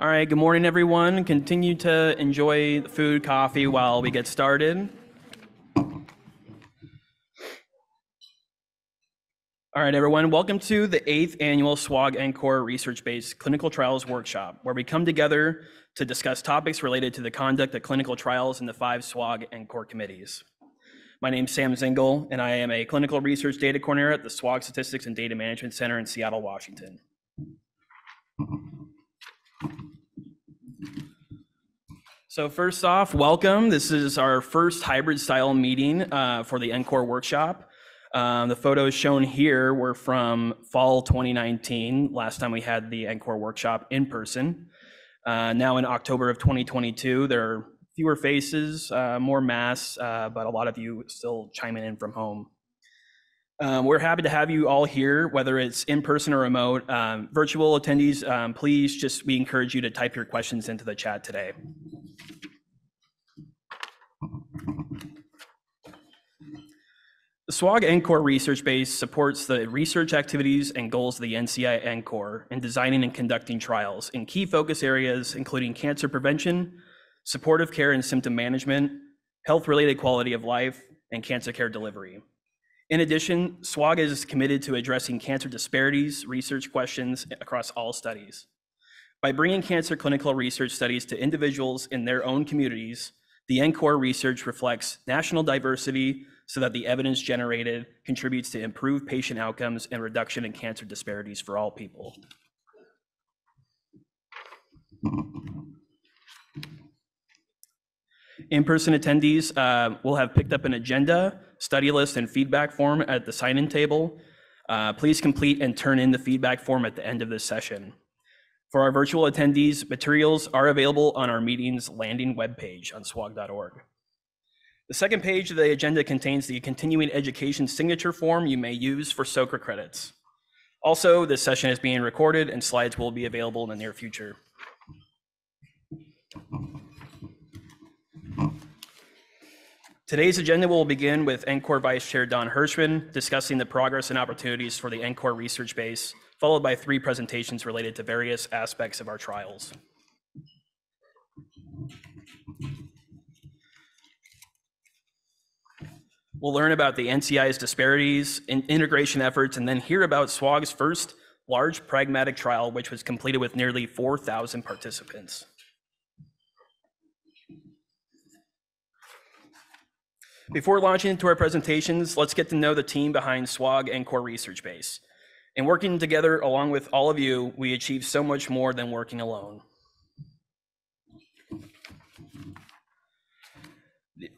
All right, good morning, everyone. Continue to enjoy the food, coffee while we get started. All right, everyone, welcome to the eighth annual SWOG NCORP Research-Based Clinical Trials Workshop, where we come together to discuss topics related to the conduct of clinical trials in the five SWOG NCORP committees. My name is Sam Zengel, and I am a clinical research data coordinator at the SWOG Statistics and Data Management Center in Seattle, Washington. So first off, welcome. This is our first hybrid style meeting uh, for the NCORP workshop. Um, the photos shown here were from fall 2019, last time we had the NCORP workshop in person. Uh, now in October of 2022, there are fewer faces, uh, more masks, uh, but a lot of you still chiming in from home. Um, we're happy to have you all here, whether it's in person or remote. Um, virtual attendees, um, please just, we encourage you to type your questions into the chat today. The SWOG NCORP research base supports the research activities and goals of the NCI NCORP in designing and conducting trials in key focus areas, including cancer prevention, supportive care and symptom management, health-related quality of life, and cancer care delivery. In addition, SWOG is committed to addressing cancer disparities research questions across all studies. By bringing cancer clinical research studies to individuals in their own communities, the NCORP research reflects national diversity so that the evidence generated contributes to improved patient outcomes and reduction in cancer disparities for all people. In-person attendees uh, will have picked up an agenda, study list, and feedback form at the sign-in table. Uh, please complete and turn in the feedback form at the end of this session. For our virtual attendees, materials are available on our meeting's landing webpage on swog.org. The second page of the agenda contains the continuing education signature form you may use for SOCR credits. Also, this session is being recorded and slides will be available in the near future. Today's agenda will begin with NCORP Vice Chair Dawn Hershman discussing the progress and opportunities for the NCORP research base, followed by three presentations related to various aspects of our trials. We'll learn about the NCI's disparities, in integration efforts, and then hear about SWOG's first large pragmatic trial, which was completed with nearly 4,000 participants. Before launching into our presentations, let's get to know the team behind SWOG Core Research Base. In working together along with all of you, we achieve so much more than working alone.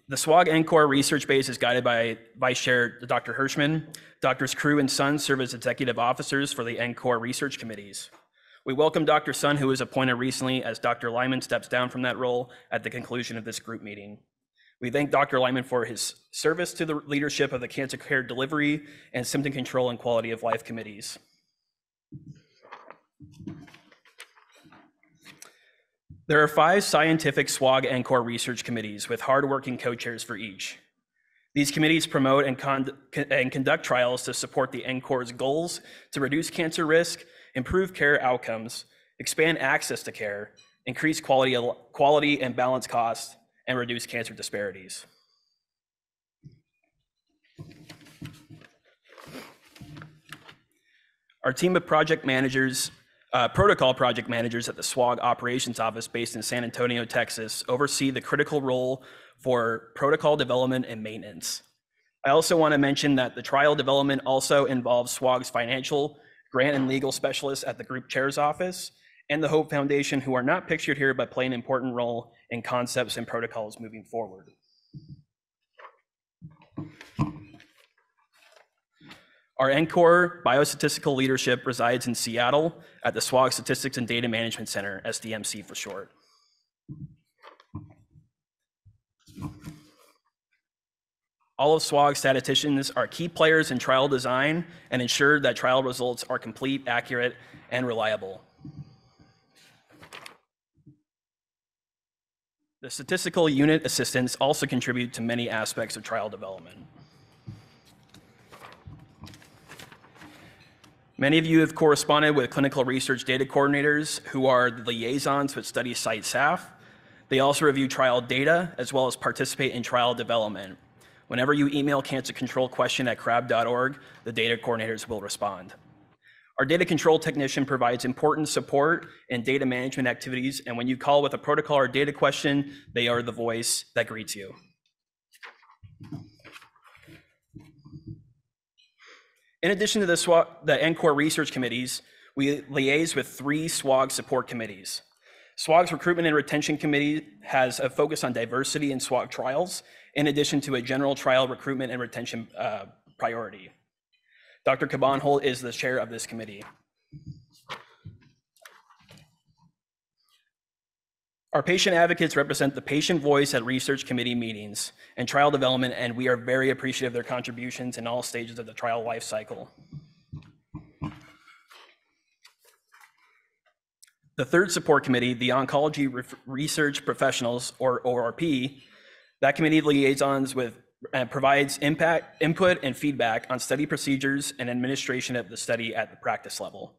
The SWOG NCORP research base is guided by Vice Chair Dr. Hershman. Doctors Crew and Sun serve as executive officers for the NCORP research committees. We welcome Dr. Sun, who was appointed recently as Dr. Lyman steps down from that role at the conclusion of this group meeting. We thank Dr. Lyman for his service to the leadership of the Cancer Care Delivery and Symptom Control and Quality of Life committees. There are five scientific SWOG NCORP research committees with hardworking co-chairs for each. These committees promote and, con and, conduct trials to support the NCORP's goals to reduce cancer risk, improve care outcomes, expand access to care, increase quality, quality and balance costs, and reduce cancer disparities. Our team of project managers, uh, protocol project managers at the SWOG operations office based in San Antonio, Texas, oversee the critical role for protocol development and maintenance. I also want to mention that the trial development also involves SWOG's financial, grant, and legal specialists at the group chair's office and the Hope Foundation, who are not pictured here but play an important role in concepts and protocols moving forward. Our NCORP biostatistical leadership resides in Seattle at the SWOG Statistics and Data Management Center, SDMC for short. All of SWOG statisticians are key players in trial design and ensure that trial results are complete, accurate, and reliable. The statistical unit assistants also contribute to many aspects of trial development. Many of you have corresponded with clinical research data coordinators who are the liaisons with study site staff. They also review trial data as well as participate in trial development. Whenever you email cancer control question at crab.org, the data coordinators will respond. Our data control technician provides important support in data management activities, and when you call with a protocol or data question, they are the voice that greets you. In addition to the, SWOG, the NCORP research committees, we liaise with three SWOG support committees. SWOG's recruitment and retention committee has a focus on diversity in SWOG trials, in addition to a general trial recruitment and retention uh, priority. Dr. Cabanholt is the chair of this committee. Our patient advocates represent the patient voice at research committee meetings and trial development, and we are very appreciative of their contributions in all stages of the trial life cycle. The third support committee, the Oncology Research Professionals, or ORP, that committee liaisons with and provides impact, input and feedback on study procedures and administration of the study at the practice level.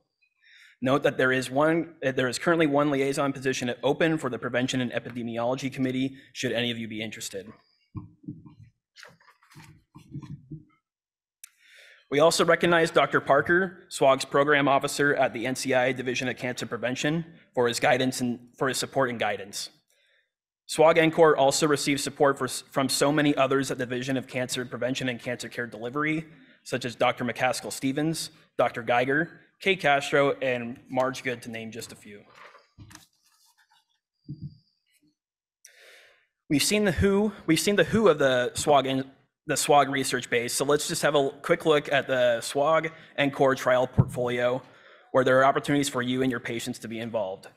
Note that there is one, there is currently one liaison position open for the Prevention and Epidemiology Committee, should any of you be interested. We also recognize Dr. Parker, SWOG's program officer at the NCI Division of Cancer Prevention, for his guidance and for his support and guidance. SWOG NCORP also receives support for, from so many others at the Division of Cancer Prevention and Cancer Care Delivery, such as Dr. McCaskill Stevens, Dr. Geiger, Kate Castro, and Marge Good, to name just a few. We've seen the who, we've seen the who of the SWOG in, the SWOG research base. So let's just have a quick look at the SWOG NCORP trial portfolio, where there are opportunities for you and your patients to be involved.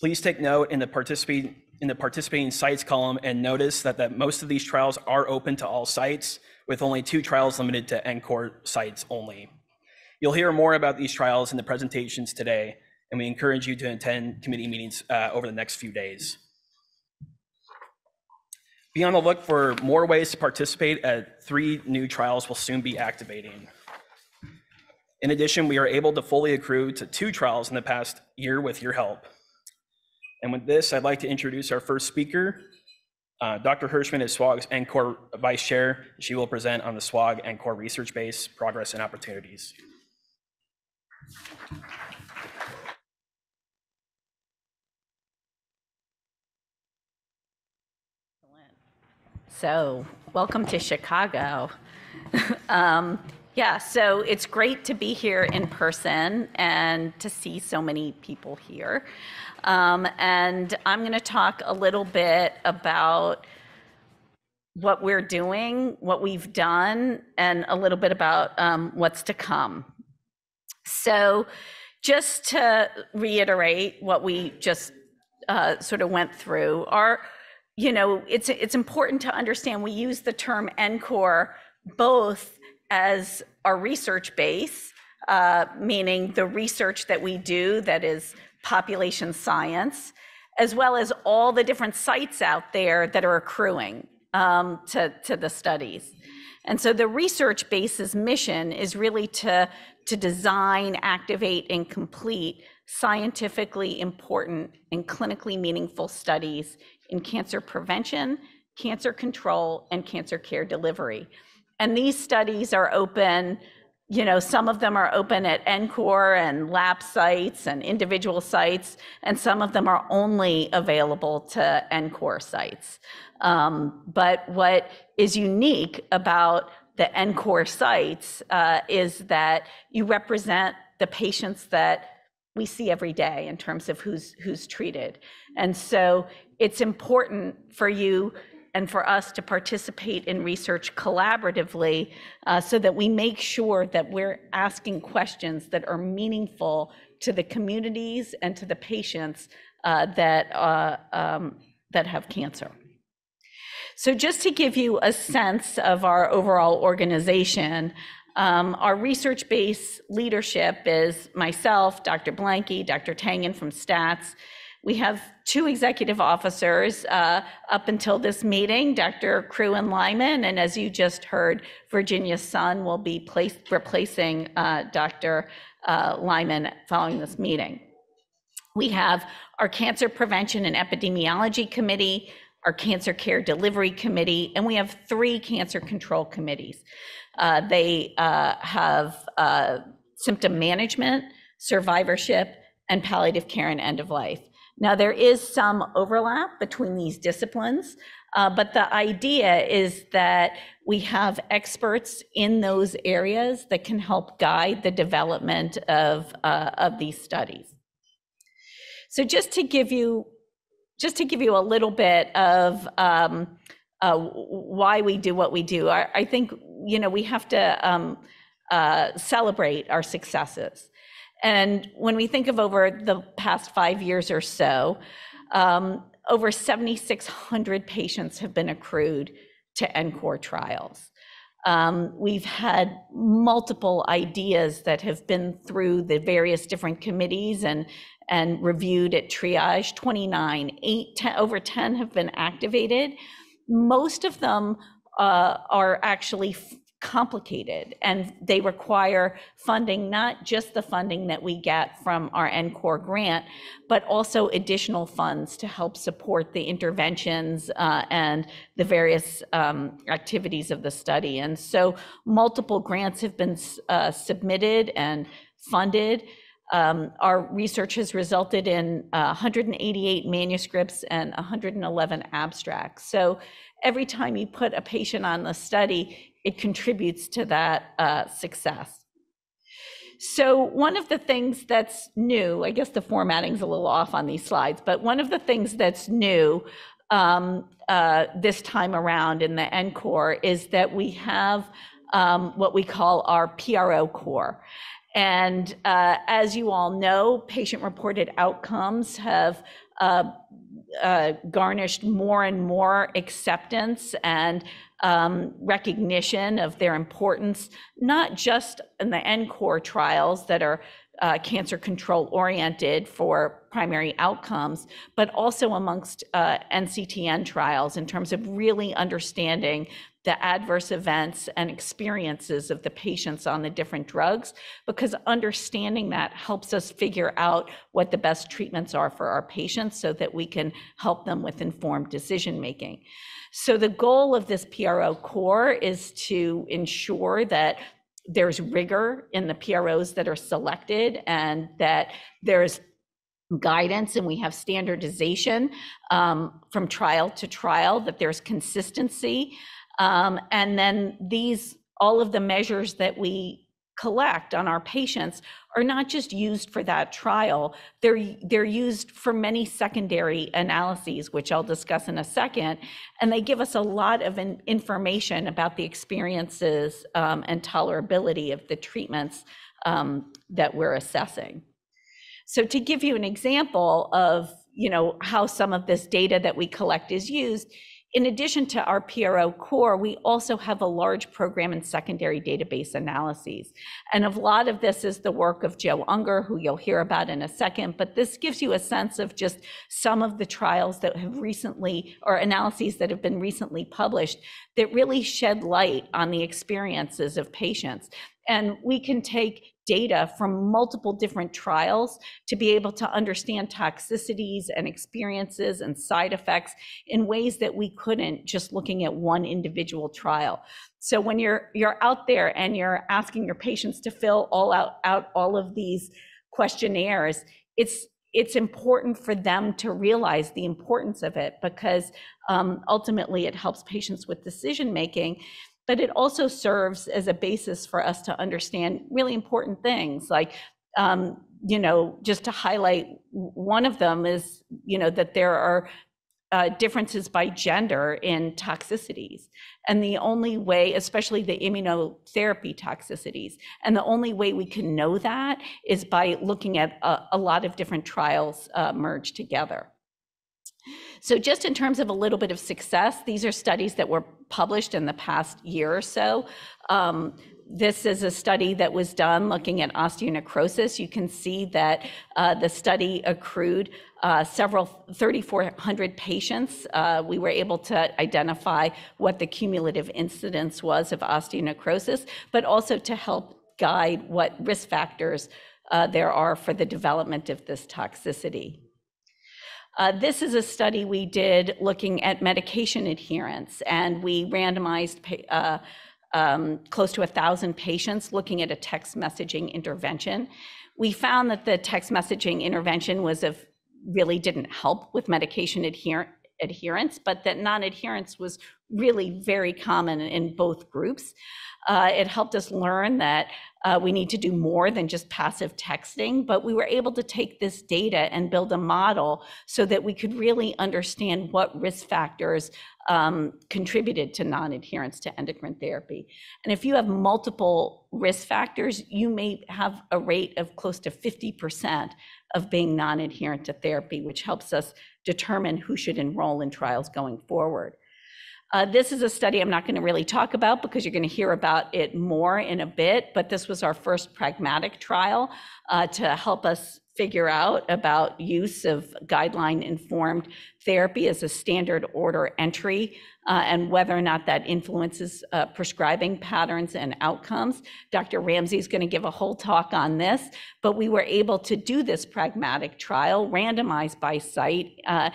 Please take note in the participating in the participating sites column and notice that, that most of these trials are open to all sites, with only two trials limited to NCORP sites only. You'll hear more about these trials in the presentations today, and we encourage you to attend committee meetings uh, over the next few days. Be on the look for more ways to participate at three new trials will soon be activating. In addition, we are able to fully accrue to two trials in the past year with your help. And with this, I'd like to introduce our first speaker. Uh, Dr. Hershman is SWOG's NCORP Vice Chair. She will present on the SWOG NCORP research base, progress and opportunities. So, welcome to Chicago. um, yeah, so it's great to be here in person and to see so many people here. Um, and I'm going to talk a little bit about what we're doing, what we've done, and a little bit about um, what's to come. So, just to reiterate what we just uh, sort of went through, our, you know, it's it's important to understand we use the term NCORP both as our research base, uh, meaning the research that we do that is population science, as well as all the different sites out there that are accruing um, to, to the studies. And so the research base's mission is really to, to design, activate, and complete scientifically important and clinically meaningful studies in cancer prevention, cancer control, and cancer care delivery. And these studies are open you know, some of them are open at NCORP and lab sites and individual sites, and some of them are only available to NCORP sites. Um, but what is unique about the NCORP sites uh, is that you represent the patients that we see every day in terms of who's who's treated. And so it's important for you and for us to participate in research collaboratively uh, so that we make sure that we're asking questions that are meaningful to the communities and to the patients uh, that, uh, um, that have cancer. So just to give you a sense of our overall organization, um, our research-based leadership is myself, Dr. Blanke, Dr. Tangen from STATS, We have two executive officers uh, up until this meeting, Dr. Crew and Lyman, and as you just heard, Virginia Sun will be replacing uh, Dr. Uh, Lyman following this meeting. We have our Cancer Prevention and Epidemiology Committee, our Cancer Care Delivery Committee, and we have three cancer control committees. Uh, they uh, have uh, symptom management, survivorship, and palliative care and end of life. Now, there is some overlap between these disciplines, uh, but the idea is that we have experts in those areas that can help guide the development of, uh, of these studies. So just to give you, just to give you a little bit of um, uh, why we do what we do, I, I, think you know we have to um, uh, celebrate our successes. And when we think of over the past five years or so, um, over 7,600 patients have been accrued to NCORP trials. Um, we've had multiple ideas that have been through the various different committees and, and reviewed at triage 29 8 10, over 10 have been activated most of them uh, are actually complicated and they require funding, not just the funding that we get from our NCORP grant, but also additional funds to help support the interventions uh, and the various um, activities of the study. And so multiple grants have been uh, submitted and funded. Um, our research has resulted in uh, 188 manuscripts and 111 abstracts. So every time you put a patient on the study, it contributes to that uh, success. So one of the things that's new, I guess the formatting's a little off on these slides, but one of the things that's new um, uh, this time around in the NCORP is that we have um, what we call our PRO core. And uh, as you all know, patient-reported outcomes have garnished more and more acceptance and um, recognition of their importance, not just in the NCORP trials that are uh, cancer control oriented for primary outcomes, but also amongst uh, NCTN trials in terms of really understanding the adverse events and experiences of the patients on the different drugs, because understanding that helps us figure out what the best treatments are for our patients so that we can help them with informed decision making. So the goal of this PRO core is to ensure that there's rigor in the PROs that are selected and that there's guidance and we have standardization um, from trial to trial, that there's consistency. Um, and then these, all of the measures that we collect on our patients are not just used for that trial, they're, they're used for many secondary analyses, which I'll discuss in a second. And they give us a lot of information about the experiences um, and tolerability of the treatments um, that we're assessing. So to give you an example of you know, how some of this data that we collect is used, in addition to our PRO core, we also have a large program in secondary database analyses. And a lot of this is the work of Joe Unger, who you'll hear about in a second, but this gives you a sense of just some of the trials that have recently, or analyses that have been recently published that really shed light on the experiences of patients. And we can take data from multiple different trials to be able to understand toxicities and experiences and side effects in ways that we couldn't just looking at one individual trial. So when you're you're out there and you're asking your patients to fill all out, out all of these questionnaires, it's it's important for them to realize the importance of it because um, ultimately it helps patients with decision making but it also serves as a basis for us to understand really important things like um, you know just to highlight one of them is you know that there are uh, differences by gender in toxicities. And the only way, especially the immunotherapy toxicities, and the only way we can know that is by looking at a, a lot of different trials uh, merged together. So just in terms of a little bit of success, these are studies that were published in the past year or so. Um, this is a study that was done looking at osteonecrosis. You can see that uh, the study accrued uh, several 3,400 patients. Uh, we were able to identify what the cumulative incidence was of osteonecrosis, but also to help guide what risk factors uh, there are for the development of this toxicity. Uh, this is a study we did looking at medication adherence, and we randomized uh, um, close to 1,000 patients looking at a text messaging intervention. We found that the text messaging intervention was of really didn't help with medication adher- adherence, but that non-adherence was really very common in both groups. Uh, it helped us learn that uh, we need to do more than just passive texting, but we were able to take this data and build a model so that we could really understand what risk factors um, contributed to non-adherence to endocrine therapy. And if you have multiple risk factors, you may have a rate of close to 50% of being non-adherent to therapy, which helps us determine who should enroll in trials going forward. Uh, this is a study I'm not going to really talk about because you're going to hear about it more in a bit, but this was our first pragmatic trial uh, to help us figure out about use of guideline-informed therapy as a standard order entry uh, and whether or not that influences uh, prescribing patterns and outcomes. Dr. Ramsey is going to give a whole talk on this, but we were able to do this pragmatic trial, randomized by site, uh,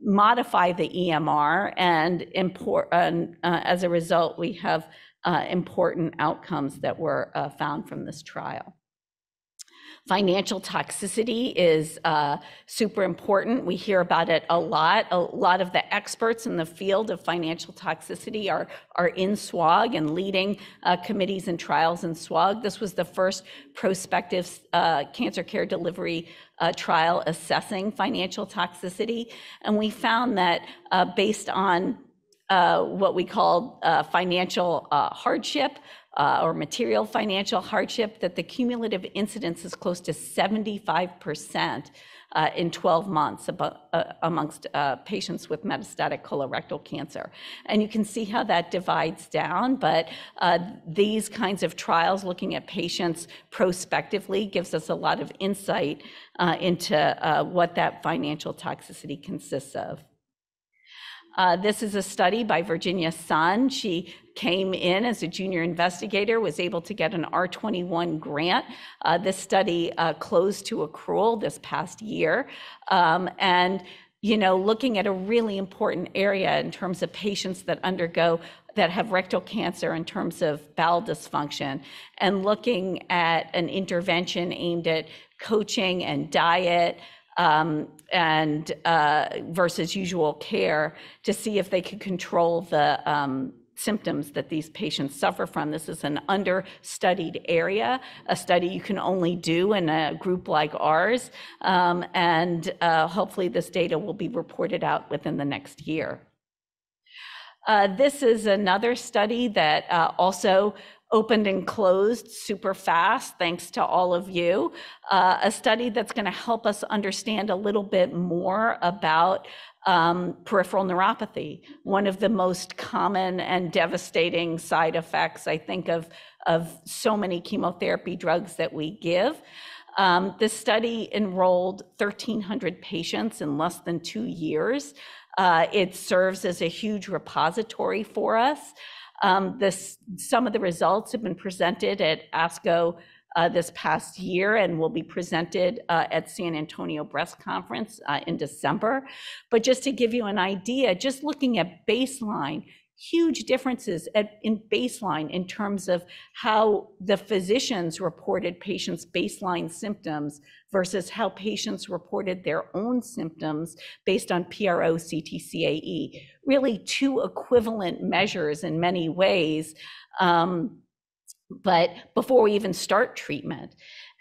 modify the EMR and import, uh, as a result, we have uh, important outcomes that were uh, found from this trial. Financial toxicity is uh, super important. We hear about it a lot. A lot of the experts in the field of financial toxicity are, are in SWOG and leading uh, committees and trials in SWOG. This was the first prospective uh, cancer care delivery uh, trial assessing financial toxicity. And we found that uh, based on uh, what we call uh, financial hardship, or material financial hardship, that the cumulative incidence is close to 75% uh, in 12 months uh, amongst uh, patients with metastatic colorectal cancer. And you can see how that divides down, but uh, these kinds of trials looking at patients prospectively gives us a lot of insight uh, into uh, what that financial toxicity consists of. Uh, this is a study by Virginia Sun. She came in as a junior investigator, was able to get an R21 grant. Uh, this study uh, closed to accrual this past year. Um, and you know, looking at a really important area in terms of patients that undergo that have rectal cancer in terms of bowel dysfunction and looking at an intervention aimed at coaching and diet and uh, versus usual care to see if they could control the um, symptoms that these patients suffer from. This is an understudied area, a study you can only do in a group like ours, um, and uh, hopefully this data will be reported out within the next year. Uh, this is another study that uh, also opened and closed super fast, thanks to all of you. Uh, a study that's going to help us understand a little bit more about um, peripheral neuropathy, one of the most common and devastating side effects, I think, of, of so many chemotherapy drugs that we give. Um, this study enrolled 1,300 patients in less than two years. Uh, it serves as a huge repository for us. Um, this, some of the results have been presented at ASCO uh, this past year and will be presented uh, at San Antonio Breast Conference uh, in December. But just to give you an idea, just looking at baseline, huge differences at, in baseline in terms of how the physicians reported patients' baseline symptoms versus how patients reported their own symptoms based on PRO CTCAE. Really, two equivalent measures in many ways. Um, but before we even start treatment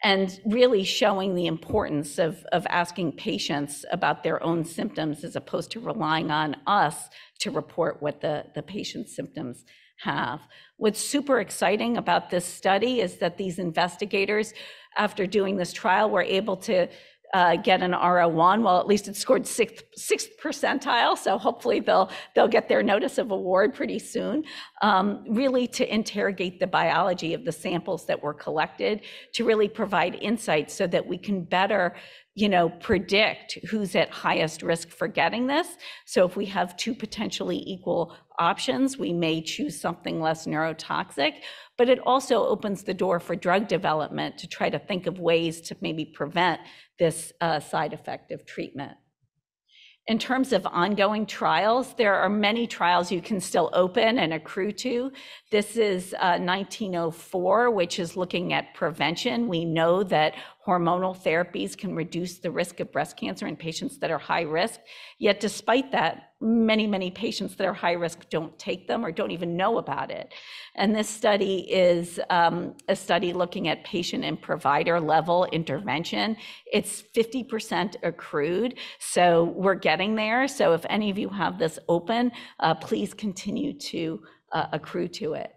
and really showing the importance of, of asking patients about their own symptoms as opposed to relying on us to report what the, the patient's symptoms have. What's super exciting about this study is that these investigators, after doing this trial, were able to uh, get an RO1. Well, at least it scored sixth, sixth percentile, so hopefully they'll they'll get their notice of award pretty soon. Um, really, to interrogate the biology of the samples that were collected, to really provide insights so that we can better you know, predict who's at highest risk for getting this. So if we have two potentially equal options, we may choose something less neurotoxic, but it also opens the door for drug development to try to think of ways to maybe prevent this uh, side effect of treatment. In terms of ongoing trials, there are many trials you can still open and accrue to. This is uh, 1904, which is looking at prevention. We know that hormonal therapies can reduce the risk of breast cancer in patients that are high risk. Yet, despite that, many, many patients that are high risk don't take them or don't even know about it. And this study is um, a study looking at patient and provider level intervention. It's 50% accrued, so we're getting there. So, if any of you have this open, uh, please continue to uh, accrue to it.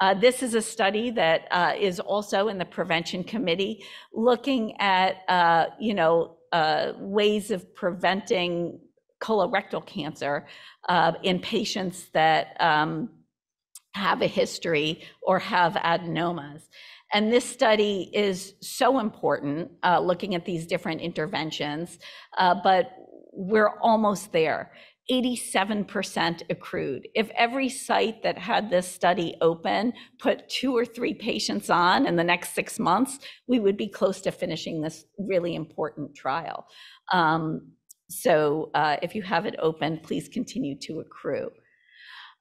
Uh, this is a study that uh, is also in the prevention committee, looking at uh, you know uh, ways of preventing colorectal cancer uh, in patients that um, have a history or have adenomas. And this study is so important, uh, looking at these different interventions, but we're almost there. 87% accrued. If every site that had this study open put two or three patients on in the next six months, we would be close to finishing this really important trial. Um, so uh, if you have it open, please continue to accrue.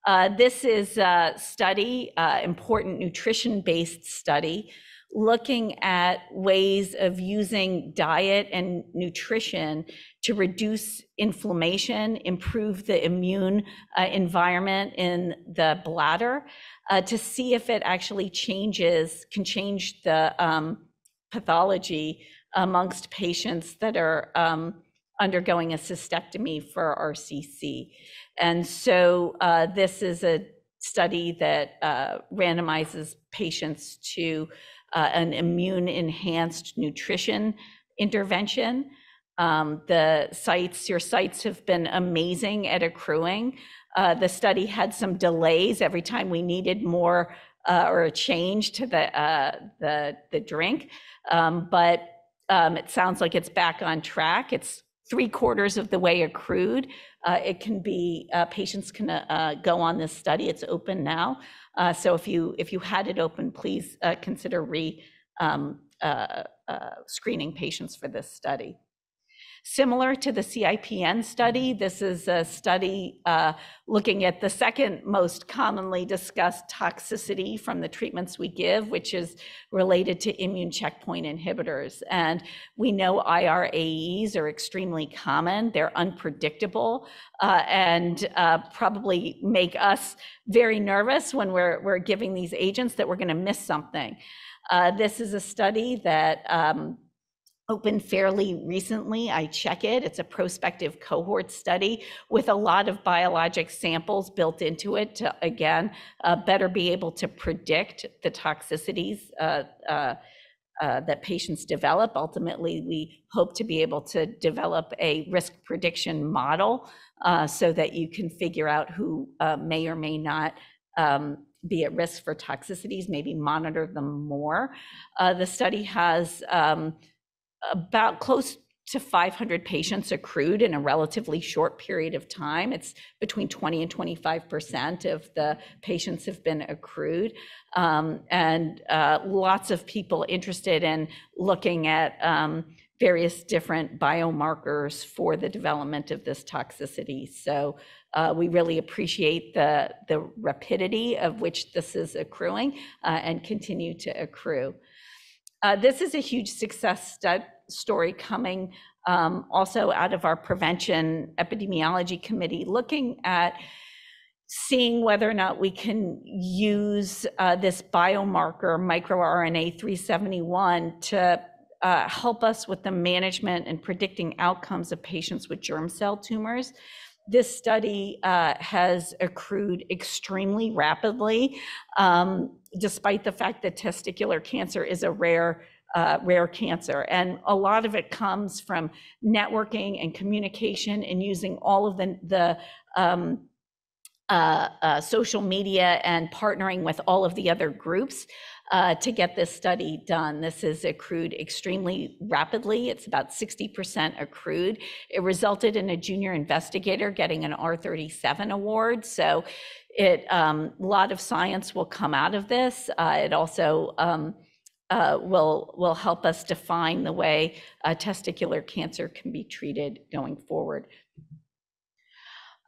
Uh, this is a study, uh, important nutrition-based study, looking at ways of using diet and nutrition to reduce inflammation, improve the immune uh, environment in the bladder, uh, to see if it actually changes, can change the um, pathology amongst patients that are um, undergoing a cystectomy for RCC. And so uh, this is a study that uh, randomizes patients to uh, an immune enhanced nutrition intervention. Um, the sites, your sites have been amazing at accruing. Uh, the study had some delays every time we needed more uh, or a change to the uh, drink, um, but um, it sounds like it's back on track. It's three quarters of the way accrued. It can be patients can go on this study. It's open now, so if you if you had it open, please consider re um, screening patients for this study. Similar to the CIPN study, this is a study uh, looking at the second most commonly discussed toxicity from the treatments we give, which is related to immune checkpoint inhibitors. And we know IRAEs are extremely common, they're unpredictable, uh, and uh, probably make us very nervous when we're, we're giving these agents that we're going to miss something. Uh, this is a study that um, opened fairly recently. I check it. It's a prospective cohort study with a lot of biologic samples built into it to, again, uh, better be able to predict the toxicities uh, uh, uh, that patients develop. Ultimately, we hope to be able to develop a risk prediction model uh, so that you can figure out who uh, may or may not um, be at risk for toxicities, maybe monitor them more. the study has um, about close to 500 patients accrued in a relatively short period of time. It's between 20 and 25% of the patients have been accrued. Um, and uh, lots of people interested in looking at um, various different biomarkers for the development of this toxicity. So uh, we really appreciate the, the rapidity of which this is accruing uh, and continue to accrue. Uh, this is a huge success story coming um, also out of our prevention epidemiology committee, looking at seeing whether or not we can use uh, this biomarker, microRNA 371, to uh, help us with the management and predicting outcomes of patients with germ cell tumors. This study has accrued extremely rapidly, um, despite the fact that testicular cancer is a rare uh, rare cancer. And a lot of it comes from networking and communication and using all of the, the um, uh, uh, social media and partnering with all of the other groups uh, to get this study done. This is accrued extremely rapidly. It's about 60% accrued. It resulted in a junior investigator getting an R37 award. So it, um, a lot of science will come out of this. Uh, it also um, uh, will, will help us define the way uh, testicular cancer can be treated going forward.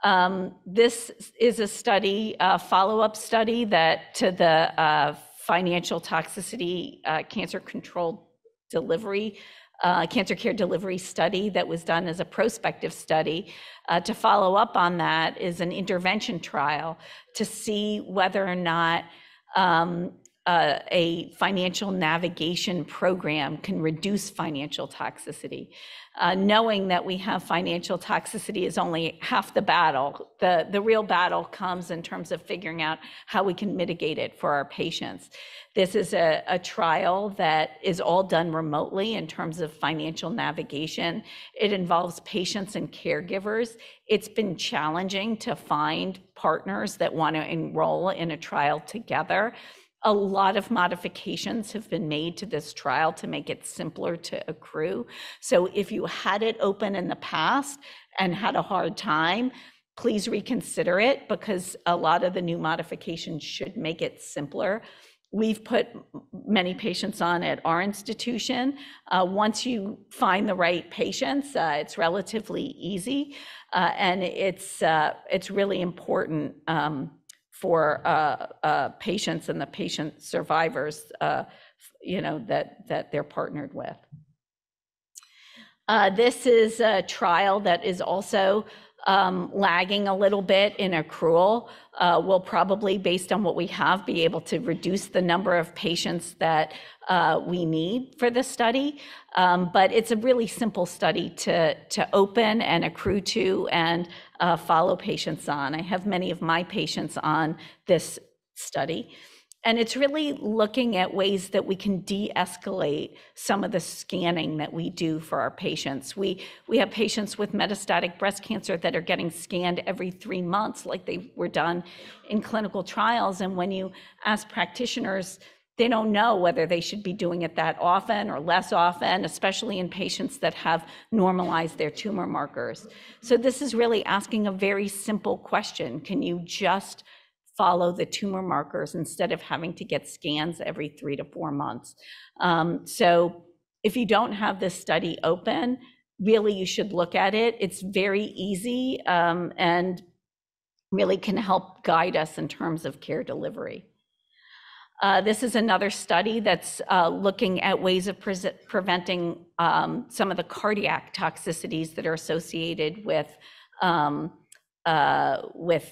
Um, this is a study, a follow-up study that to the uh, financial toxicity uh, cancer control delivery, uh, cancer care delivery study that was done as a prospective study. Uh, to follow up on that is an intervention trial to see whether or not um, a financial navigation program can reduce financial toxicity. Uh, knowing that we have financial toxicity is only half the battle. The, the real battle comes in terms of figuring out how we can mitigate it for our patients. This is a, a trial that is all done remotely in terms of financial navigation. It involves patients and caregivers. It's been challenging to find partners that want to enroll in a trial together. A lot of modifications have been made to this trial to make it simpler to accrue. So if you had it open in the past and had a hard time, please reconsider it because a lot of the new modifications should make it simpler. We've put many patients on at our institution. Uh, once you find the right patients, uh, it's relatively easy, uh, and it's uh, it's really important um, for uh, uh, patients and the patient survivors, uh, you know, that, that they're partnered with. Uh, this is a trial that is also um, lagging a little bit in accrual. Uh, we'll probably, based on what we have, be able to reduce the number of patients that uh, we need for the study. Um, but it's a really simple study to, to open and accrue to and uh, follow patients on. I have many of my patients on this study. And it's really looking at ways that we can de-escalate some of the scanning that we do for our patients. We, we have patients with metastatic breast cancer that are getting scanned every three months like they were done in clinical trials. And when you ask practitioners, they don't know whether they should be doing it that often or less often, especially in patients that have normalized their tumor markers. So this is really asking a very simple question. Can you just follow the tumor markers instead of having to get scans every three to four months? Um, so if you don't have this study open, really you should look at it. It's very easy um, and really can help guide us in terms of care delivery. Uh, this is another study that's uh, looking at ways of pre preventing um, some of the cardiac toxicities that are associated with um, uh, with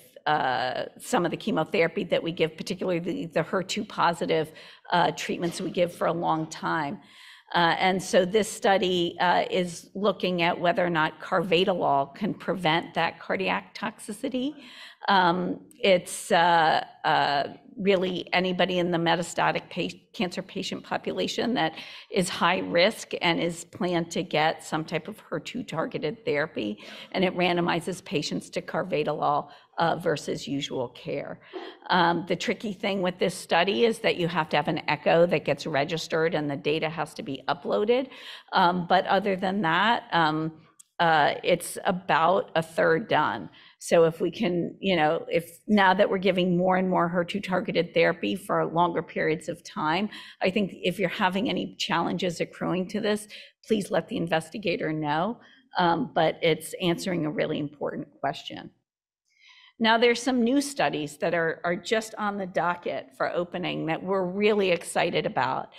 some of the chemotherapy that we give, particularly the, the HER2 positive uh, treatments we give for a long time. And so this study is looking at whether or not carvedilol can prevent that cardiac toxicity. Um, it's really anybody in the metastatic pa cancer patient population that is high risk and is planned to get some type of HER2 targeted therapy. And it randomizes patients to carvedilol uh, versus usual care. Um, the tricky thing with this study is that you have to have an echo that gets registered and the data has to be uploaded. Um, but other than that, um, uh, it's about a third done. So if we can, you know, if now that we're giving more and more HER2 targeted therapy for longer periods of time, I think if you're having any challenges accruing to this, please let the investigator know. Um, but it's answering a really important question. Now, there's some new studies that are, are just on the docket for opening that we're really excited about.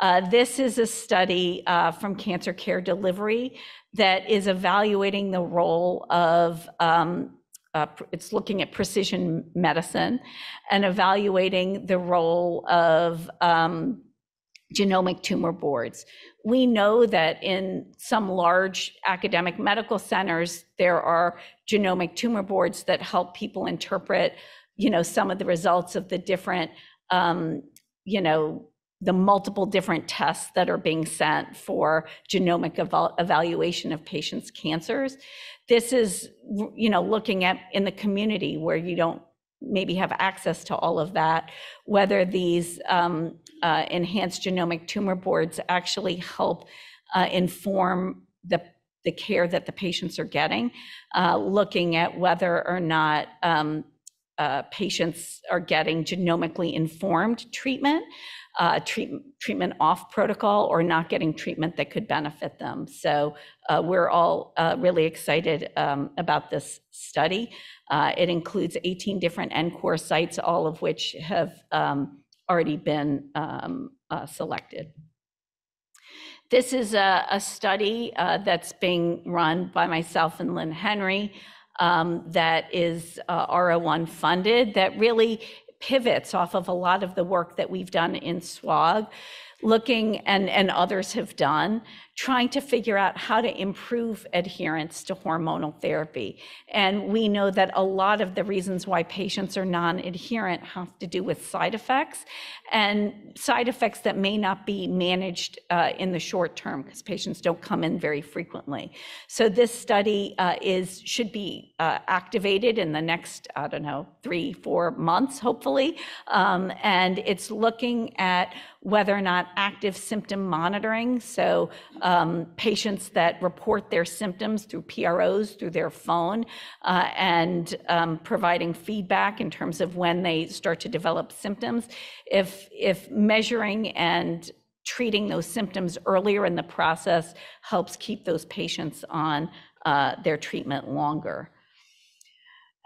Uh, this is a study uh, from Cancer Care Delivery that is evaluating the role of um, uh, it's looking at precision medicine and evaluating the role of um, genomic tumor boards. We know that in some large academic medical centers, there are genomic tumor boards that help people interpret, you know, some of the results of the different, um, you know, the multiple different tests that are being sent for genomic eval- evaluation of patients' cancers. This is, you know, looking at in the community where you don't maybe have access to all of that, whether these um, uh, enhanced genomic tumor boards actually help uh, inform the the care that the patients are getting, uh, looking at whether or not um, uh, patients are getting genomically informed treatment, uh, treat, treatment off protocol, or not getting treatment that could benefit them. So uh, we're all uh, really excited um, about this study. Uh, it includes 18 different NCORP sites, all of which have um, already been um, uh, selected. This is a, a study uh, that's being run by myself and Lynn Henry um, that is uh, R01 funded that really pivots off of a lot of the work that we've done in SWOG, looking and, and others have done, trying to figure out how to improve adherence to hormonal therapy. And we know that a lot of the reasons why patients are non adherent have to do with side effects and side effects that may not be managed uh, in the short term because patients don't come in very frequently. So this study uh, is should be uh, activated in the next I don't know three four months hopefully, um, and it's looking at whether or not active symptom monitoring. So um, patients that report their symptoms through PROs through their phone uh, and um, providing feedback in terms of when they start to develop symptoms. If if measuring and treating those symptoms earlier in the process helps keep those patients on uh, their treatment longer.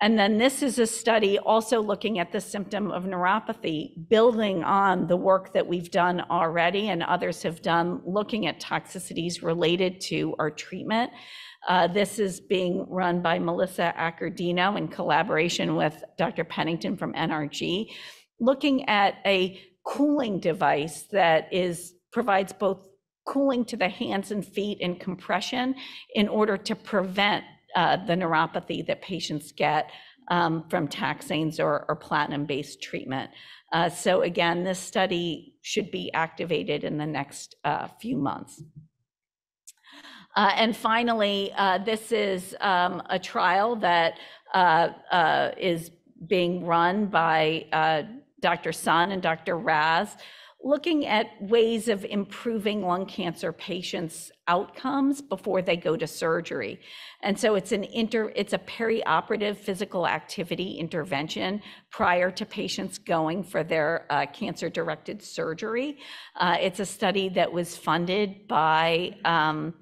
And then this is a study also looking at the symptom of neuropathy, building on the work that we've done already and others have done, looking at toxicities related to our treatment. Uh, this is being run by Melissa Accordino in collaboration with Dr. Pennington from NRG, looking at a cooling device that is provides both cooling to the hands and feet and compression in order to prevent uh, the neuropathy that patients get um, from taxanes or, or platinum-based treatment. Uh, so again, this study should be activated in the next uh, few months. Uh, and finally, uh, this is um, a trial that uh, is being run by Dr. Sun and Dr. Raz looking at ways of improving lung cancer patients' outcomes before they go to surgery. And so it's an inter it's a perioperative physical activity intervention prior to patients going for their uh, cancer-directed surgery. Uh, it's a study that was funded by um,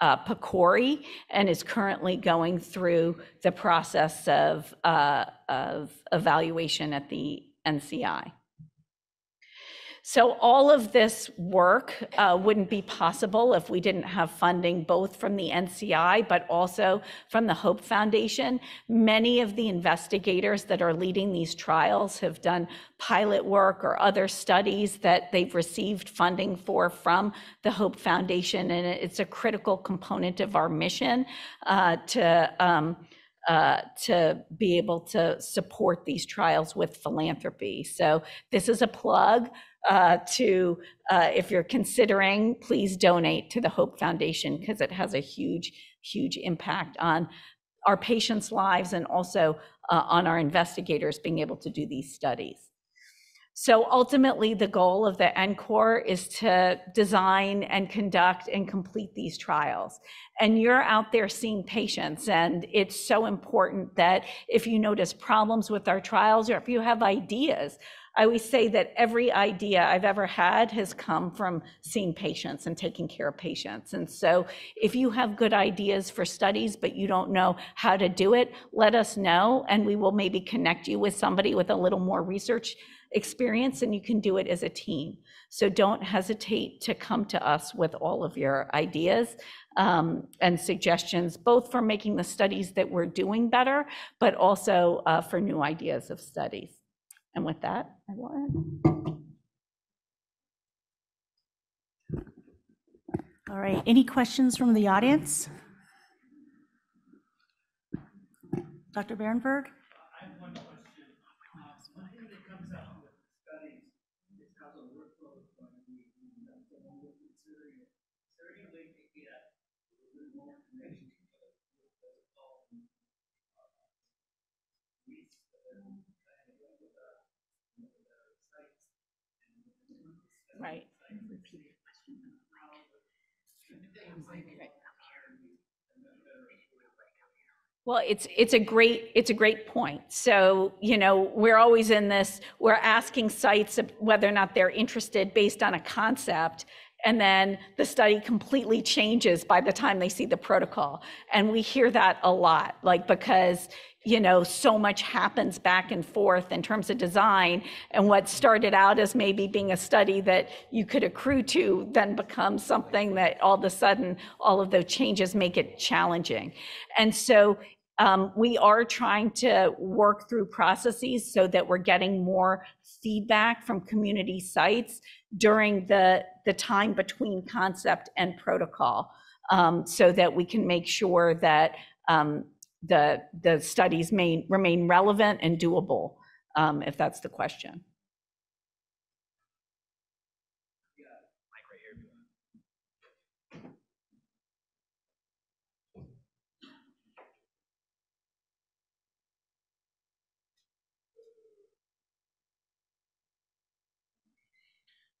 uh, PCORI and is currently going through the process of, uh, of evaluation at the NCI. So all of this work uh, wouldn't be possible if we didn't have funding both from the NCI, but also from the Hope Foundation. Many of the investigators that are leading these trials have done pilot work or other studies that they've received funding for from the Hope Foundation, and it's a critical component of our mission uh, to um, uh, to be able to support these trials with philanthropy. So this is a plug uh, to, uh, if you're considering, please donate to the Hope Foundation because it has a huge, huge impact on our patients' lives and also uh, on our investigators being able to do these studies. So ultimately, the goal of the NCORP is to design and conduct and complete these trials. And you're out there seeing patients, and it's so important that if you notice problems with our trials or if you have ideas, I always say that every idea I've ever had has come from seeing patients and taking care of patients. And so if you have good ideas for studies, but you don't know how to do it, let us know, and we will maybe connect you with somebody with a little more research experience and you can do it as a team. So don't hesitate to come to us with all of your ideas um, and suggestions, both for making the studies that we're doing better, but also uh, for new ideas of studies. And with that, I will end. All right, any questions from the audience? Dr. Barenberg? Right. Well, it's, it's a great, it's a great point. So, you know, we're always in this, we're asking sites whether or not they're interested based on a concept. And then the study completely changes by the time they see the protocol. And we hear that a lot, like, because, you know, so much happens back and forth in terms of design. And what started out as maybe being a study that you could accrue to then becomes something that all of a sudden, all of those changes make it challenging. And so um, we are trying to work through processes so that we're getting more feedback from community sites during the, the time between concept and protocol um, so that we can make sure that um, the, the studies may remain relevant and doable, um, if that's the question.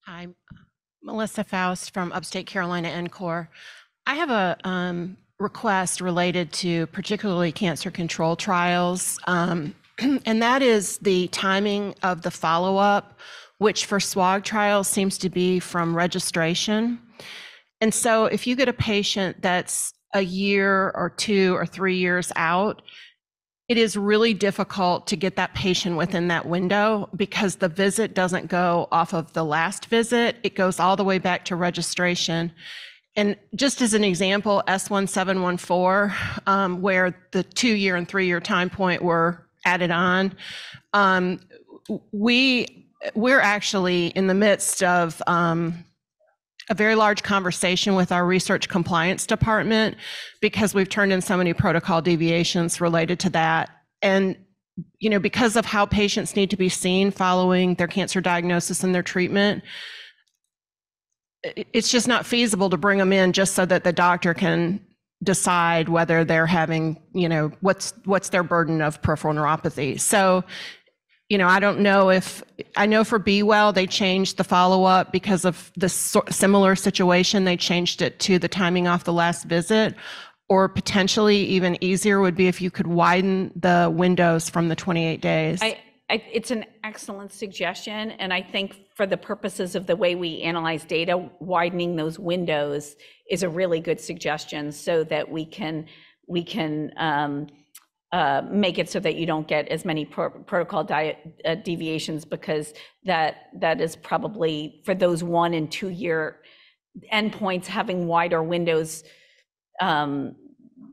Hi, Melissa Faust from Upstate Carolina NCORP. I have a um, request related to particularly cancer control trials, um, and that is the timing of the follow-up, which for SWOG trials seems to be from registration. And so if you get a patient that's a year or two or three years out, it is really difficult to get that patient within that window because the visit doesn't go off of the last visit. It goes all the way back to registration. And just as an example, S1714, um, where the two-year and three-year time point were added on, um, we, we're actually in the midst of um, a very large conversation with our research compliance department because we've turned in so many protocol deviations related to that. And, you know, because of how patients need to be seen following their cancer diagnosis and their treatment, it's just not feasible to bring them in just so that the doctor can decide whether they're having, you know, what's, what's their burden of peripheral neuropathy. So you know, I don't know if, I know for Be Well, they changed the follow-up because of the similar situation. They changed it to the timing off the last visit. Or potentially even easier would be if you could widen the windows from the 28 days. I, I, it's an excellent suggestion, and I think for the purposes of the way we analyze data, widening those windows is a really good suggestion so that we can, we can um, uh, make it so that you don't get as many pro- protocol uh, deviations because that, that is probably for those one and two year endpoints, having wider windows um,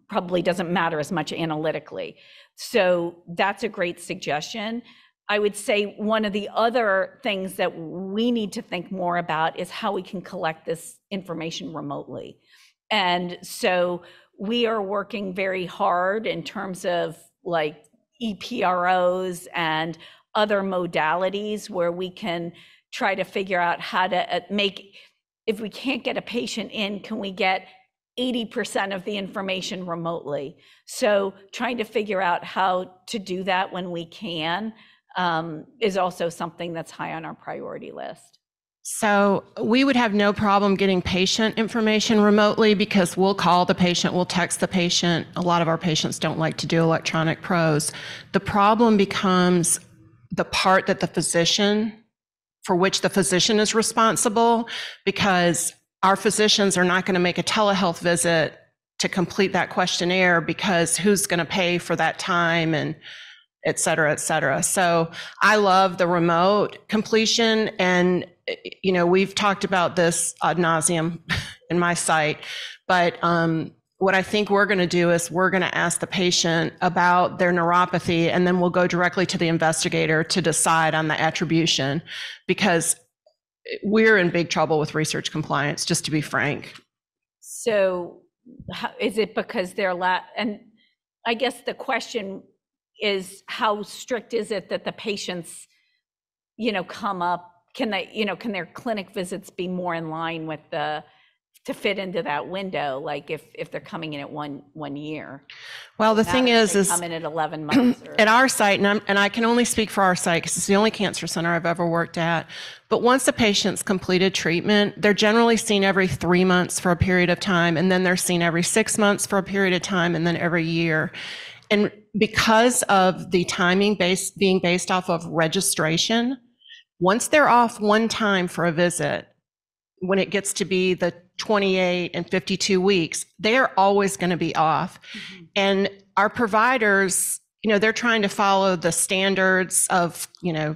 probably doesn't matter as much analytically. So that's a great suggestion. I would say one of the other things that we need to think more about is how we can collect this information remotely. And so we are working very hard in terms of like EPROs and other modalities where we can try to figure out how to uh, make, if we can't get a patient in, can we get 80% of the information remotely? So trying to figure out how to do that when we can Um, is also something that's high on our priority list. So we would have no problem getting patient information remotely because we'll call the patient, we'll text the patient. A lot of our patients don't like to do electronic pros. The problem becomes the part that the physician, for which the physician is responsible, because our physicians are not going to make a telehealth visit to complete that questionnaire because who's going to pay for that time and et cetera, et cetera. So I love the remote completion and you know, we've talked about this ad nauseum in my site, but um, what I think we're going to do is we're going to ask the patient about their neuropathy, and then we'll go directly to the investigator to decide on the attribution, because we're in big trouble with research compliance, just to be frank. So how, is it because they're la, and I guess the question is how strict is it that the patients, you know, come up? Can they, you know, can their clinic visits be more in line with the to fit into that window, like if, if they're coming in at one, one year. Well, the thing is, is Come in at 11 months or. at our site, and, I'm, and I can only speak for our site because it's the only cancer center I've ever worked at. But once a patient's completed treatment, they're generally seen every three months for a period of time, and then they're seen every six months for a period of time, and then every year. And because of the timing based being based off of registration, once they're off one time for a visit, when it gets to be the 28 and 52 weeks, they're always going to be off. Mm-hmm. And our providers, you know, they're trying to follow the standards of, you know,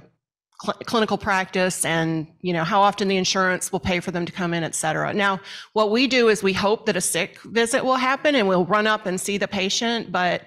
cl- clinical practice and, you know, how often the insurance will pay for them to come in, et cetera. Now, what we do is we hope that a sick visit will happen and we'll run up and see the patient. But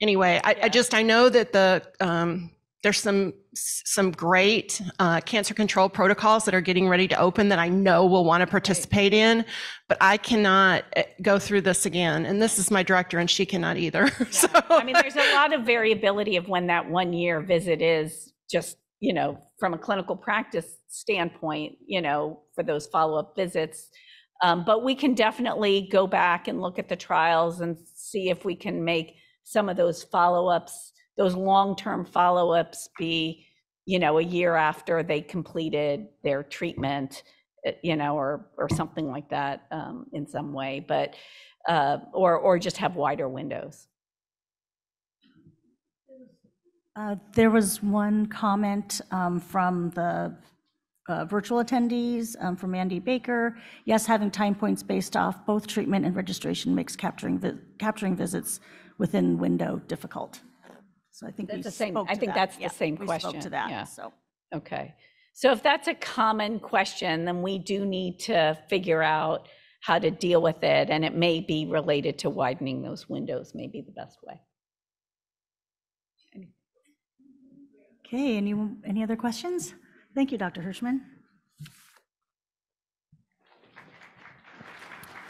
anyway, I, I just, I know that the, um, there's some, some great uh, cancer control protocols that are getting ready to open that I know will want to participate in, but I cannot uh, go through this again. And this is my director and she cannot either. So, I mean, there's a lot of variability of when that one-year visit is, just, you know, from a clinical practice standpoint, you know, for those follow-up visits. Um, But we can definitely go back and look at the trials and see if we can make some of those follow-ups, those long-term follow-ups be, you know, a year after they completed their treatment, uh, you know, or, or something like that um, in some way, but, uh, or, or just have wider windows. Uh, There was one comment um, from the uh, virtual attendees, um, from Andy Baker. Yes, having time points based off both treatment and registration makes capturing, vi- capturing visits within window difficult. So I think we That's the same- spoke I think that. that's the Yeah, same We spoke question, to yeah. that, so. Okay, so if that's a common question, then we do need to figure out how to deal with it, and it may be related to widening those windows, may be the best way. Okay, any, any other questions? Thank you, Dr. Hershman.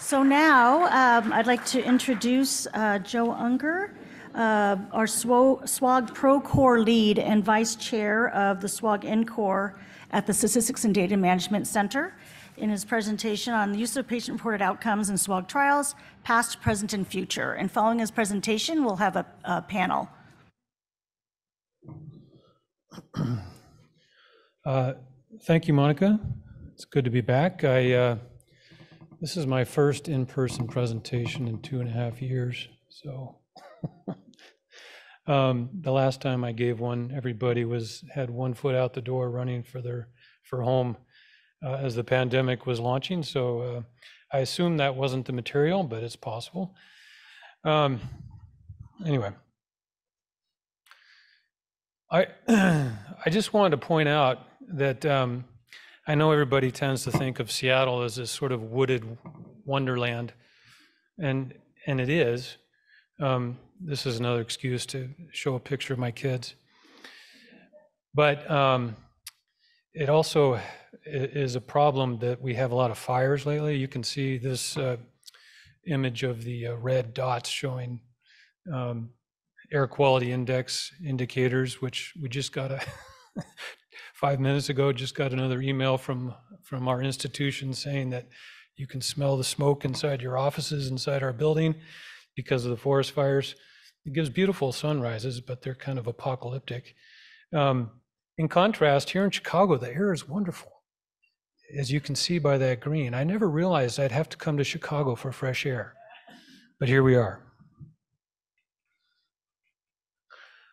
So now, um, I'd like to introduce uh, Joe Unger, uh, our SWO SWOG Pro Core Lead and Vice Chair of the SWOG NCORP at the Statistics and Data Management Center, in his presentation on the use of patient-reported outcomes in SWOG trials, past, present, and future. And following his presentation, we'll have a a panel. Uh, Thank you, Monica. It's good to be back. I, uh, this is my first in-person presentation in two and a half years, so. Um, The last time I gave one, everybody was, had one foot out the door running for their, for home uh, as the pandemic was launching, so uh, I assume that wasn't the material, but it's possible. Um, Anyway. I, I just wanted to point out that um, I know everybody tends to think of Seattle as this sort of wooded wonderland, and and it is. Um, this is another excuse to show a picture of my kids, but um, it also is a problem that we have a lot of fires lately. You can see this uh, image of the uh, red dots showing um, air quality index indicators, which we just got a five minutes ago, just got another email from from our institution saying that you can smell the smoke inside your offices inside our building because of the forest fires. It gives beautiful sunrises, but they're kind of apocalyptic. Um, in contrast, here in Chicago, the air is wonderful. As you can see by that green, I never realized I'd have to come to Chicago for fresh air, but here we are.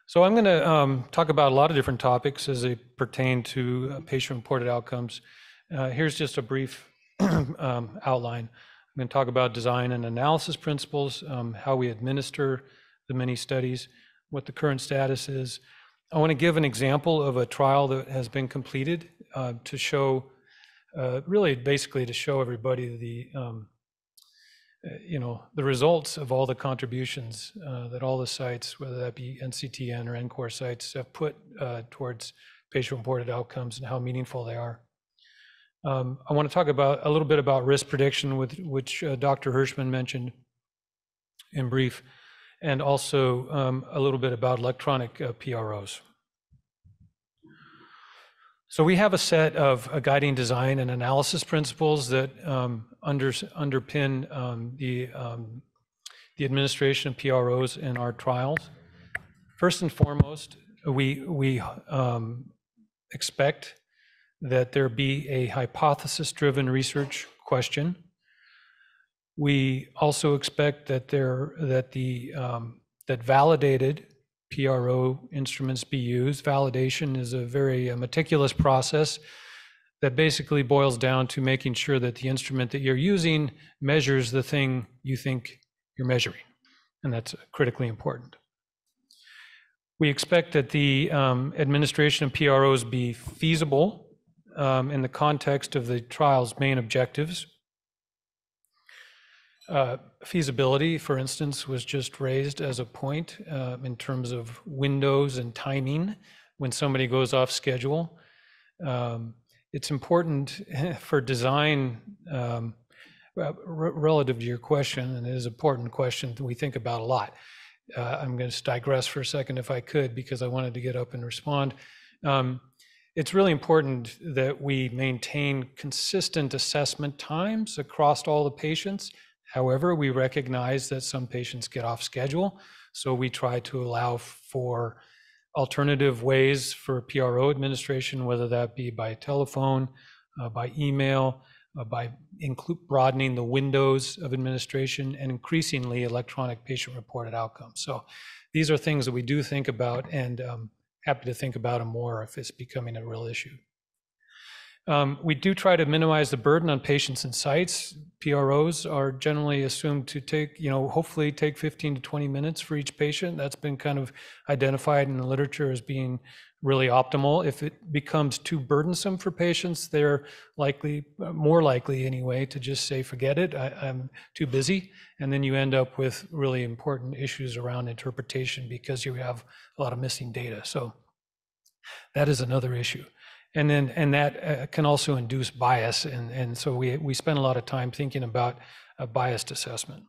So I'm going to um, talk about a lot of different topics as they pertain to uh, patient-reported outcomes. Uh, here's just a brief um, outline. I'm going to talk about design and analysis principles, um, how we administer the many studies, what the current status is. I want to give an example of a trial that has been completed uh, to show, uh, really basically to show everybody the um, you know, the results of all the contributions uh, that all the sites, whether that be NCTN or NCORP sites, have put uh, towards patient-reported outcomes and how meaningful they are. Um, I want to talk about a little bit about risk prediction, with which uh, Dr. Hershman mentioned in brief, and also um, a little bit about electronic uh, PROs. So we have a set of uh, guiding design and analysis principles that um, under, underpin um, the, um, the administration of PROs in our trials. First and foremost, we, we um, expect that there be a hypothesis-driven research question. We also expect that there, that the, um, that validated PRO instruments be used. Validation is a very uh, meticulous process that basically boils down to making sure that the instrument that you're using measures the thing you think you're measuring. And that's critically important. We expect that the um, administration of PROs be feasible um, in the context of the trial's main objectives. Uh, feasibility, for instance, was just raised as a point uh, in terms of windows and timing when somebody goes off schedule. Um, it's important for design um, relative to your question, and it is an important question that we think about a lot. Uh, I'm going to digress for a second if I could, because I wanted to get up and respond. Um, it's really important that we maintain consistent assessment times across all the patients However, we recognize that some patients get off schedule, so we try to allow for alternative ways for PRO administration, whether that be by telephone, uh, by email, uh, by broadening the windows of administration, and increasingly electronic patient-reported outcomes. So these are things that we do think about, and um, happy to think about them more if it's becoming a real issue. Um, we do try to minimize the burden on patients and sites. PROs are generally assumed to take, you know, hopefully take 15 to 20 minutes for each patient. That's been kind of identified in the literature as being really optimal. If it becomes too burdensome for patients, they're likely, more likely anyway, to just say, forget it, I, am too busy. And then you end up with really important issues around interpretation because you have a lot of missing data. So that is another issue and then and that uh, can also induce bias. And and so we we spend a lot of time thinking about a biased assessment.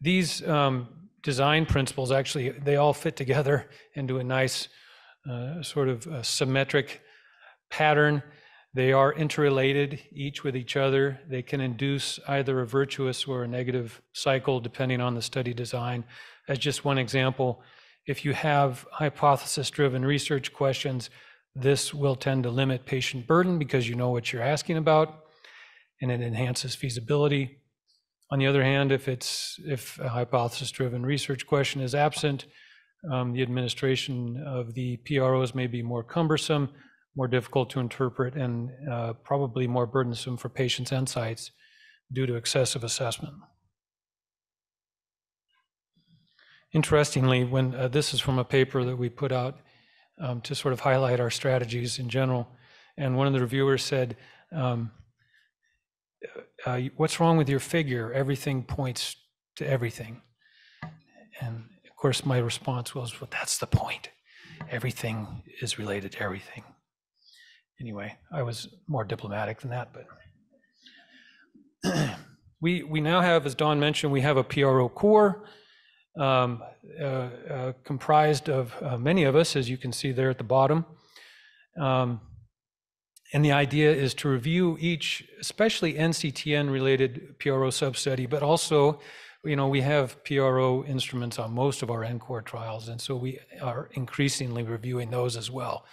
These um, design principles actually they all fit together into a nice uh, sort of symmetric pattern. They are interrelated each with each other. They can induce either a virtuous or a negative cycle depending on the study design. As just one example if you have hypothesis driven research questions this will tend to limit patient burden because you know what you're asking about, and it enhances feasibility. On the other hand, if it's if a hypothesis-driven research question is absent, um, the administration of the PROs may be more cumbersome, more difficult to interpret, and uh, probably more burdensome for patients and sites due to excessive assessment. Interestingly, when uh, this is from a paper that we put out um, to sort of highlight our strategies in general. And one of the reviewers said, um, uh, What's wrong with your figure? Everything points to everything. And of course, my response was, Well, that's the point. Everything is related to everything. Anyway, I was more diplomatic than that, but we, we now have, as Dawn mentioned, we have a PRO core um, uh, uh, comprised of uh, many of us, as you can see there at the bottom. Um, and the idea is to review each, especially NCTN-related PRO sub-study, but also, you know, we have PRO instruments on most of our NCORP trials, and so we are increasingly reviewing those as well.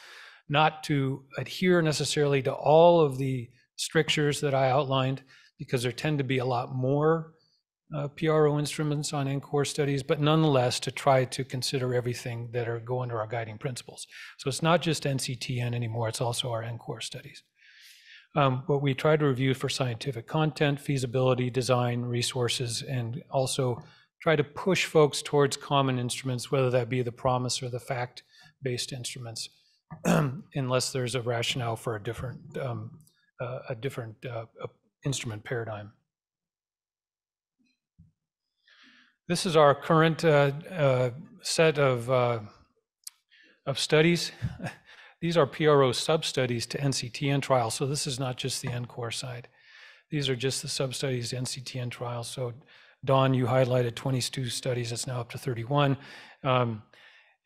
Not to adhere necessarily to all of the strictures that I outlined, because there tend to be a lot more uh, PRO instruments on NCORP studies, but nonetheless to try to consider everything that are go under our guiding principles. So it's not just NCTN anymore, it's also our NCORP studies. Um, what we try to review for scientific content, feasibility, design, resources, and also try to push folks towards common instruments, whether that be the PROMIS or the FACT-based instruments, unless there's a rationale for a different, um, uh, a different uh, instrument paradigm. This is our current uh, uh, set of, uh, of studies. These are PRO sub-studies to NCTN trials, so this is not just the NCORP side. These are just the sub-studies to NCTN trials. So Dawn, you highlighted 22 studies, it's now up to 31. Um,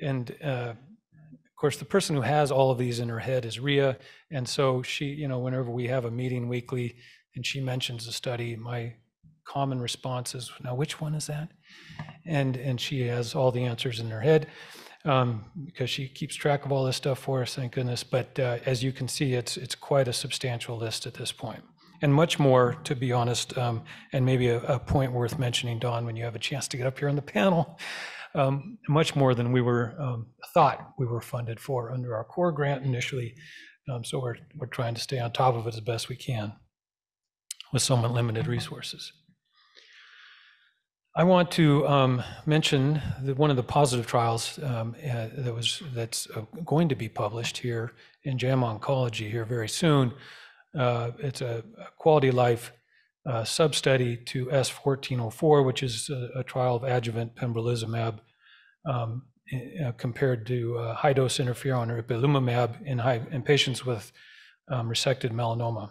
and uh, of course, the person who has all of these in her head is Ria. And so she, you know, whenever we have a meeting weekly and she mentions a study, my common response is, now which one is that? And, and she has all the answers in her head um, because she keeps track of all this stuff for us, thank goodness. But uh, as you can see, it's, it's quite a substantial list at this point. And much more, to be honest, um, and maybe a, a point worth mentioning, Dawn, when you have a chance to get up here on the panel, um, much more than we were um, thought we were funded for under our core grant initially. Um, so we're, we're trying to stay on top of it as best we can with somewhat limited resources. I want to um, mention that one of the positive trials um, uh, that was that's uh, going to be published here in JAMA Oncology here very soon. Uh, it's a, quality life uh, sub-study to S1404, which is a, a trial of adjuvant pembrolizumab um, uh, compared to uh, high-dose interferon or ipilimumab in, high, in patients with um, resected melanoma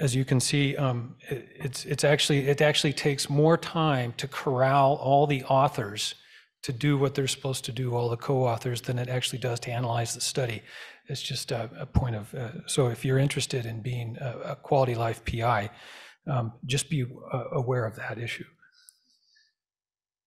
as you can see, um, it, it's, it's actually, it actually takes more time to corral all the authors to do what they're supposed to do, all the co-authors, than it actually does to analyze the study. It's just a, a point of, uh, so if you're interested in being a, a quality life PI, um, just be uh, aware of that issue.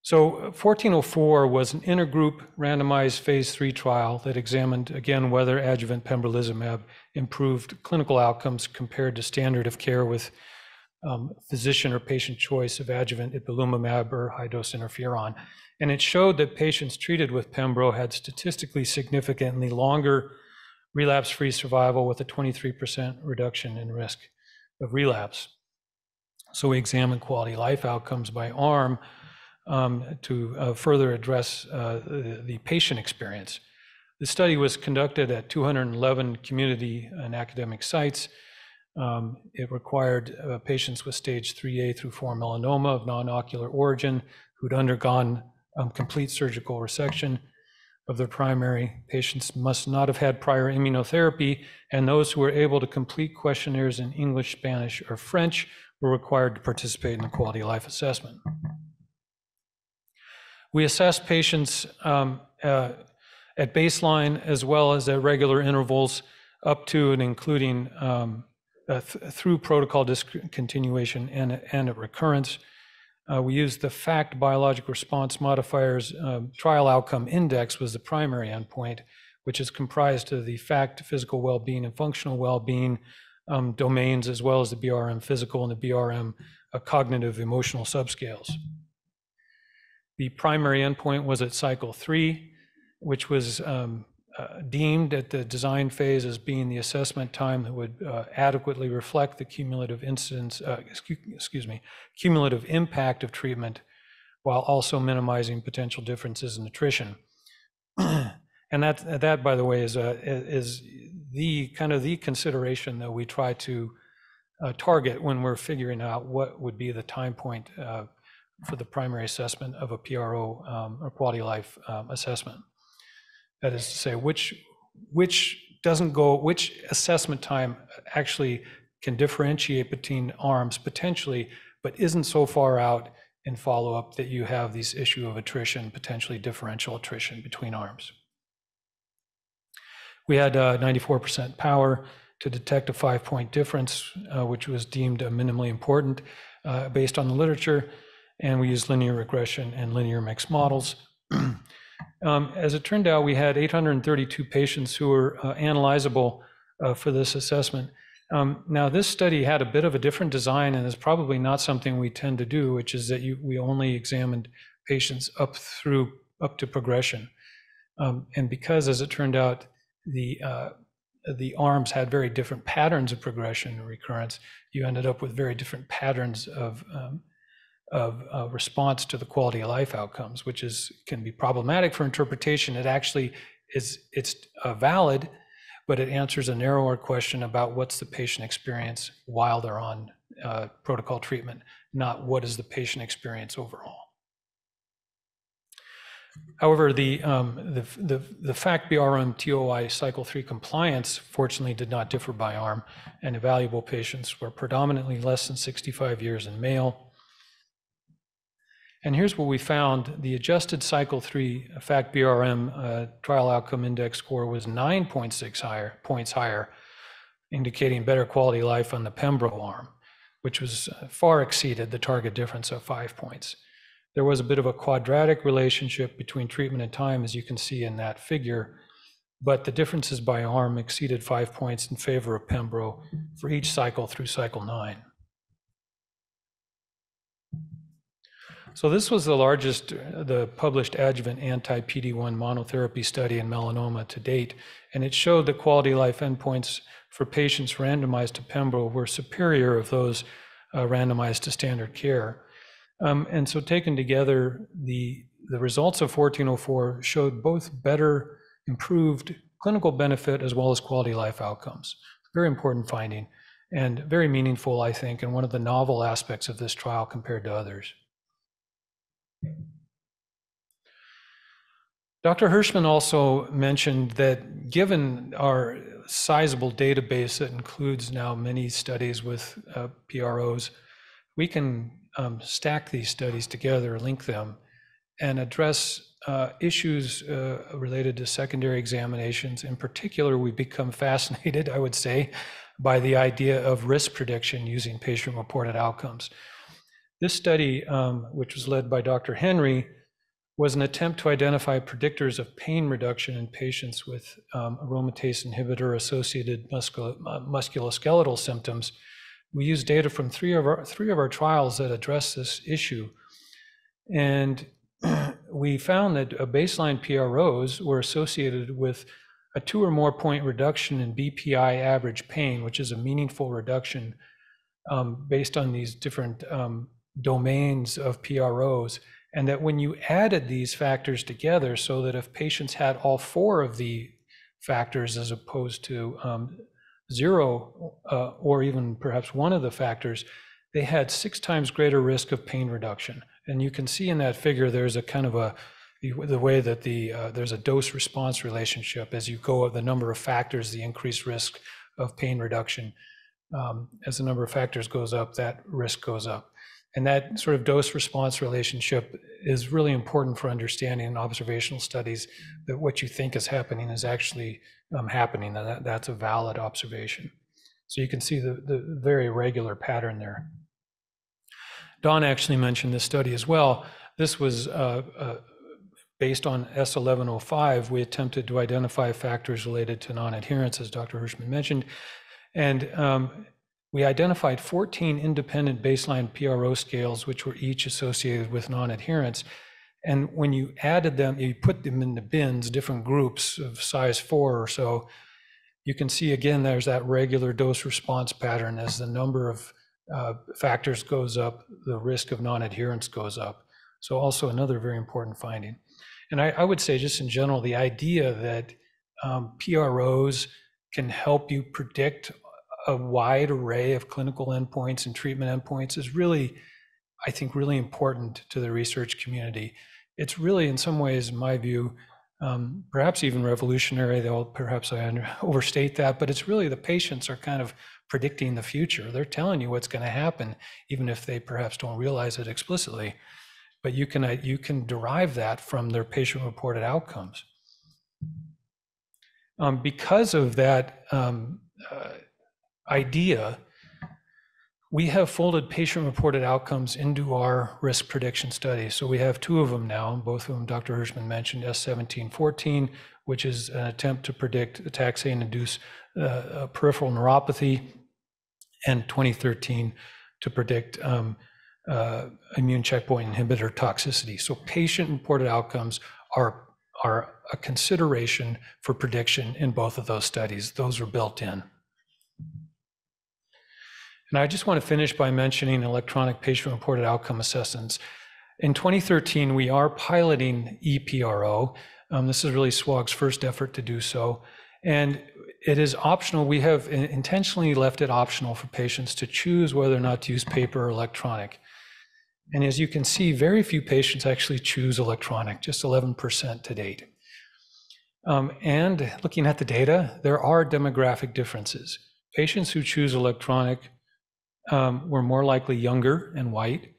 So 1404 was an intergroup randomized phase three trial that examined, again, whether adjuvant pembrolizumab improved clinical outcomes compared to standard of care with um, physician or patient choice of adjuvant ipilimumab or high-dose interferon. And it showed that patients treated with pembro had statistically significantly longer relapse-free survival with a 23% reduction in risk of relapse. So we examined quality life outcomes by arm to uh, further address uh, the, the, patient experience. The study was conducted at 211 community and academic sites. Um, it required uh, patients with stage 3A through 4 melanoma of non-ocular origin who'd undergone um, complete surgical resection of their primary. Patients must not have had prior immunotherapy, and those who were able to complete questionnaires in English, Spanish, or French were required to participate in the quality of life assessment. We assess patients um, uh, at baseline as well as at regular intervals up to and including um, uh, th through protocol discontinuation and, and at recurrence. Uh, we used the FACT biologic response modifiers um, trial outcome index was the primary endpoint, which is comprised of the FACT physical well-being and functional well-being um, domains, as well as the BRM physical and the BRM uh, cognitive emotional subscales. The primary endpoint was at cycle three, which was um, uh, deemed at the design phase as being the assessment time that would uh, adequately reflect the cumulative incidence, uh, excuse, me, cumulative impact of treatment while also minimizing potential differences in attrition. and that, that, by the way, is, is the kind of the consideration that we try to target when we're figuring out what would be the time point for the primary assessment of a PRO um, or quality of life um, assessment. That is to say, which which doesn't go, which assessment time actually can differentiate between arms potentially, but isn't so far out in follow-up that you have these issue of attrition, potentially differential attrition between arms. We had 94% uh, power to detect a five-point difference, uh, which was deemed minimally important uh, based on the literature and we used linear regression and linear mixed models. um, as it turned out, we had 832 patients who were uh, analyzable uh, for this assessment. Um, now, this study had a bit of a different design, and is probably not something we tend to do, which is that you, we only examined patients up through up to progression. Um, and because, as it turned out, the uh, the arms had very different patterns of progression and recurrence, you ended up with very different patterns of um, of uh, response to the quality of life outcomes, which is can be problematic for interpretation. It actually is it's uh, valid, but it answers a narrower question about what's the patient experience while they're on uh, protocol treatment, not what is the patient experience overall. However, the, um, the, the, the FACT BRM TOI cycle 3 compliance fortunately did not differ by arm, and evaluable patients were predominantly less than 65 years in male, And here's what we found. The adjusted cycle three FACT BRM uh, trial outcome index score was 9.6 higher, points higher, indicating better quality of life on the Pembro arm, which was uh, far exceeded the target difference of five points. There was a bit of a quadratic relationship between treatment and time, as you can see in that figure, but the differences by arm exceeded five points in favor of Pembro for each cycle through cycle nine. So this was the largest, the published adjuvant anti-PD-1 monotherapy study in melanoma to date, and it showed that quality of life endpoints for patients randomized to Pembro were superior of those uh, randomized to standard care. Um, and so taken together, the, the results of 1404 showed both better, improved clinical benefit as well as quality life outcomes. Very important finding and very meaningful, I think, and one of the novel aspects of this trial compared to others. Dr. Hershman also mentioned that given our sizable database that includes now many studies with uh, PROs, we can um, stack these studies together, link them, and address uh, issues uh, related to secondary examinations. In particular, we've become fascinated, I would say, by the idea of risk prediction using patient-reported outcomes. This study, um, which was led by Dr. Henry, was an attempt to identify predictors of pain reduction in patients with um, aromatase inhibitor associated musculo- uh, musculoskeletal symptoms. We used data from three of our three of our trials that address this issue, and we found that uh, baseline PROs were associated with a two or more point reduction in BPI average pain, which is a meaningful reduction um, based on these different um, domains of PROs. And that when you added these factors together, so that if patients had all four of the factors as opposed to um, zero uh, or even perhaps one of the factors, they had six times greater risk of pain reduction. And you can see in that figure, there's a kind of a, the way that the, uh, there's a dose response relationship. As you go up the number of factors, the increased risk of pain reduction. Um, as the number of factors goes up, that risk goes up. And that sort of dose response relationship is really important for understanding in observational studies that what you think is happening is actually um, happening. That, that's a valid observation. So you can see the, the very regular pattern there. Dawn actually mentioned this study as well. This was uh, uh, based on S1105. We attempted to identify factors related to non-adherence, as Dr. Hershman mentioned. And um, we identified 14 independent baseline PRO scales, which were each associated with non-adherence. And when you added them, you put them in the bins, different groups of size four or so, you can see again, there's that regular dose response pattern as the number of uh, factors goes up, the risk of non-adherence goes up. So also another very important finding. And I, I would say just in general, the idea that um, PROs can help you predict a wide array of clinical endpoints and treatment endpoints is really, I think, really important to the research community. It's really, in some ways, in my view, um, perhaps even revolutionary, though perhaps I overstate that, but it's really the patients are kind of predicting the future. They're telling you what's going to happen, even if they perhaps don't realize it explicitly. But you can, uh, you can derive that from their patient-reported outcomes. Um, because of that um, uh, idea, we have folded patient-reported outcomes into our risk prediction study. So we have two of them now, both of them Dr. Hershman mentioned, S1714, which is an attempt to predict taxane-induced uh, peripheral neuropathy, and 2013 to predict um, uh, immune checkpoint inhibitor toxicity. So patient-reported outcomes are, are a consideration for prediction in both of those studies. Those are built in. And I just want to finish by mentioning electronic patient-reported outcome assessments. In 2013, we are piloting ePRO. Um, this is really SWOG's first effort to do so. And it is optional. We have intentionally left it optional for patients to choose whether or not to use paper or electronic. And as you can see, very few patients actually choose electronic, just 11% to date. Um, and looking at the data, there are demographic differences. Patients who choose electronic um, were more likely younger and white,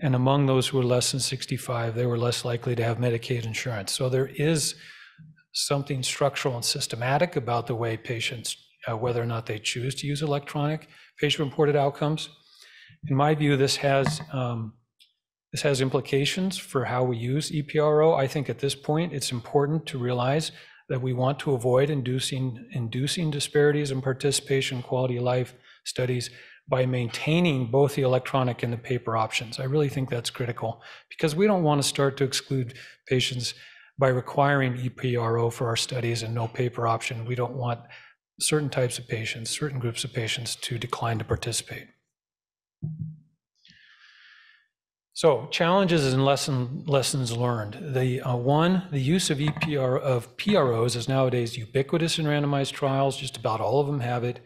And among those who were less than 65, they were less likely to have Medicaid insurance. So there is something structural and systematic about the way patients, uh, whether or not they choose to use electronic patient-reported outcomes. In my view, this has um, this has implications for how we use EPRO. I think at this point, it's important to realize that we want to avoid inducing inducing disparities in participation quality of life studies by maintaining both the electronic and the paper options. I really think that's critical because we don't want to start to exclude patients by requiring EPRO for our studies and no paper option. We don't want certain types of patients, certain groups of patients to decline to participate. So challenges and lesson, lessons learned. The uh, one, the use of EPR of PROs is nowadays ubiquitous in randomized trials. Just about all of them have it.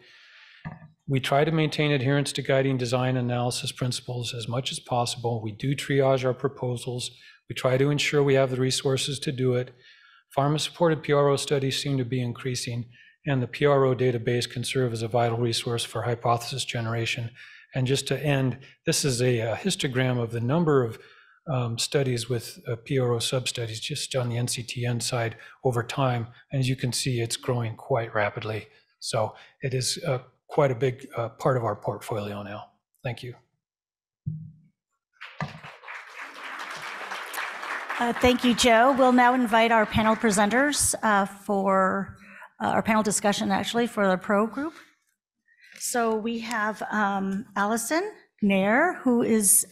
We try to maintain adherence to guiding design analysis principles as much as possible. We do triage our proposals. We try to ensure we have the resources to do it. Pharma-supported PRO studies seem to be increasing, and the PRO database can serve as a vital resource for hypothesis generation. And just to end, this is a, uh histogram of the number of um, studies with uh, PRO sub-studies just on the NCTN side over time. And as you can see, it's growing quite rapidly. So it is uh, quite a big uh, part of our portfolio now. Thank you. Uh, Thank you, Joe. We'll now invite our panel presenters uh, for, our panel discussion, actually, for the pro group. So we have um, Allison Nair, who is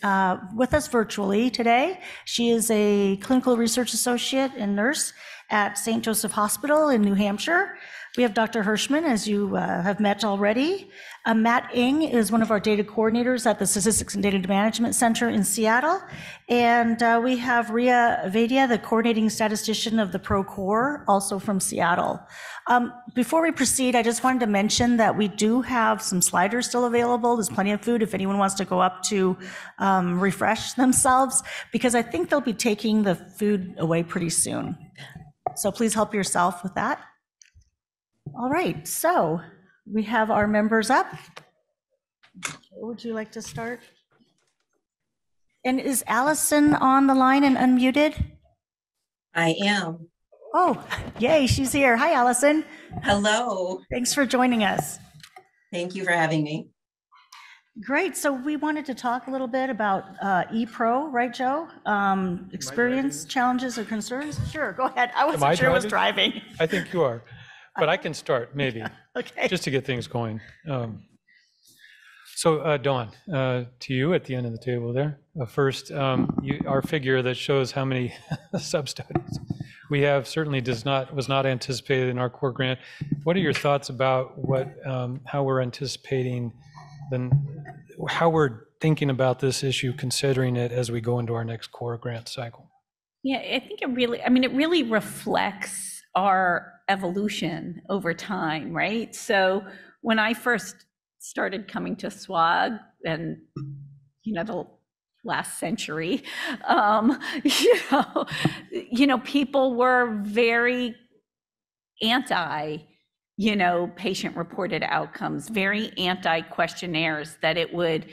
with us virtually today. She is a clinical research associate and nurse at St. Joseph Hospital in New Hampshire. We have Dr. Hershman, as you uh, have met already. Uh, Matt Ing is one of our data coordinators at the Statistics and Data Management Center in Seattle. And uh, we have Riha Vaidya, the coordinating statistician of the ProCore, also from Seattle. Um, Before we proceed, I just wanted to mention that we do have some sliders still available. There's plenty of food if anyone wants to go up to um, refresh themselves, because I think they'll be taking the food away pretty soon. So please help yourself with that. All right, so we have our members up. Would you like to start? And is Allison on the line and unmuted? I am. Oh, yay, she's here. Hi, Allison. Hello. Thanks for joining us. Thank you for having me. Great, so we wanted to talk a little bit about uh, ePro, right, Joe? Um, Experience, challenges, or concerns? Sure, go ahead. I I wasn't sure who was driving? driving. I think you are, but I can start maybe. Okay. just to get things going. Um, So uh, Dawn, uh, to you at the end of the table there. Uh, First, um, you- our figure that shows how many sub-studies we have certainly does not, was not anticipated in our core grant. What are your thoughts about what, um, how we're anticipating, then, how we're thinking about this issue, considering it as we go into our next core grant cycle? Yeah, I think it really, I mean, it really reflects our evolution over time, right? So when I first started coming to SWOG and, you know, the last century, um, you know, you know, people were very anti, you know, patient reported outcomes, very anti questionnaires that it would,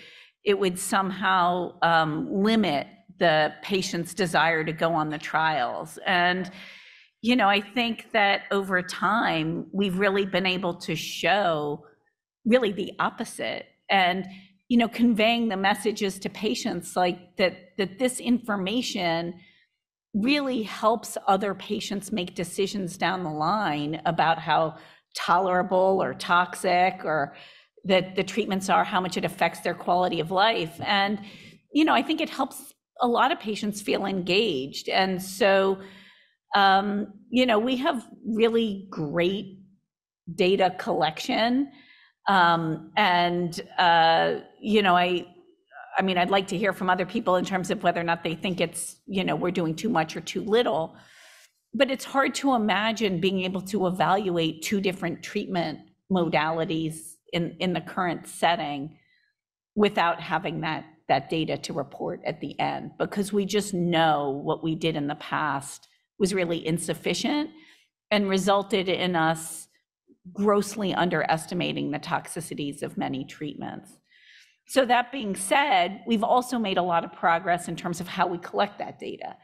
it would somehow um, limit the patient's desire to go on the trials. And, you know, I think that over time, we've really been able to show really the opposite. And, you know, conveying the messages to patients like that, that this information really helps other patients make decisions down the line about how tolerable or toxic or that the treatments are, how much it affects their quality of life. And, you know, I think it helps a lot of patients feel engaged. And so, um, you know, we have really great data collection. Um, and, uh, you know, I, I mean, I'd like to hear from other people in terms of whether or not they think it's, you know, we're doing too much or too little. But it's hard to imagine being able to evaluate two different treatment modalities in, in the current setting without having that, that data to report at the end, because we just know what we did in the past was really insufficient and resulted in us grossly underestimating the toxicities of many treatments. So that being said, we've also made a lot of progress in terms of how we collect that data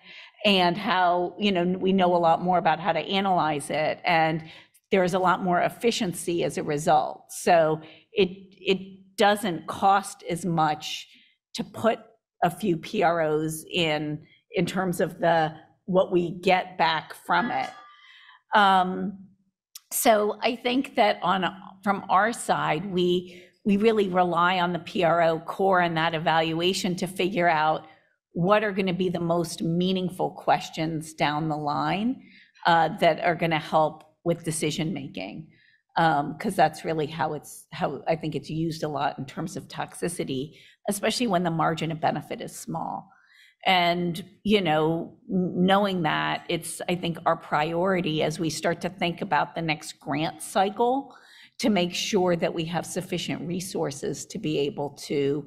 and how, you know, we know a lot more about how to analyze it and there is a lot more efficiency as a result. So it, it doesn't cost as much to put a few PROs in, in terms of the, what we get back from it. Um, so I think that on, from our side, we, we really rely on the PRO core and that evaluation to figure out what are going to be the most meaningful questions down the line uh, that are going to help with decision making. Because that's really how it's, how I think it's used a lot in terms of toxicity, especially when the margin of benefit is small. And, you know, knowing that, it's, I think, our priority as we start to think about the next grant cycle to make sure that we have sufficient resources to be able to,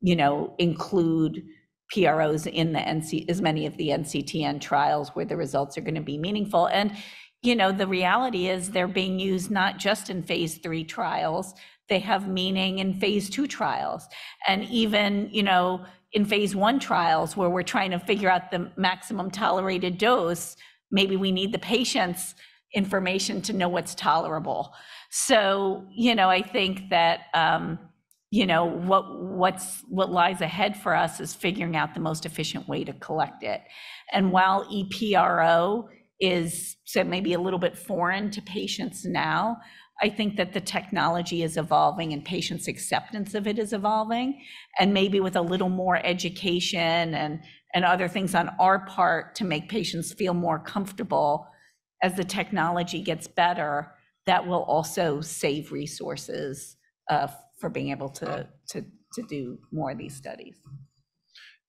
you know, include PROs in the NC, as many of the NCTN trials where the results are going to be meaningful. And, you know, the reality is they're being used not just in phase three trials, they have meaning in phase two trials. And even, you know, in phase one trials where we're trying to figure out the maximum tolerated dose, maybe we need the patient's information to know what's tolerable. So, you know, I think that, um, you know, what, what's, what lies ahead for us is figuring out the most efficient way to collect it. And while EPRO is, so maybe a little bit foreign to patients now, I think that the technology is evolving and patients' acceptance of it is evolving. And maybe with a little more education and, and other things on our part to make patients feel more comfortable as the technology gets better, that will also save resources uh, for being able to, to, to do more of these studies.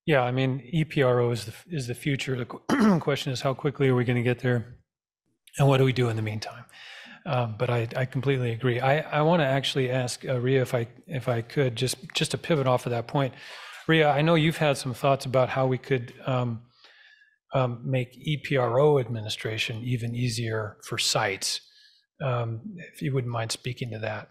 Yeah, I mean, EPRO is the, is the future. The question is how quickly are we going to get there? And what do we do in the meantime? Um, But I, I completely agree. I, I want to actually ask uh, Ria if I, if I could, just, just to pivot off of that point. Ria, I know you've had some thoughts about how we could um, um, make EPRO administration even easier for sites. Um, If you wouldn't mind speaking to that.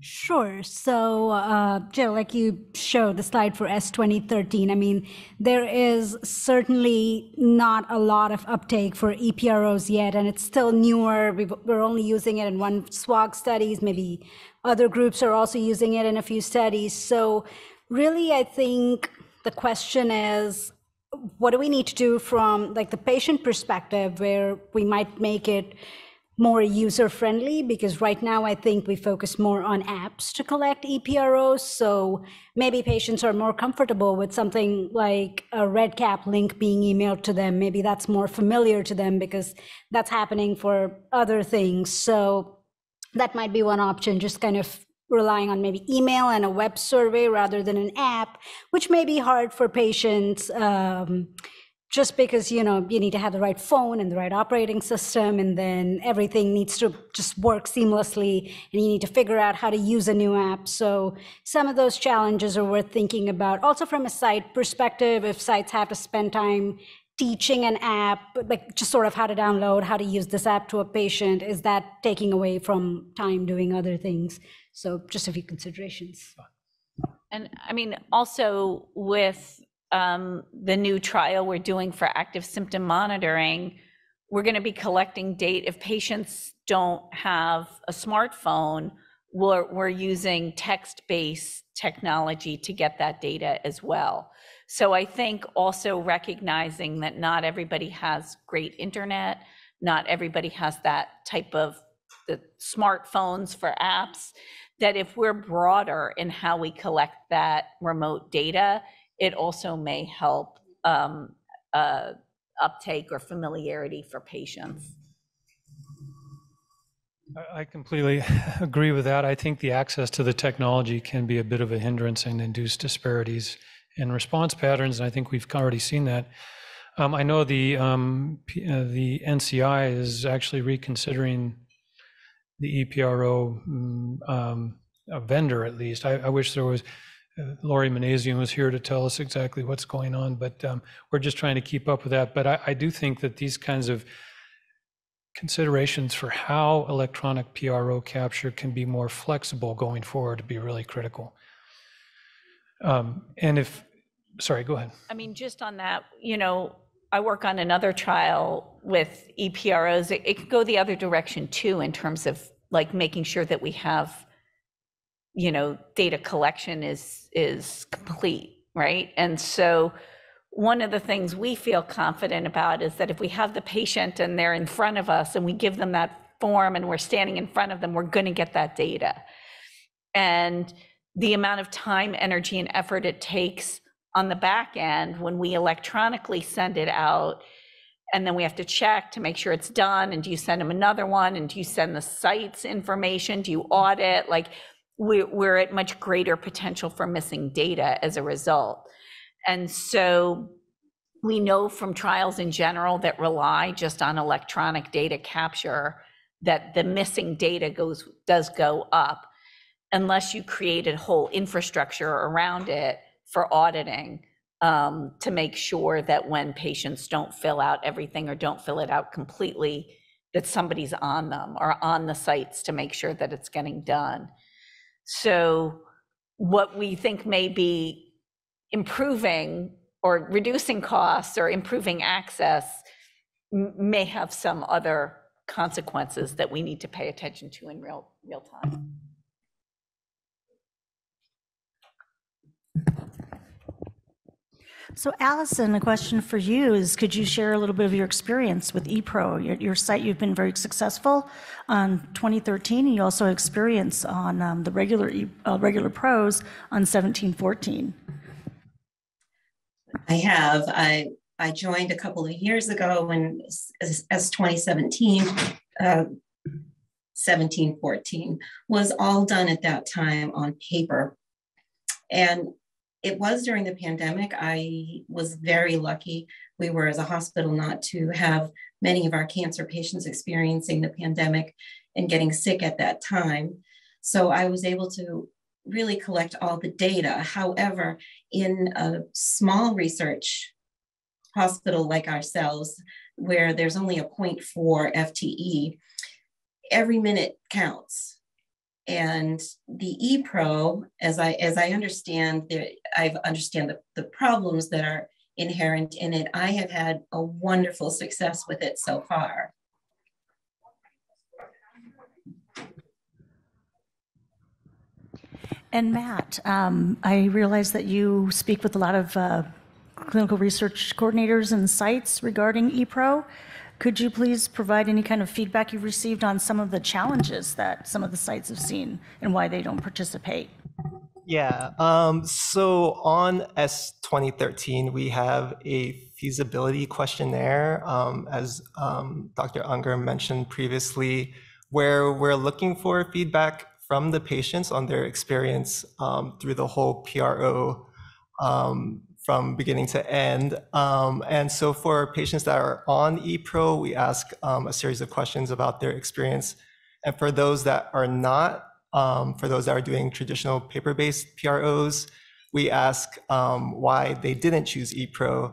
Sure. So, uh, Jill, like you showed the slide for S 2013, I mean, there is certainly not a lot of uptake for EPROs yet, and it's still newer. We've, we're only using it in one SWOG studies. Maybe other groups are also using it in a few studies. So, really, I think the question is what do we need to do from like the patient perspective where we might make it more user friendly because right now I think we focus more on apps to collect EPROs. So maybe patients are more comfortable with something like a REDCap link being emailed to them. Maybe that's more familiar to them because that's happening for other things. So that might be one option, just kind of relying on maybe email and a web survey rather than an app, which may be hard for patients. Um, just because you know you need to have the right phone and the right operating system and then everything needs to just work seamlessly and you need to figure out how to use a new app. So some of those challenges are worth thinking about. Also from a site perspective if sites have to spend time teaching an app like just sort of how to download how to use this app to a patient is that taking away from time doing other things? So just a few considerations. And I mean, also with Um, the new trial we're doing for active symptom monitoring, we're going to be collecting data. If patients don't have a smartphone, we're, we're using text-based technology to get that data as well. So I think also recognizing that not everybody has great internet, not everybody has that type of the smartphones for apps, that if we're broader in how we collect that remote data, it also may help um, uh, uptake or familiarity for patients. I- completely agree with that. I think the access to the technology can be a bit of a hindrance and induce disparities in response patterns, and I think we've already seen that. Um, I know the, um, uh, the NCI is actually reconsidering the EPRO mm, um, vendor at least. I, I wish there was, Lori Minasian was here to tell us exactly what's going on, but um, we're just trying to keep up with that. But I, I do think that these kinds of considerations for how electronic PRO capture can be more flexible going forward to be really critical. Um, And if, sorry, go ahead. I mean, just on that, you know, I work on another trial with EPROs. It, it could go the other direction too, in terms of like making sure that we have, you know, data collection is, is complete, right? And so one of the things we feel confident about is that if we have the patient and they're in front of us and we give them that form and we're standing in front of them, we're going to get that data. And the amount of time, energy, and effort it takes on the back end when we electronically send it out. And then we have to check to make sure it's done. And do you send them another one? And do you send the sites information? Do you audit? Like, we're, at much greater potential for missing data as a result. And so we know from trials in general that rely just on electronic data capture that the missing data goes, does go up unless you create a whole infrastructure around it for auditing um, to make sure that when patients don't fill out everything or don't fill it out completely, that somebody's on them or on the sites to make sure that it's getting done. So what we think may be improving or reducing costs or improving access may have some other consequences that we need to pay attention to in real, real time. So Allison, a question for you is, could you share a little bit of your experience with ePro? Your, your site, you've been very successful on 2013, and you also have experience on um, the regular, E- uh, regular pros on 1714. I have. I I joined a couple of years ago when as, as 2017, uh, 1714 was all done at that time on paper. And it was during the pandemic. I was very lucky. We were as a hospital not to have many of our cancer patients experiencing the pandemic and getting sick at that time. So I was able to really collect all the data. However, in a small research hospital like ourselves, where there's only a 0.4 FTE, every minute counts. And the ePro, as I as I understand, there, I understand the, the problems that are inherent in it. I have had a wonderful success with it so far. And Matt, um, I realize that you speak with a lot of uh, clinical research coordinators and sites regarding ePro. Could you please provide any kind of feedback you've received on some of the challenges that some of the sites have seen and why they don't participate? Yeah. Um, so on S 2013, we have a feasibility questionnaire, um, as um, Dr. Unger mentioned previously, where we're looking for feedback from the patients on their experience um, through the whole PRO um, from beginning to end. Um, and so for patients that are on ePro, we ask um, a series of questions about their experience. And for those that are not, um, for those that are doing traditional paper-based PROs, we ask um, why they didn't choose ePro.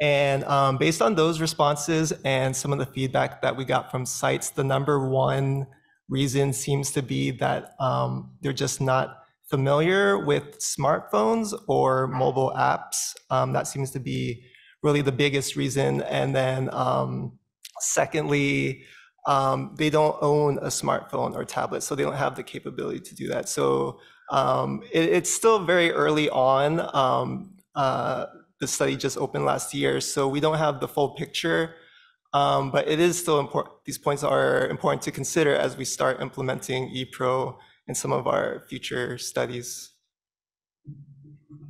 And um, based on those responses and some of the feedback that we got from sites, the number one reason seems to be that um, they're just not familiar with smartphones or mobile apps. Um, that seems to be really the biggest reason. And then um, secondly, um, they don't own a smartphone or tablet, so they don't have the capability to do that. So um, it, it's still very early on. Um, uh, the study just opened last year, so we don't have the full picture. Um, but it is still important. These points are important to consider as we start implementing ePro in some of our future studies.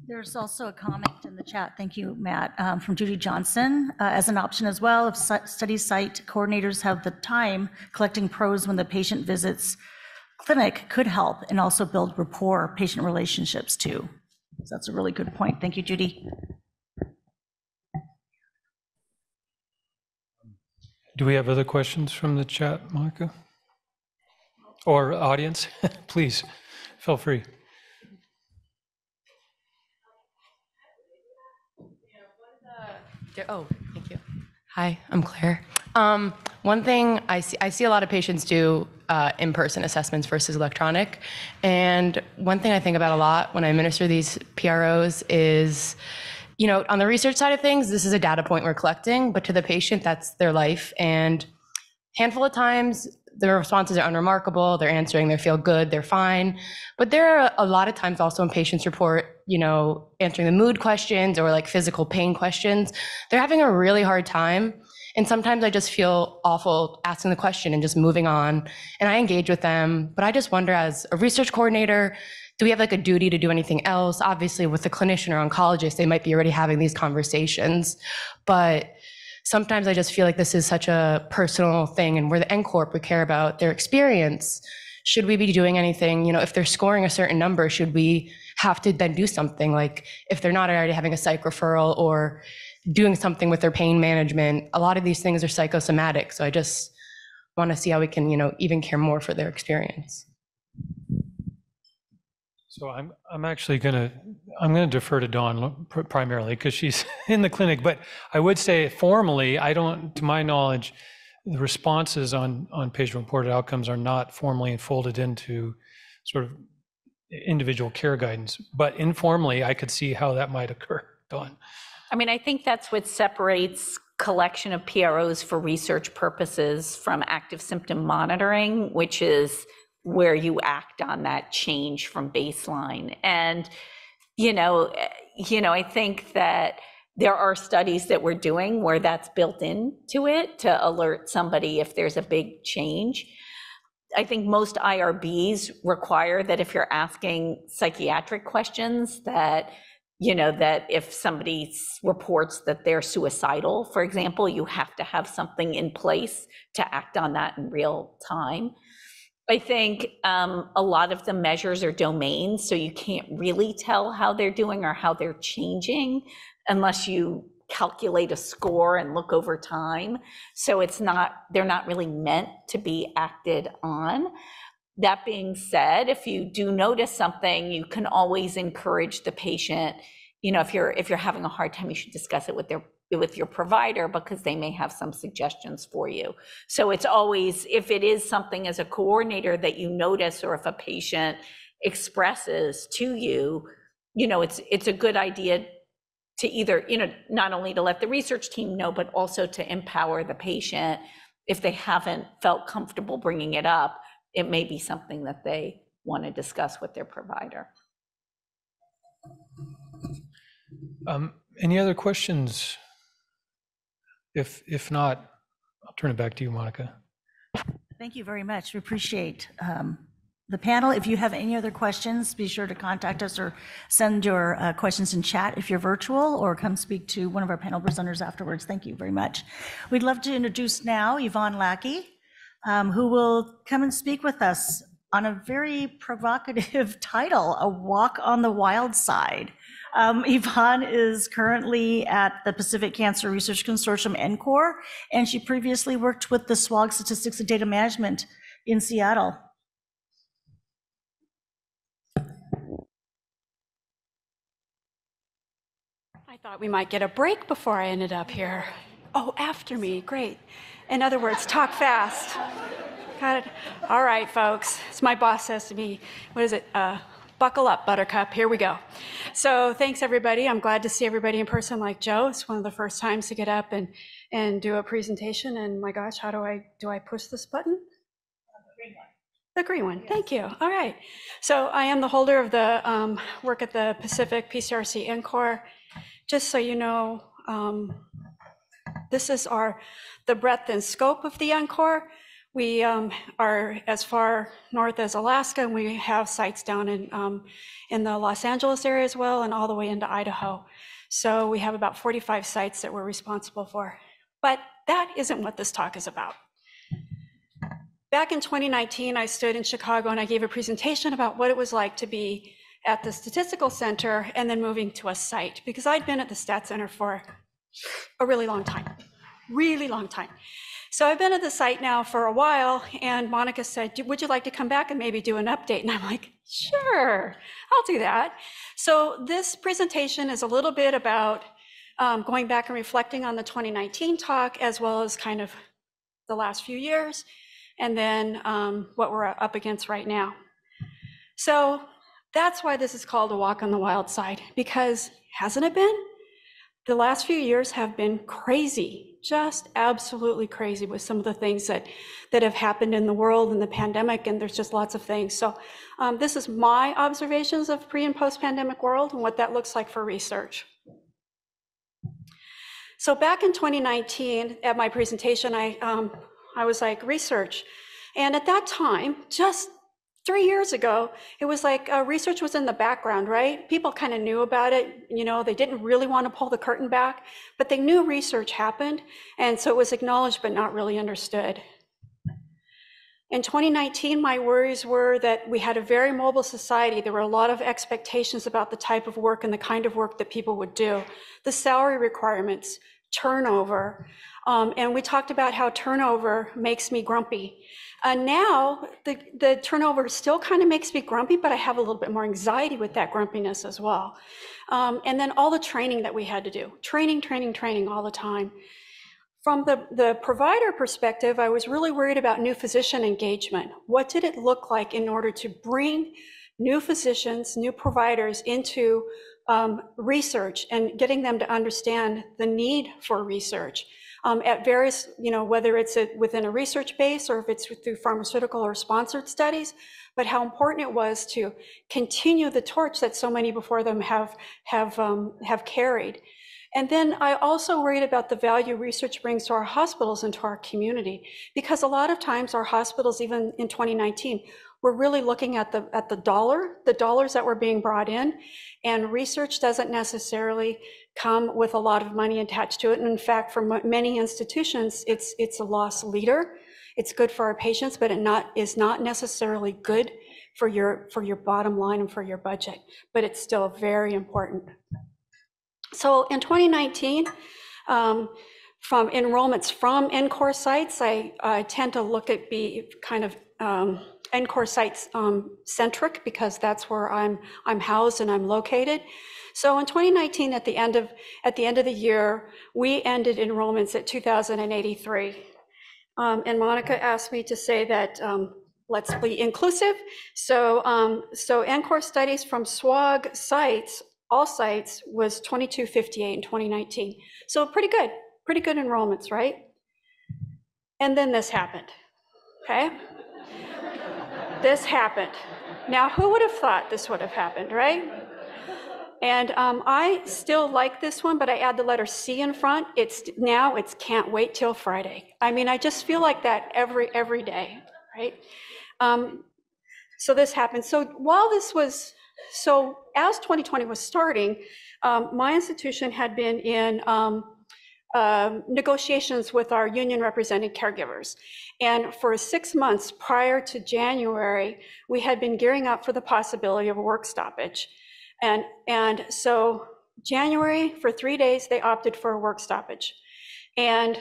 There's also a comment in the chat, thank you, Matt, um, from Judy Johnson, uh, as an option as well, if study site coordinators have the time, collecting pros when the patient visits clinic could help and also build rapport, patient relationships too. So that's a really good point. Thank you, Judy. Do we have other questions from the chat, Monica? Or audience? Please, feel free. Oh, thank you. Hi, I'm Claire. Um, One thing I see, I see a lot of patients do uh, in-person assessments versus electronic. And one thing I think about a lot when I administer these PROs is, you know, on the research side of things, this is a data point we're collecting, but to the patient, that's their life. And handful of times, the responses are unremarkable. They're answering, they feel good, they're fine. But there are a lot of times also when patients report, you know, answering the mood questions or like physical pain questions, they're having a really hard time. And sometimes I just feel awful asking the question and just moving on. And I engage with them. But I just wonder, as a research coordinator, do we have like a duty to do anything else? Obviously, with the clinician or oncologist, they might be already having these conversations. But sometimes I just feel like this is such a personal thing, and we're the NCORP, we care about their experience. Should we be doing anything? You know, if they're scoring a certain number, should we have to then do something? Like if they're not already having a psych referral or doing something with their pain management, a lot of these things are psychosomatic. So I just want to see how we can, you know, even care more for their experience. So I'm, I'm actually going to, I'm going to defer to Dawn primarily because she's in the clinic. But I would say formally, I don't, to my knowledge, the responses on, on patient-reported outcomes are not formally folded into sort of individual care guidance. But informally, I could see how that might occur. Dawn? I mean, I think that's what separates collection of PROs for research purposes from active symptom monitoring, which is where you act on that change from baseline. And, you know, eh, you know, I think that there are studies that we're doing where that's built into it to alert somebody if there's a big change. I think most IRBs require that if you're asking psychiatric questions that you know that if somebody reports that they're suicidal for example you have to have something in place to act on that in real time I think um, a lot of the measures are domains, so you can't really tell how they're doing or how they're changing unless you calculate a score and look over time. So it's not, they're not really meant to be acted on. That being said, if you do notice something, you can always encourage the patient. You know, if you're if you're having a hard time, you should discuss it with their with your provider because they may have some suggestions for you. So it's always, if it is something as a coordinator that you notice, or if a patient expresses to you, you know, it's, it's a good idea to either, you know, not only to let the research team know, but also to empower the patient. If they haven't felt comfortable bringing it up, it may be something that they want to discuss with their provider. Um, Any other questions if, if not, I'll turn it back to you, Monica. Thank you very much. We appreciate um, the panel. If you have any other questions, be sure to contact us or send your uh, questions in chat if you're virtual, or come speak to one of our panel presenters afterwards. Thank you very much. We'd love to introduce now Yvonne Lackey, um, who will come and speak with us on a very provocative title, A Walk on the Wild Side. Um, Yvonne is currently at the Pacific Cancer Research Consortium, NCORP, and she previously worked with the SWOG Statistics and Data Management in Seattle. I thought we might get a break before I ended up here. Oh, after me, great. In other words, talk fast. Got it. All right, folks. As my boss says to me, what is it? Uh, buckle up, Buttercup. Here we go. So thanks, everybody. I'm glad to see everybody in person like Joe. It's one of the first times to get up and, and do a presentation. And my gosh, how do I, do I push this button? The green one. The green one. Thank you. All right. So I am the holder of the um, work at the Pacific PCRC NCORP. Just so you know, um, this is our the breadth and scope of the NCORP. We um, are as far north as Alaska, and we have sites down in, um, in the Los Angeles area as well, and all the way into Idaho. So we have about 45 sites that we're responsible for. But that isn't what this talk is about. Back in 2019, I stood in Chicago and I gave a presentation about what it was like to be at the statistical center and then moving to a site because I'd been at the stat center for a really long time, really long time. So I've been at the site now for a while, and Monica said, Would you like to come back and maybe do an update? And I'm like, Sure, I'll do that. So this presentation is a little bit about um, going back and reflecting on the 2019 talk, as well as kind of the last few years, and then um, what we're up against right now. So that's why this is called a walk on the wild side, because hasn't it been? The last few years have been crazy, just absolutely crazy with some of the things that, that have happened in the world and the pandemic, and there's just lots of things. So um, this is my observations of pre and post-pandemic world and what that looks like for research. So back in 2019, at my presentation, I, um, I was like, research. And at that time, just three years ago, it was like uh, research was in the background, right? People kind of knew about it. You know, they didn't really want to pull the curtain back, but they knew research happened. And so it was acknowledged, but not really understood. In 2019, my worries were that we had a very mobile society. There were a lot of expectations about the type of work and the kind of work that people would do, the salary requirements, turnover. Um, and we talked about how turnover makes me grumpy. Uh, now, the, the turnover still kind of makes me grumpy, but I have a little bit more anxiety with that grumpiness as well. Um, and then all the training that we had to do training, training, training all the time. From the, the provider perspective, I was really worried about new physician engagement. What did it look like in order to bring new physicians, new providers into um, research and getting them to understand the need for research um, at various, you know, whether it's a, within a research base or if it's through pharmaceutical or sponsored studies, but how important it was to continue the torch that so many before them have, have, um, have carried. And then I also worried about the value research brings to our hospitals and to our community, because a lot of times our hospitals, even in 2019, we're really looking at the at the dollar, the dollars that were being brought in, and research doesn't necessarily come with a lot of money attached to it. And in fact, for many institutions, it's it's a loss leader. It's good for our patients, but it not is not necessarily good for your for your bottom line and for your budget. But it's still very important. So in 2019, um, from enrollments from NCORP sites, I, I, tend to look at be kind of um, NCORP sites um, centric because that's where I'm I'm housed and I'm located. So in 2019, at the end of at the end of the year, we ended enrollments at 2,083. Um, and Monica asked me to say that um, let's be inclusive. So um, so NCORP studies from SWOG sites all sites was 2258 in 2019. So pretty good, pretty good enrollments, right? And then this happened, okay? this happened. Now, who would have thought this would have happened, right? And um, I still like this one, but I add the letter C in front. It's now it's can't wait till Friday. I mean, I just feel like that every every day, right? Um, so this happened. So while this was so as 2020 was starting, um, my institution had been in uh, negotiations with our union represented caregivers. And for six months prior to January, we had been gearing up for the possibility of a work stoppage. And, and so January, for three days, they opted for a work stoppage. And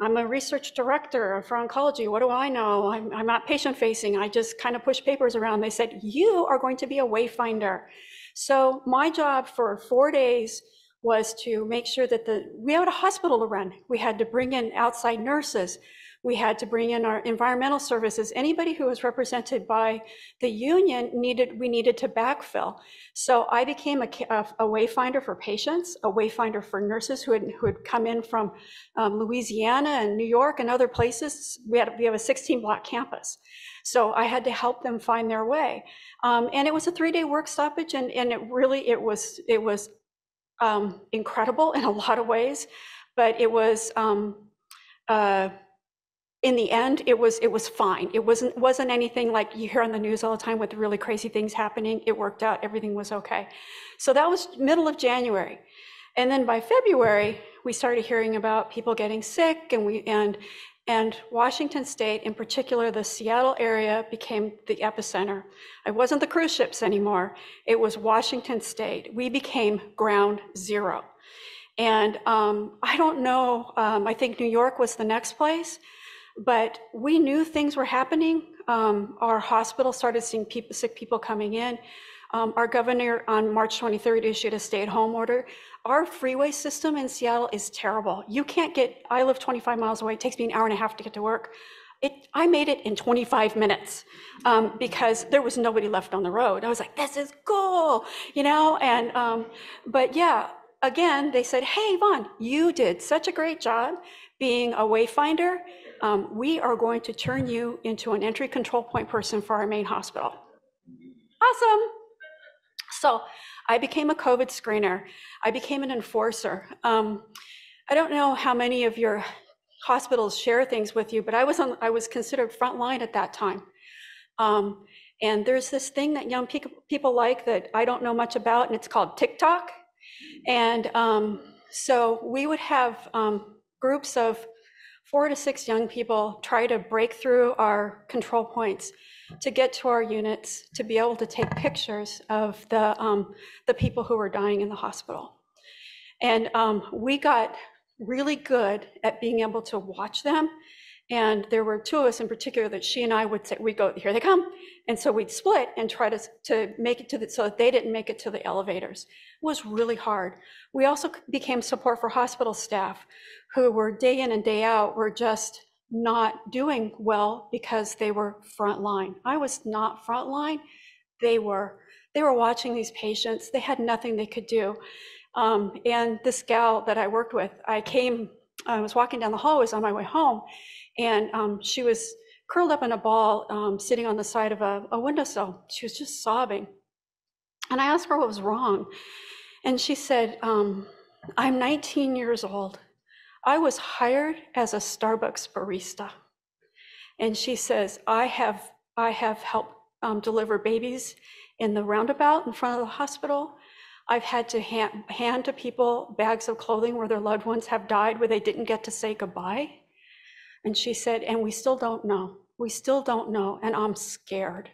I'm a research director for oncology. What do I know? I'm, I'm not patient facing. I just kind of push papers around. They said, You are going to be a wayfinder. So my job for four days was to make sure that the we had a hospital to run. We had to bring in outside nurses. We had to bring in our environmental services. Anybody who was represented by the union needed, we needed to backfill. So I became a, a, a wayfinder for patients, a wayfinder for nurses who had, who had come in from um, Louisiana and New York and other places. We, had, we have a 16 block campus. So I had to help them find their way. Um, and it was a three day work stoppage and, and it really, it was, it was um, incredible in a lot of ways, but it was, um, uh, in the end, it was it was fine. It wasn't wasn't anything like you hear on the news all the time with really crazy things happening. It worked out. Everything was okay. So that was middle of January, and then by February we started hearing about people getting sick, and we and and Washington State, in particular, the Seattle area became the epicenter. It wasn't the cruise ships anymore. It was Washington State. We became ground zero. And um, I don't know. Um, I think New York was the next place but we knew things were happening. Um, our hospital started seeing people, sick people coming in. Um, Our governor on March 23rd issued a stay-at-home order. Our freeway system in Seattle is terrible. You can't get, I live 25 miles away, it takes me an hour and a half to get to work. It, I made it in 25 minutes um, because there was nobody left on the road. I was like, this is cool, you know? And, um, but yeah, again, they said, hey, Vaughn, you did such a great job being a wayfinder. Um, we are going to turn you into an entry control point person for our main hospital. Awesome. So I became a COVID screener. I became an enforcer. Um, I don't know how many of your hospitals share things with you, but I was on, I was considered frontline at that time. Um, and there's this thing that young pe- people like that I don't know much about, and it's called TikTok. And um, so we would have um, groups of four to six young people try to break through our control points to get to our units to be able to take pictures of the um, the people who were dying in the hospital. And um, we got really good at being able to watch them. And there were two of us in particular that she and I would say, we go, here they come. And so we'd split and try to, to make it to the, so that they didn't make it to the elevators. It was really hard. We also became support for hospital staff who were day in and day out were just not doing well because they were frontline. I was not frontline. They were. They were watching these patients. They had nothing they could do. Um, and this gal that I worked with, I came, I was walking down the hall, was on my way home, and um, she was curled up in a ball, um, sitting on the side of a, a windowsill. She was just sobbing. And I asked her what was wrong. And she said, um, I'm 19 years old. I was hired as a Starbucks barista. And she says, I have, I have helped um, deliver babies in the roundabout in front of the hospital. I've had to hand, hand to people bags of clothing where their loved ones have died where they didn't get to say goodbye. And she said, and we still don't know. We still don't know. And I'm scared.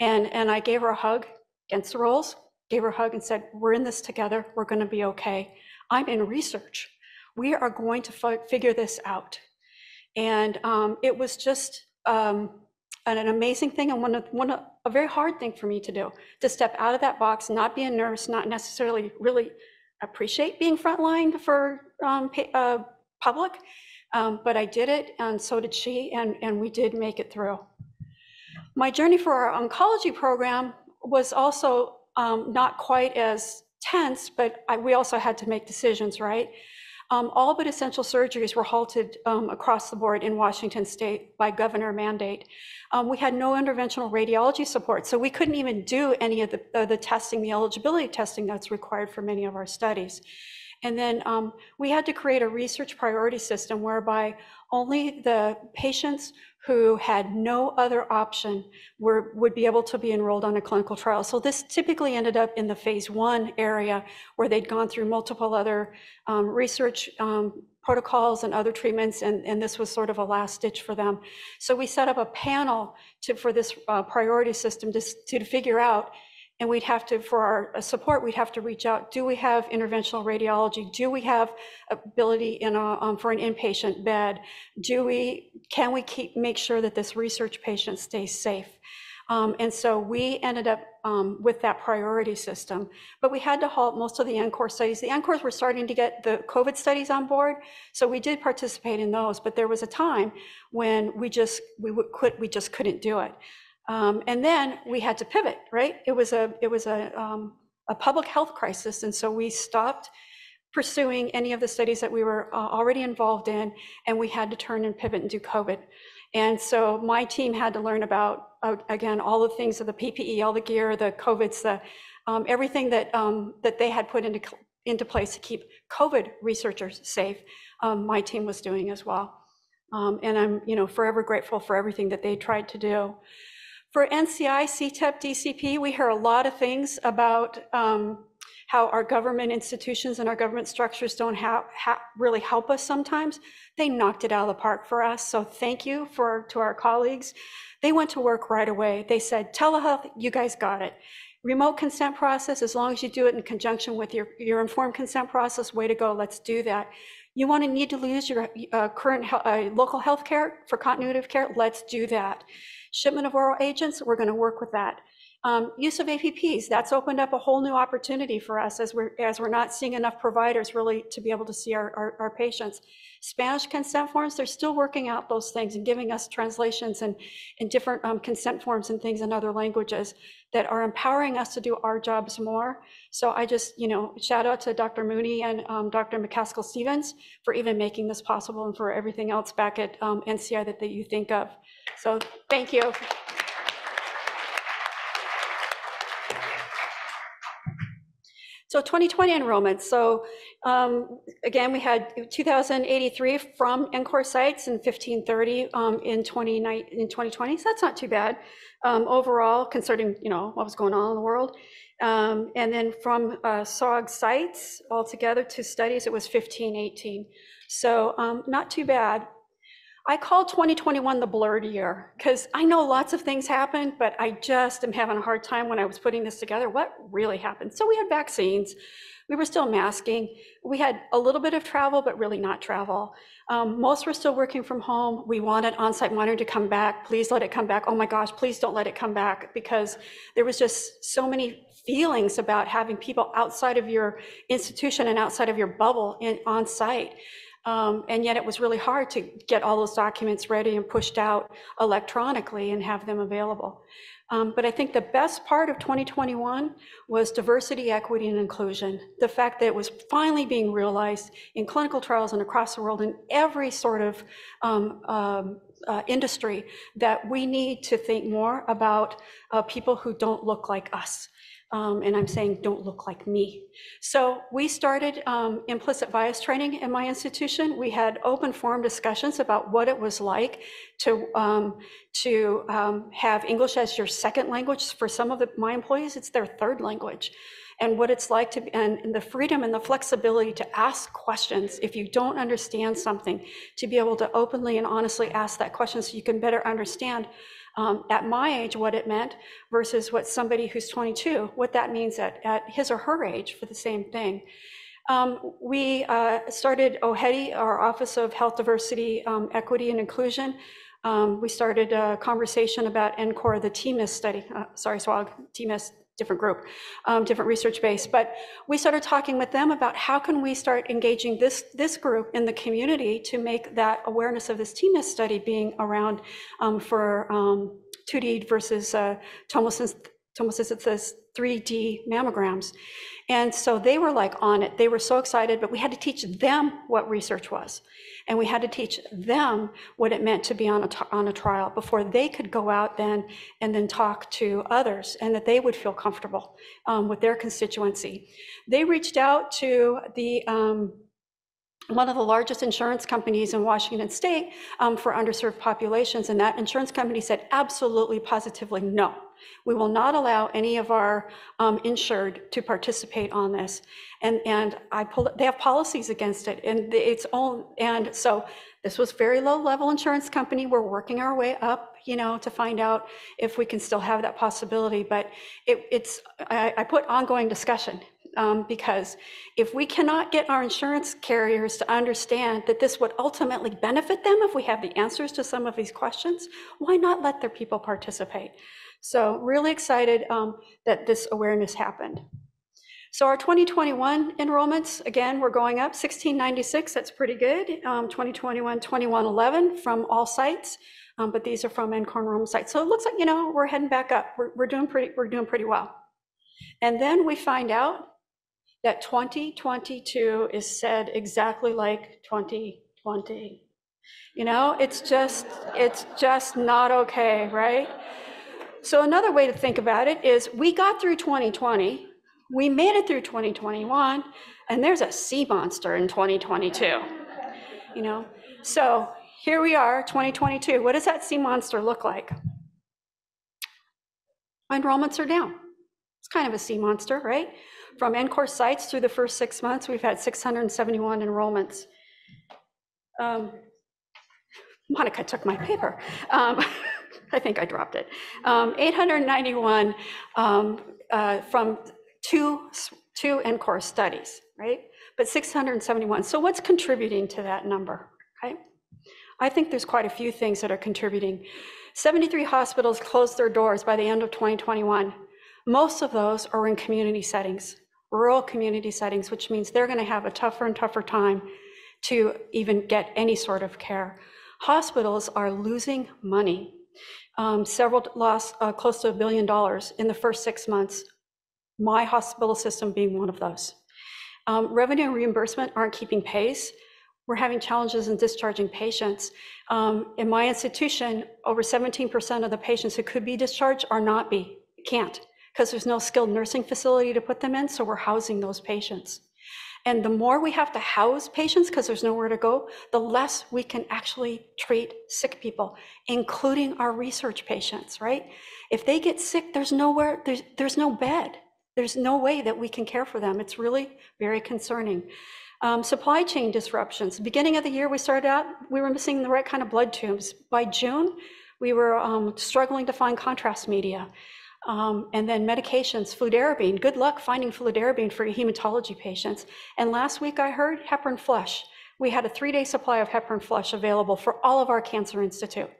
And, and I gave her a hug against the rolls, gave her a hug and said, We're in this together. We're going to be okay. I'm in research. We are going to fi- figure this out. And um, it was just um, an, an amazing thing and one of, one of, a very hard thing for me to do to step out of that box, not be a nurse, not necessarily really appreciate being frontline for um, pa- uh, public, um, but I did it, and so did she, and, and we did make it through. My journey for our oncology program was also um, not quite as tense, but I, we also had to make decisions, right? Um, all but essential surgeries were halted um, across the board in Washington state by governor mandate. Um, we had no interventional radiology support, so we couldn't even do any of the, uh, the testing, the eligibility testing that's required for many of our studies. And then um, we had to create a research priority system whereby only the patients who had no other option were, would be able to be enrolled on a clinical trial. So this typically ended up in the phase one area where they'd gone through multiple other um, research um, protocols and other treatments, and, and this was sort of a last ditch for them. So we set up a panel to, for this uh, priority system to, to figure out and we'd have to, for our uh, support, we'd have to reach out. Do we have interventional radiology? Do we have ability in a, um, for an inpatient bed? Do we, can we keep, make sure that this research patient stays safe? Um, and so we ended up um, with that priority system, but we had to halt most of the NCORP studies. The NCORPs were starting to get the COVID studies on board, so we did participate in those. But there was a time when we just we would quit, we just couldn't do it. Um, and then we had to pivot, right? It was a it was a um, a public health crisis, and so we stopped pursuing any of the studies that we were uh, already involved in, and we had to turn and pivot and do COVID. And so my team had to learn about uh, again all the things of the PPE, all the gear, the COVIDs, the um, everything that um, that they had put into into place to keep COVID researchers safe. Um, my team was doing as well, um, and I'm you know forever grateful for everything that they tried to do. For NCI, CTEP, DCP, we hear a lot of things about um, how our government institutions and our government structures don't ha- ha- really help us sometimes. They knocked it out of the park for us. So thank you for to our colleagues. They went to work right away. They said, telehealth, you guys got it. Remote consent process, as long as you do it in conjunction with your, your informed consent process, way to go, let's do that. You want to need to use your uh, current uh, local health care for continuity of care, let's do that. Shipment of oral agents, we're going to work with that. Um, Use of APPs, that's opened up a whole new opportunity for us as we're, as we're not seeing enough providers really to be able to see our, our, our patients. Spanish consent forms, they're still working out those things and giving us translations and, and different um, consent forms and things in other languages that are empowering us to do our jobs more. So I just, you know, shout out to Dr. Mooney and um, Dr. McCaskill Stevens for even making this possible and for everything else back at um, NCI that, that you think of. So thank you. So 2020 enrollment. So um, again, we had 2,083 from NCORP sites and 1,530 um, in 29 in 2020. So that's not too bad um, overall, considering you know what was going on in the world. Um, and then from uh, SWOG sites altogether to studies, it was 1518. So um, not too bad. I call 2021 the blurred year because I know lots of things happened, but I just am having a hard time when I was putting this together. What really happened? So we had vaccines. We were still masking. We had a little bit of travel, but really not travel. Um, most were still working from home. We wanted on-site monitoring to come back. Please let it come back. Oh my gosh, please don't let it come back because there was just so many feelings about having people outside of your institution and outside of your bubble in on site. Um, and yet it was really hard to get all those documents ready and pushed out electronically and have them available. Um, but I think the best part of 2021 was diversity, equity, and inclusion. The fact that it was finally being realized in clinical trials and across the world in every sort of um, um, uh, industry that we need to think more about uh, people who don't look like us. Um, and I'm saying don't look like me. So we started um, implicit bias training in my institution. We had open forum discussions about what it was like to um, to um, have English as your second language. For some of the, my employees, it's their third language. And what it's like to, and, and the freedom and the flexibility to ask questions if you don't understand something, to be able to openly and honestly ask that question so you can better understand um, at my age what it meant versus what somebody who's 22, what that means at, at his or her age for the same thing. Um, we uh, started OHEDI, our Office of Health Diversity, um, Equity, and Inclusion. Um, we started a conversation about NCORP, the TMIST study, uh, sorry, SWOG, TMIST different group, um, different research base. But we started talking with them about how can we start engaging this, this group in the community to make that awareness of this TMIST study being around um, for um, 2D versus uh, tomosynthesis 3D mammograms. And so they were like on it. They were so excited, but we had to teach them what research was. And we had to teach them what it meant to be on a, on a trial before they could go out then and then talk to others and that they would feel comfortable um, with their constituency. They reached out to the um, one of the largest insurance companies in Washington state um, for underserved populations. And that insurance company said absolutely, positively no. We will not allow any of our um, insured to participate on this. And, and I pulled, they have policies against it and its own, and so this was very low level insurance company. We're working our way up, you know, to find out if we can still have that possibility. But it, it's, I, I put ongoing discussion um, because if we cannot get our insurance carriers to understand that this would ultimately benefit them if we have the answers to some of these questions, why not let their people participate? So really excited um, that this awareness happened. So our 2021 enrollments, again, we're going up 1696, that's pretty good. Um, 2021, 2111 from all sites, um, but these are from NCORP enrollment sites. So it looks like, you know, we're heading back up. We're, we're, doing pretty, we're doing pretty well. And then we find out that 2022 is said exactly like 2020. You know, it's just, it's just not okay, right? So another way to think about it is we got through 2020, we made it through 2021, and there's a sea monster in 2022. You know, so here we are, 2022. What does that sea monster look like? Enrollments are down. It's kind of a sea monster, right? From NCORP sites through the first six months, we've had 671 enrollments. Um, Monica took my paper. Um, I think I dropped it. Um, 891 um, uh, from two, two NCORP studies, right? But 671. So what's contributing to that number, right? I think there's quite a few things that are contributing. 73 hospitals closed their doors by the end of 2021. Most of those are in community settings, rural community settings, which means they're going to have a tougher and tougher time to even get any sort of care. Hospitals are losing money. Um, several lost uh, close to a billion dollars in the first six months. My hospital system being one of those. Um, revenue and reimbursement aren't keeping pace. We're having challenges in discharging patients. Um, in my institution, over 17% of the patients who could be discharged are not be, can't, because there's no skilled nursing facility to put them in, so we're housing those patients. And the more we have to house patients, because there's nowhere to go, the less we can actually treat sick people, including our research patients, right? If they get sick, there's nowhere, there's, there's no bed. There's no way that we can care for them. It's really very concerning. Um, supply chain disruptions. Beginning of the year, we started out, we were missing the right kind of blood tubes. By June, we were um, struggling to find contrast media. Um, and then medications, fludarabine. Good luck finding fludarabine for hematology patients. And last week I heard heparin flush. We had a three-day supply of heparin flush available for all of our cancer institute.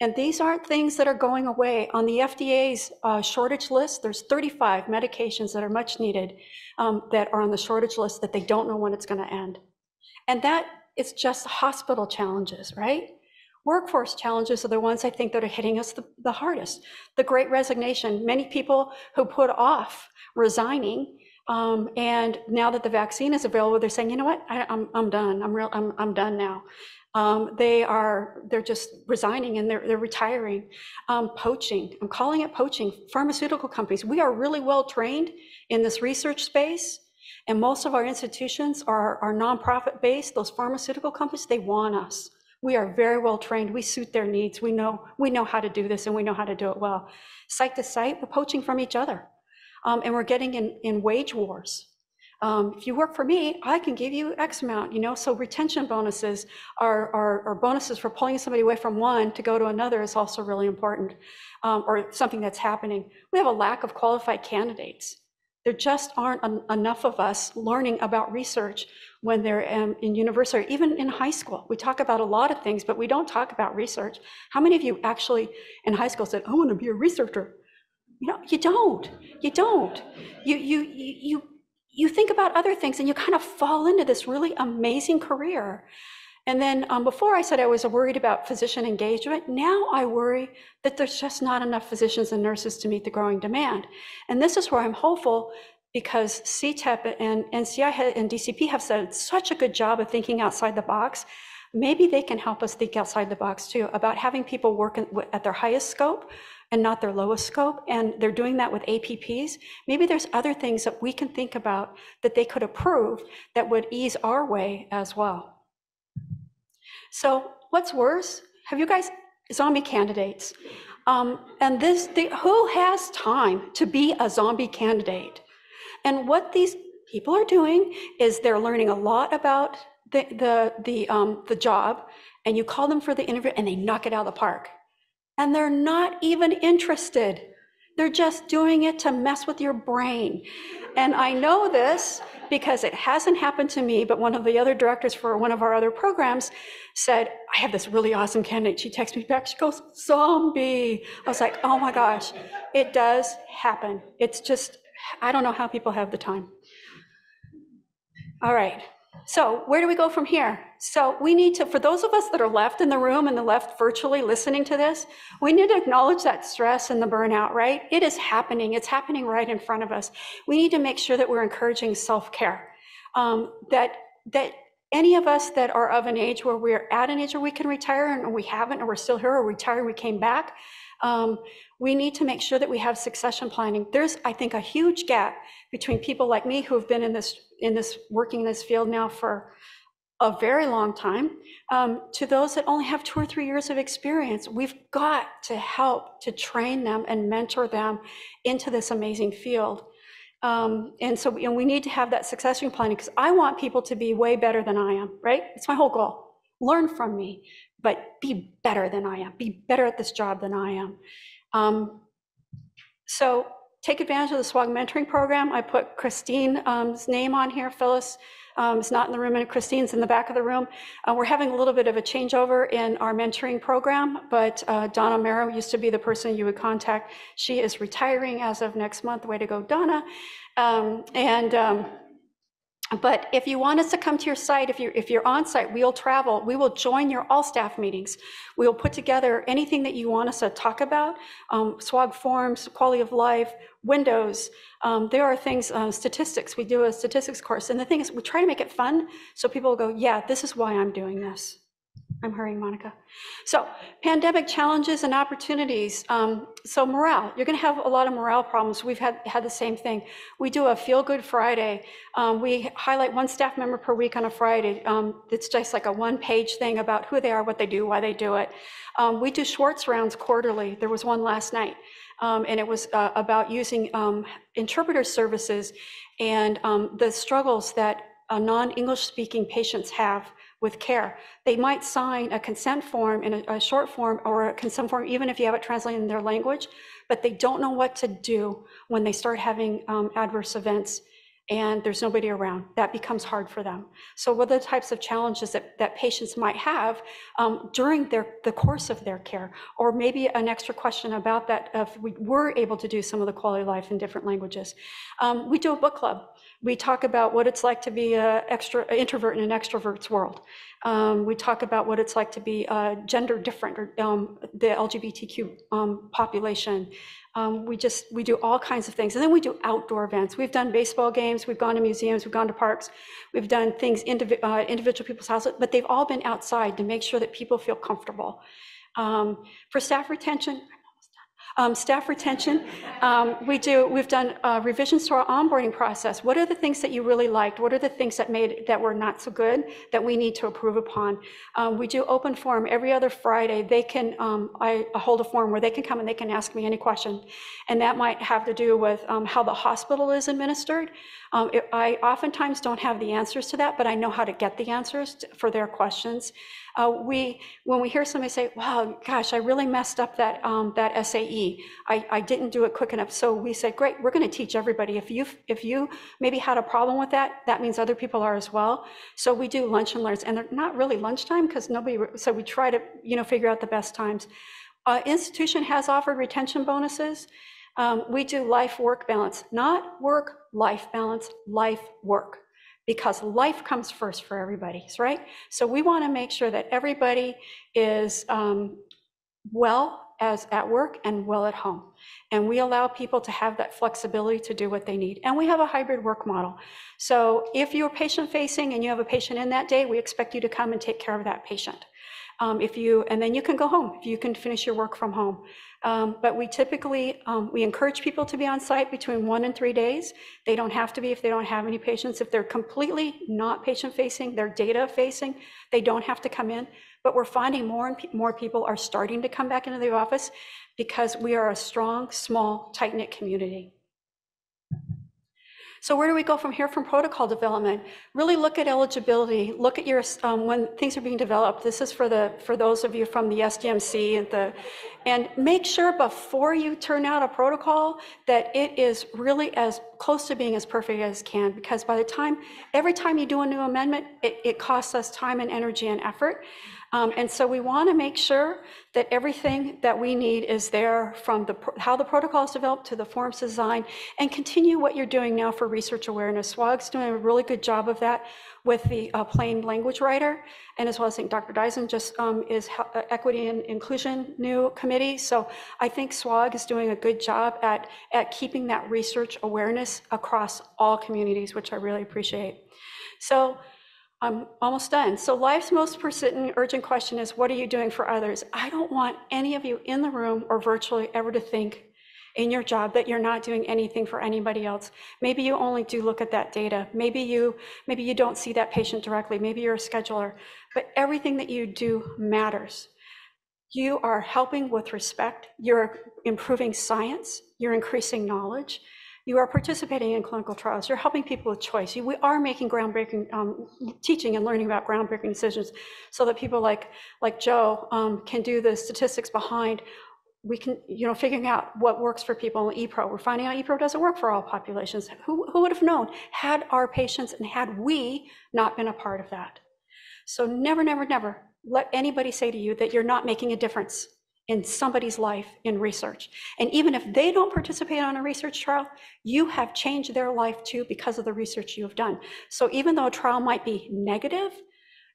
And these aren't things that are going away. On the FDA's uh, shortage list, there's 35 medications that are much needed um, that are on the shortage list that they don't know when it's going to end. And that is just hospital challenges, right? Workforce challenges are the ones I think that are hitting us the, the hardest. The great resignation, many people who put off resigning um, and now that the vaccine is available, they're saying, you know what, I, am I'm, I'm done. I'm real. I'm, I'm done now. Um, they are they're just resigning and they're, they're retiring. Um, poaching, I'm calling it poaching. Pharmaceutical companies, we are really well trained in this research space, and most of our institutions are, are nonprofit based. Those pharmaceutical companies, they want us. We are very well trained. We suit their needs. We know we know how to do this, and we know how to do it well. Site to site, we're poaching from each other, um, and we're getting in, in wage wars. Um, if you work for me, I can give you X amount, you know, so retention bonuses are, are, are, bonuses for pulling somebody away from one to go to another is also really important, um, or something that's happening. We have a lack of qualified candidates. There just aren't en enough of us learning about research when they're um, in university, or even in high school. We talk about a lot of things, but we don't talk about research. How many of you actually in high school said, I want to be a researcher? You know, you don't. You don't. You, you, you, you think about other things and you kind of fall into this really amazing career. And then um, before I said I was worried about physician engagement, now I worry that there's just not enough physicians and nurses to meet the growing demand. And this is where I'm hopeful because CTEP and NCI and DCP have done such a good job of thinking outside the box. Maybe they can help us think outside the box too about having people work at their highest scope and not their lowest scope. And they're doing that with APPs. Maybe there's other things that we can think about that they could approve that would ease our way as well. So what's worse? Have you guys, zombie candidates. Um, and this, the, who has time to be a zombie candidate? And what these people are doing is they're learning a lot about the, the, the, um, the job, and you call them for the interview and they knock it out of the park and they're not even interested. They're just doing it to mess with your brain. And I know this because it hasn't happened to me, but one of the other directors for one of our other programs said, I have this really awesome candidate. She texts me back, she goes, zombie. I was like, oh my gosh, it does happen. It's just, I don't know how people have the time. All right. So where do we go from here? So we need to, for those of us that are left in the room and the left virtually listening to this, we need to acknowledge that stress and the burnout, right? It is happening. It's happening right in front of us. We need to make sure that we're encouraging self-care. Um, that that any of us that are of an age where we're at an age where we can retire and we haven't, or we're still here, or retired, we came back. Um, we need to make sure that we have succession planning. There's, I think, a huge gap between people like me who have been in this in this working in this field now for a very long time um, to those that only have two or three years of experience. We've got to help to train them and mentor them into this amazing field. Um, and so know, we need to have that succession planning because I want people to be way better than I am, right? It's my whole goal. Learn from me, but be better than I am. Be better at this job than I am. Um, so take advantage of the SWOG mentoring program. I put Christine's name on here. Phyllis um, is not in the room, and Christine's in the back of the room. Uh, we're having a little bit of a changeover in our mentoring program, but uh, Donna Mero used to be the person you would contact. She is retiring as of next month. Way to go, Donna. Um, and um, but if you want us to come to your site, if you're, if you're on site, we'll travel. We will join your all staff meetings. We'll put together anything that you want us to talk about, um, forms, quality of life, windows. Um, there are things, uh, statistics. We do a statistics course. And the thing is, we try to make it fun so people will go, yeah, this is why I'm doing this. I'm hurrying, Monica. So pandemic challenges and opportunities. Um, so morale, you're going to have a lot of morale problems. We've had, had the same thing. We do a Feel Good Friday. Um, we highlight one staff member per week on a Friday. Um, it's just like a one-page thing about who they are, what they do, why they do it. Um, we do Schwartz rounds quarterly. There was one last night. Um, and it was uh, about using um, interpreter services and the struggles that uh, non-English speaking patients have with care. They might sign a consent form in a, a, short form or a consent form, even if you have it translated in their language, but they don't know what to do when they start having um, adverse events and there's nobody around. That becomes hard for them. So what are the types of challenges that, that patients might have um, during their, the course of their care? Or maybe an extra question about that if we were able to do some of the quality of life in different languages. Um, we do a book club we talk about what it's like to be an extra introvert in an extrovert's world. Um, we talk about what it's like to be uh, gender different, or um, the LGBTQ um, population. Um, we just we do all kinds of things, and then we do outdoor events. We've done baseball games, we've gone to museums, we've gone to parks, we've done things indiv- uh, individual people's houses, but they've all been outside to make sure that people feel comfortable. Um, for staff retention, um, staff retention, um, we do, we've done uh, revisions to our onboarding process. What are the things that you really liked? What are the things that made, that were not so good that we need to improve upon? Um, we do open forum every other Friday. They can, um, I hold a forum where they can come and they can ask me any question. And that might have to do with um, how the hospital is administered. Um, it, I oftentimes don't have the answers to that, but I know how to get the answers to, for their questions. Uh, we, when we hear somebody say, wow, gosh, I really messed up that, um, that SAE. I, I didn't do it quick enough. So we said, great, we're going to teach everybody. If you, if you maybe had a problem with that, that means other people are as well. So we do lunch and learns, and they're not really lunchtime because nobody, so we try to, you know, figure out the best times. Uh, institution has offered retention bonuses. Um, we do life work balance, not work life balance, life work because life comes first for everybody, right? So we want to make sure that everybody is um, well as at work and well at home. And we allow people to have that flexibility to do what they need. And we have a hybrid work model. So if you're patient facing and you have a patient in that day, we expect you to come and take care of that patient. Um, if you, and then you can go home if you can finish your work from home. Um, but we typically, um, we encourage people to be on site between one and three days. They don't have to be if they don't have any patients. If they're completely not patient facing, they're data facing, they don't have to come in. But we're finding more and more people are starting to come back into the office because we are a strong, small, tight knit community. So where do we go from here from protocol development? Really look at eligibility, look at your, um, when things are being developed, this is for the, for those of you from the SDMC and the, and make sure before you turn out a protocol that it is really as close to being as perfect as can, because by the time, every time you do a new amendment, it, it costs us time and energy and effort. Um, and so we want to make sure that everything that we need is there from the, how the protocol is developed to the forms design and continue what you're doing now for research awareness. SWOG's doing a really good job of that with the uh, plain language writer. And as well as I think Dr. Dyson just um, is uh, equity and inclusion new committee. So I think SWOG is doing a good job at, at keeping that research awareness across all communities, which I really appreciate. So I'm almost done. So life's most persistent, urgent question is, what are you doing for others? I don't want any of you in the room or virtually ever to think in your job that you're not doing anything for anybody else. Maybe you only do look at that data. Maybe you, maybe you don't see that patient directly. Maybe you're a scheduler, but everything that you do matters. You are helping with respect. You're improving science. You're increasing knowledge. You are participating in clinical trials. You're helping people with choice. We are making groundbreaking um, teaching and learning about groundbreaking decisions so that people like, like Joe um, can do the statistics behind we can, you know, figuring out what works for people in EPRO. We're finding out EPRO doesn't work for all populations. Who, who would have known had our patients and had we not been a part of that? So never, never, never let anybody say to you that you're not making a difference in somebody's life in research. And even if they don't participate on a research trial, you have changed their life too because of the research you have done. So even though a trial might be negative,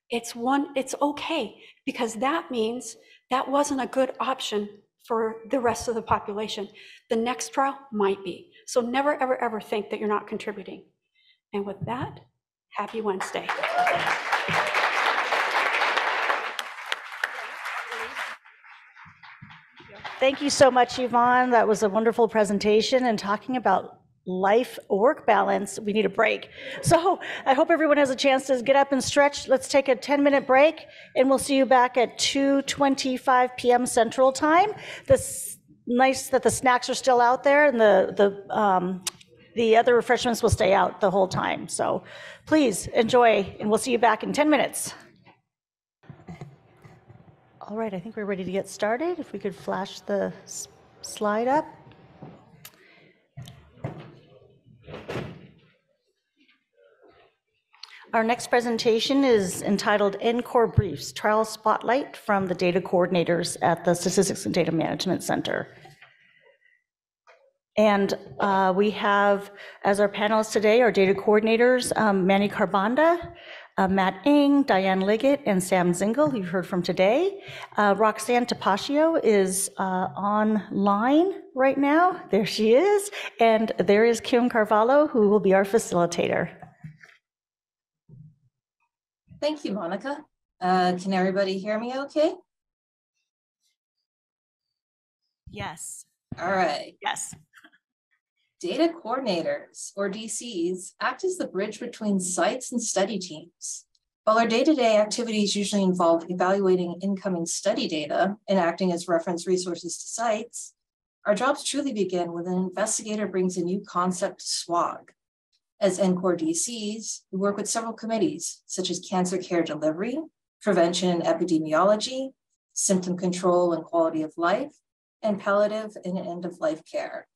it's one, it's okay because that means that wasn't a good option for the rest of the population. The next trial might be. So never, ever, ever think that you're not contributing. And with that, happy Wednesday. Thank you so much, Yvonne. That was a wonderful presentation and talking about life work balance. We need a break. So I hope everyone has a chance to get up and stretch. Let's take a 10 minute break and we'll see you back at 2:25 p.m. Central Time. This nice that the snacks are still out there and the the um, the other refreshments will stay out the whole time. So please enjoy and we'll see you back in 10 minutes. All right, I think we're ready to get started. If we could flash the slide up. Our next presentation is entitled NCORP Briefs, Trial Spotlight from the Data Coordinators at the Statistics and Data Management Center. And uh, we have, as our panelists today, our data coordinators, um, Manny Carbanda, uh, Matt Ing, Diane Liggett, and Sam Zingle, you've heard from today. Uh, Roxanne Tapaccio is uh, online right now. There she is. And there is Kim Carvalho, who will be our facilitator. Thank you, Monica. Uh, can everybody hear me okay? Yes. All right. Yes. Data coordinators, or DCs, act as the bridge between sites and study teams. While our day-to-day activities usually involve evaluating incoming study data and acting as reference resources to sites, our jobs truly begin when an investigator brings a new concept to SWOG. As NCORP DCs, we work with several committees, such as cancer care delivery, prevention and epidemiology, symptom control and quality of life, and palliative and end-of-life care.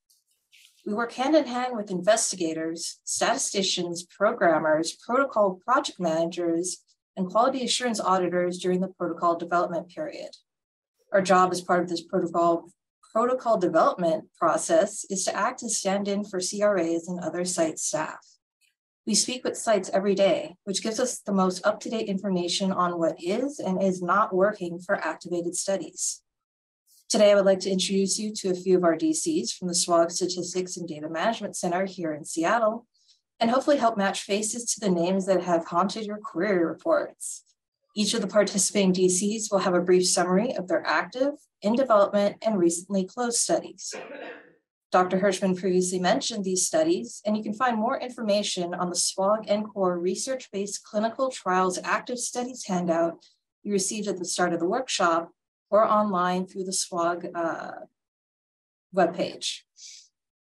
We work hand in hand with investigators, statisticians, programmers, protocol project managers, and quality assurance auditors during the protocol development period. Our job as part of this protocol protocol development process is to act as stand-in for CRAs and other site staff. We speak with sites every day, which gives us the most up-to-date information on what is and is not working for activated studies. Today, I would like to introduce you to a few of our DCs from the SWOG Statistics and Data Management Center here in Seattle, and hopefully help match faces to the names that have haunted your query reports. Each of the participating DCs will have a brief summary of their active, in development, and recently closed studies. Dr. Hershman previously mentioned these studies, and you can find more information on the SWOG NCORP research-based clinical trials active studies handout you received at the start of the workshop or online through the SWOG uh, webpage.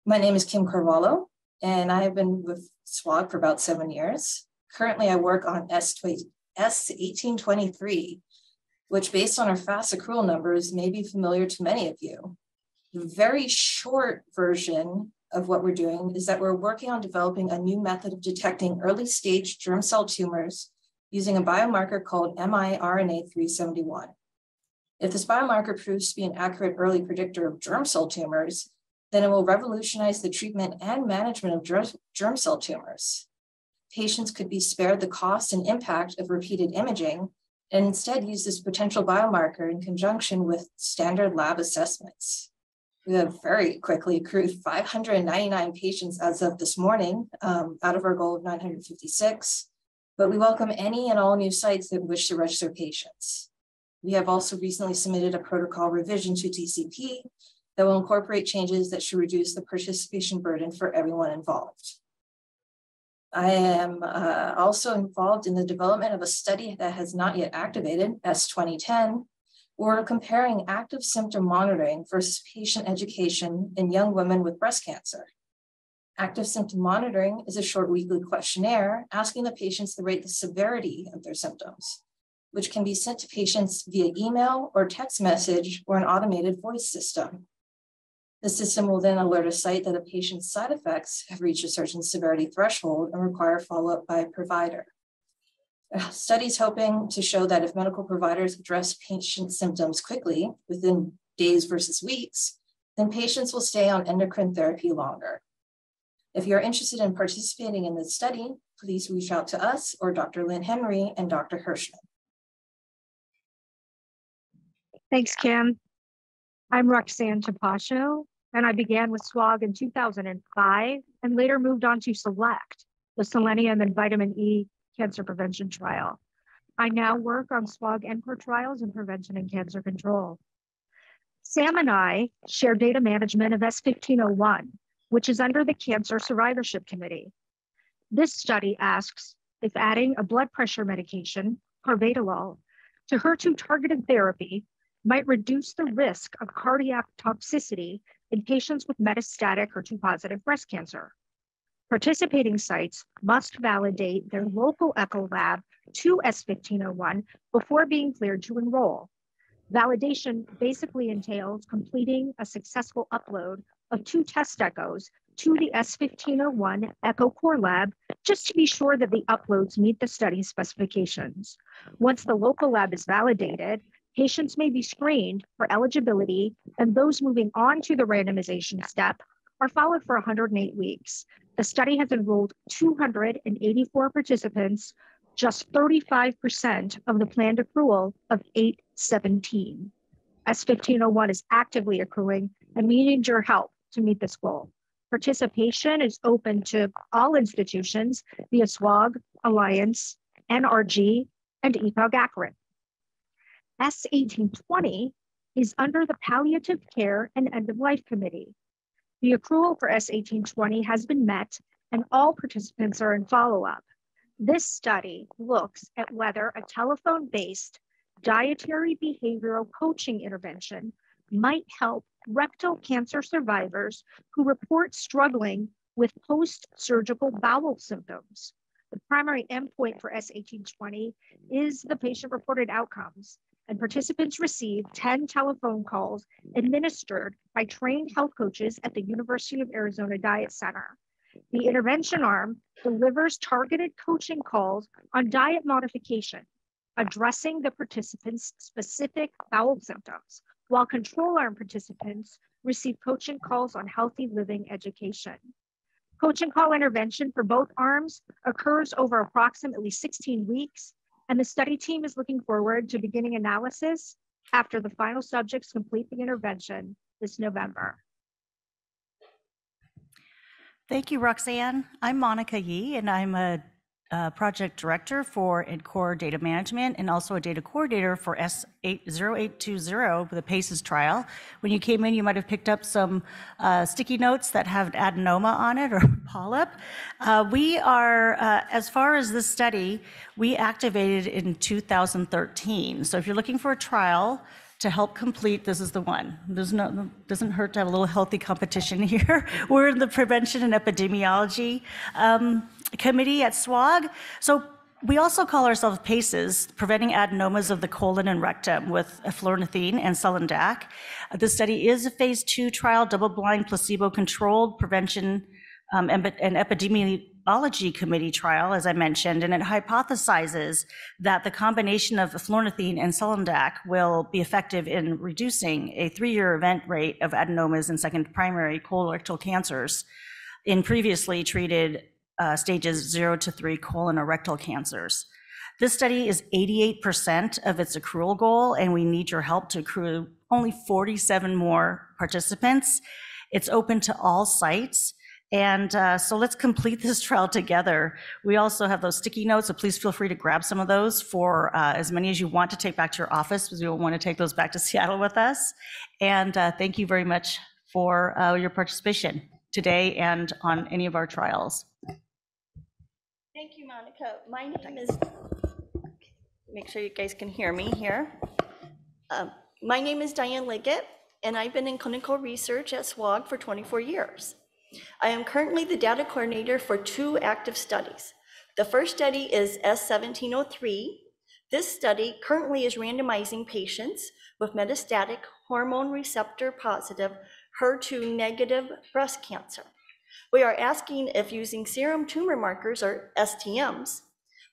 My name is Kim Carvalho, and I have been with SWOG for about seven years. Currently, I work on S1823, which based on our fast accrual numbers may be familiar to many of you. The very short version of what we're doing is that we're working on developing a new method of detecting early stage germ cell tumors using a biomarker called miRNA 371. If this biomarker proves to be an accurate early predictor of germ cell tumors, then it will revolutionize the treatment and management of germ, cell tumors. Patients could be spared the cost and impact of repeated imaging and instead use this potential biomarker in conjunction with standard lab assessments. We have very quickly accrued 599 patients as of this morning um, out of our goal of 956, but we welcome any and all new sites that wish to register patients. We have also recently submitted a protocol revision to DCP that will incorporate changes that should reduce the participation burden for everyone involved. I am uh, also involved in the development of a study that has not yet activated, S2010, or comparing active symptom monitoring versus patient education in young women with breast cancer. Active symptom monitoring is a short weekly questionnaire asking the patients to rate the severity of their symptoms. Which can be sent to patients via email or text message or an automated voice system. The system will then alert a site that a patient's side effects have reached a certain severity threshold and require follow-up by a provider. Studies hoping to show that if medical providers address patient symptoms quickly, within days versus weeks, then patients will stay on endocrine therapy longer. If you're interested in participating in this study, please reach out to us or Dr. Lynn Henry and Dr. Hershman. Thanks, Kim. I'm Roxanne Tapascio, and I began with SWOG in 2005 and later moved on to SELECT, the selenium and vitamin E cancer prevention trial. I now work on SWOG NCORP trials in prevention and cancer control. Sam and I share data management of S1501, which is under the Cancer Survivorship Committee. This study asks if adding a blood pressure medication, carvedilol, to HER2 targeted therapy might reduce the risk of cardiac toxicity in patients with metastatic HER2 positive breast cancer. Participating sites must validate their local echo lab to S1501 before being cleared to enroll. Validation basically entails completing a successful upload of two test echoes to the S1501 Echo Core Lab just to be sure that the uploads meet the study specifications. Once the local lab is validated, patients may be screened for eligibility and those moving on to the randomization step are followed for 108 weeks. The study has enrolled 284 participants, just 35% of the planned accrual of 817. S1501 is actively accruing, and we need your help to meet this goal. Participation is open to all institutions via SWOG, Alliance, NRG, and E ECOG-ACRIN. S1820 is under the Palliative Care and End of Life Committee. The accrual for S1820 has been met and all participants are in follow-up. This study looks at whether a telephone-based dietary behavioral coaching intervention might help rectal cancer survivors who report struggling with post-surgical bowel symptoms. The primary endpoint for S1820 is the patient-reported outcomes, and participants receive 10 telephone calls administered by trained health coaches at the University of Arizona Diet Center. The intervention arm delivers targeted coaching calls on diet modification, addressing the participants' specific bowel symptoms, while control arm participants receive coaching calls on healthy living education. Coaching call intervention for both arms occurs over approximately 16 weeks, and the study team is looking forward to beginning analysis after the final subjects complete the intervention this November. Thank you, Roxanne. I'm Monica Yee, and I'm a project director for NCORP Data Management and also a data coordinator for S0820, the PACES trial. When you came in, you might have picked up some uh, sticky notes that have adenoma on it or polyp. Uh, we are, uh, as far as this study, we activated in 2013. So if you're looking for a trial, to help complete, this is the one. There's no, doesn't hurt to have a little healthy competition here. We're in the Prevention and Epidemiology um, Committee at SWOG. So we also call ourselves PACES, Preventing Adenomas of the Colon and Rectum with eflornithine and sulindac. The study is a phase two trial, double-blind, placebo-controlled prevention um, and, and epidemiology committee trial, as I mentioned, and it hypothesizes that the combination of eflornithine and sulindac will be effective in reducing a three-year event rate of adenomas and second primary colorectal cancers in previously treated stages zero to three colon or rectal cancers. This study is 88% of its accrual goal, and we need your help to accrue only 47 more participants. It's open to all sites. And uh, so let's complete this trial together. We also have those sticky notes, so please feel free to grab some of those for uh, as many as you want to take back to your office, because you'll want to take those back to Seattle with us. And uh, thank you very much for uh, your participation today and on any of our trials. Thank you, Monica. My name is, make sure you guys can hear me here. Um, My name is Diane Liggett, and I've been in clinical research at SWOG for 24 years. I am currently the data coordinator for two active studies. The first study is S1703, This study currently is randomizing patients with metastatic hormone receptor positive HER2 negative breast cancer. We are asking if using serum tumor markers or STMs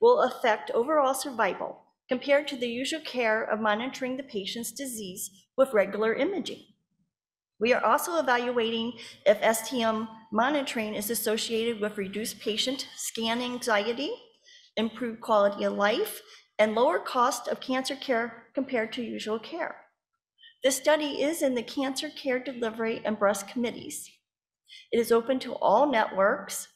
will affect overall survival compared to the usual care of monitoring the patient's disease with regular imaging. We are also evaluating if STM monitoring is associated with reduced patient scan anxiety, improved quality of life, and lower cost of cancer care compared to usual care. This study is in the Cancer Care Delivery and Breast Committees. It is open to all networks.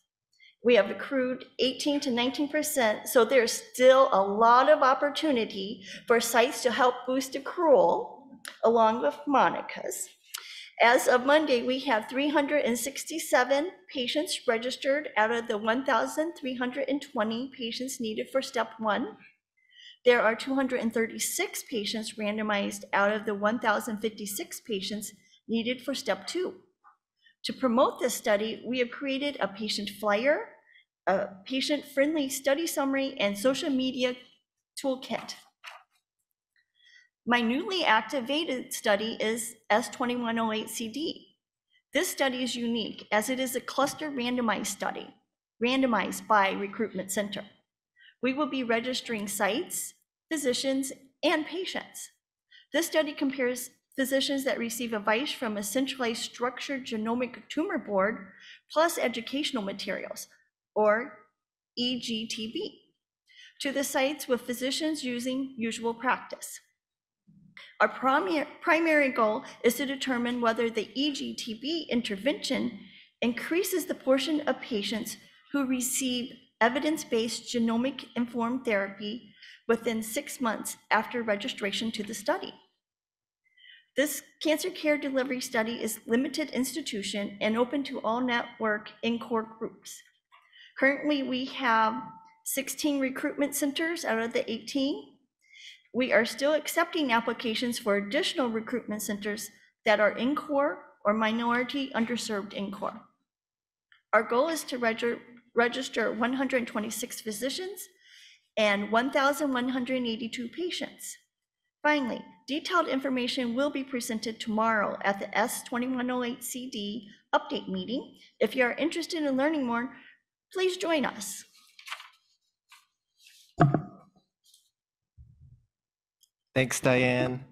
We have accrued 18 to 19%, so there's still a lot of opportunity for sites to help boost accrual along with Monica's. As of Monday, we have 367 patients registered out of the 1,320 patients needed for step one. There are 236 patients randomized out of the 1,056 patients needed for step two. To promote this study, we have created a patient flyer, a patient-friendly study summary, and social media toolkit. My newly activated study is S2108CD. This study is unique as it is a cluster randomized study, randomized by recruitment center. We will be registering sites, physicians, and patients. This study compares physicians that receive advice from a centralized structured genomic tumor board plus educational materials, or EGTB, to the sites with physicians using usual practice. Our primary goal is to determine whether the EGTB intervention increases the portion of patients who receive evidence-based genomic-informed therapy within six months after registration to the study. This cancer care delivery study is limited institution and open to all network NCORP groups. Currently, we have 16 recruitment centers out of the 18. We are still accepting applications for additional recruitment centers that are NCORP or minority underserved NCORP. Our goal is to register 126 physicians and 1,182 patients. Finally, detailed information will be presented tomorrow at the S2108CD update meeting. If you are interested in learning more, please join us. Thanks, Diane.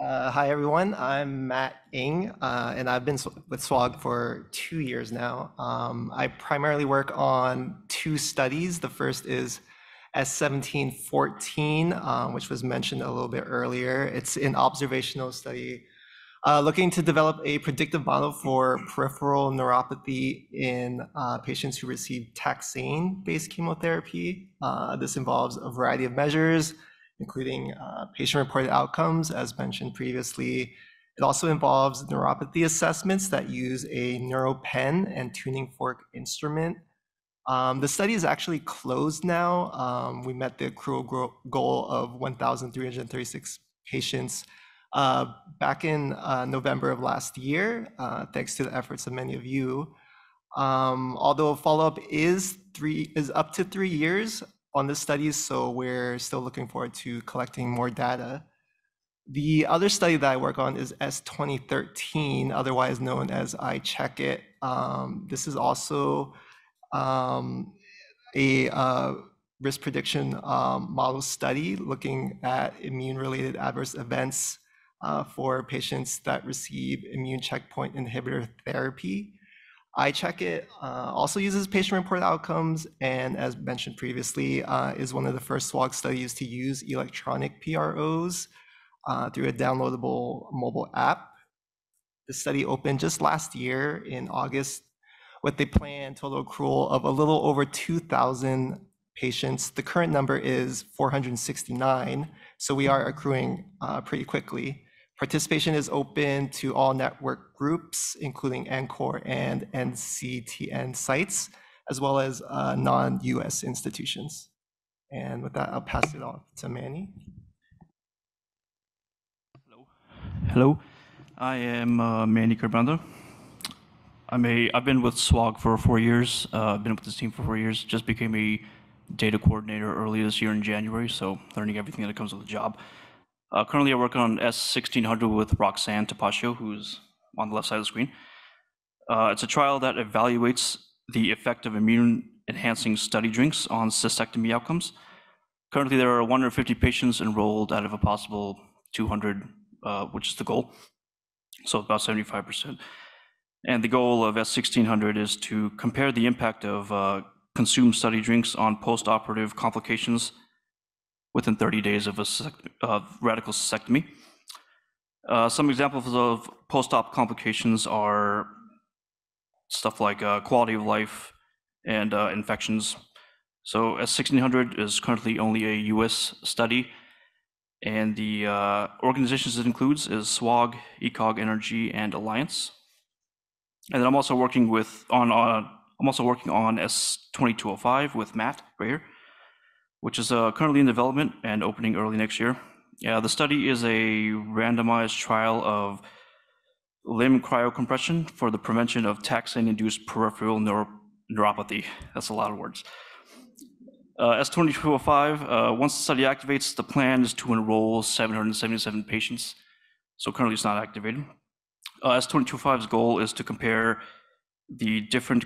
Uh, hi, everyone. I'm Matt Ng, uh, and I've been with SWOG for two years now. Um, I primarily work on two studies. The first is S1714, um, which was mentioned a little bit earlier. It's an observational study uh, looking to develop a predictive model for peripheral neuropathy in uh, patients who receive taxane-based chemotherapy. Uh, this involves a variety of measures, including patient-reported outcomes, as mentioned previously. It also involves neuropathy assessments that use a NeuroPen and tuning fork instrument. Um, the study is actually closed now. Um, we met the accrual goal of 1,336 patients uh, back in uh, November of last year, uh, thanks to the efforts of many of you. Um, although follow-up is three is up to three years, on this study, so we're still looking forward to collecting more data. The other study that I work on is S2013, otherwise known as iCheckIt. Um, this is also a uh, risk prediction um, model study looking at immune-related adverse events uh, for patients that receive immune checkpoint inhibitor therapy. iCheckIt uh, also uses patient-reported outcomes, and as mentioned previously, is one of the first SWOG studies to use electronic PROs through a downloadable mobile app. The study opened just last year in August with a planned total accrual of a little over 2,000 patients. The current number is 469, so we are accruing uh, pretty quickly. Participation is open to all network groups, including NCORP and NCTN sites, as well as uh, non-US institutions. And with that, I'll pass it off to Manny. Hello. Hello. I am uh, Manny Carpenter. I'm a, I've been with SWOG for four years. Uh, I've been with this team for four years. Just became a data coordinator early this year in January, so learning everything that comes with the job. Uh, currently, I work on S1600 with Roxanne Tapascio, who's on the left side of the screen. Uh, it's a trial that evaluates the effect of immune-enhancing study drinks on cystectomy outcomes. Currently, there are 150 patients enrolled out of a possible 200, uh, which is the goal, so about 75%. And the goal of S1600 is to compare the impact of uh, consumed study drinks on postoperative complications within 30 days of a radical cystectomy. Uh, some examples of post-op complications are stuff like uh, quality of life and uh, infections. So S1600 is currently only a US study, and the uh, organizations it includes is SWOG, ECOG NRG, and Alliance. And then I'm also working with on uh, I'm also working on S2205 with Matt right here, which is uh, currently in development and opening early next year. Yeah, the study is a randomized trial of limb cryocompression for the prevention of taxane-induced peripheral neuro neuropathy. That's a lot of words. Uh, S2205, uh, once the study activates, the plan is to enroll 777 patients. So currently it's not activated. Uh, S225's goal is to compare the different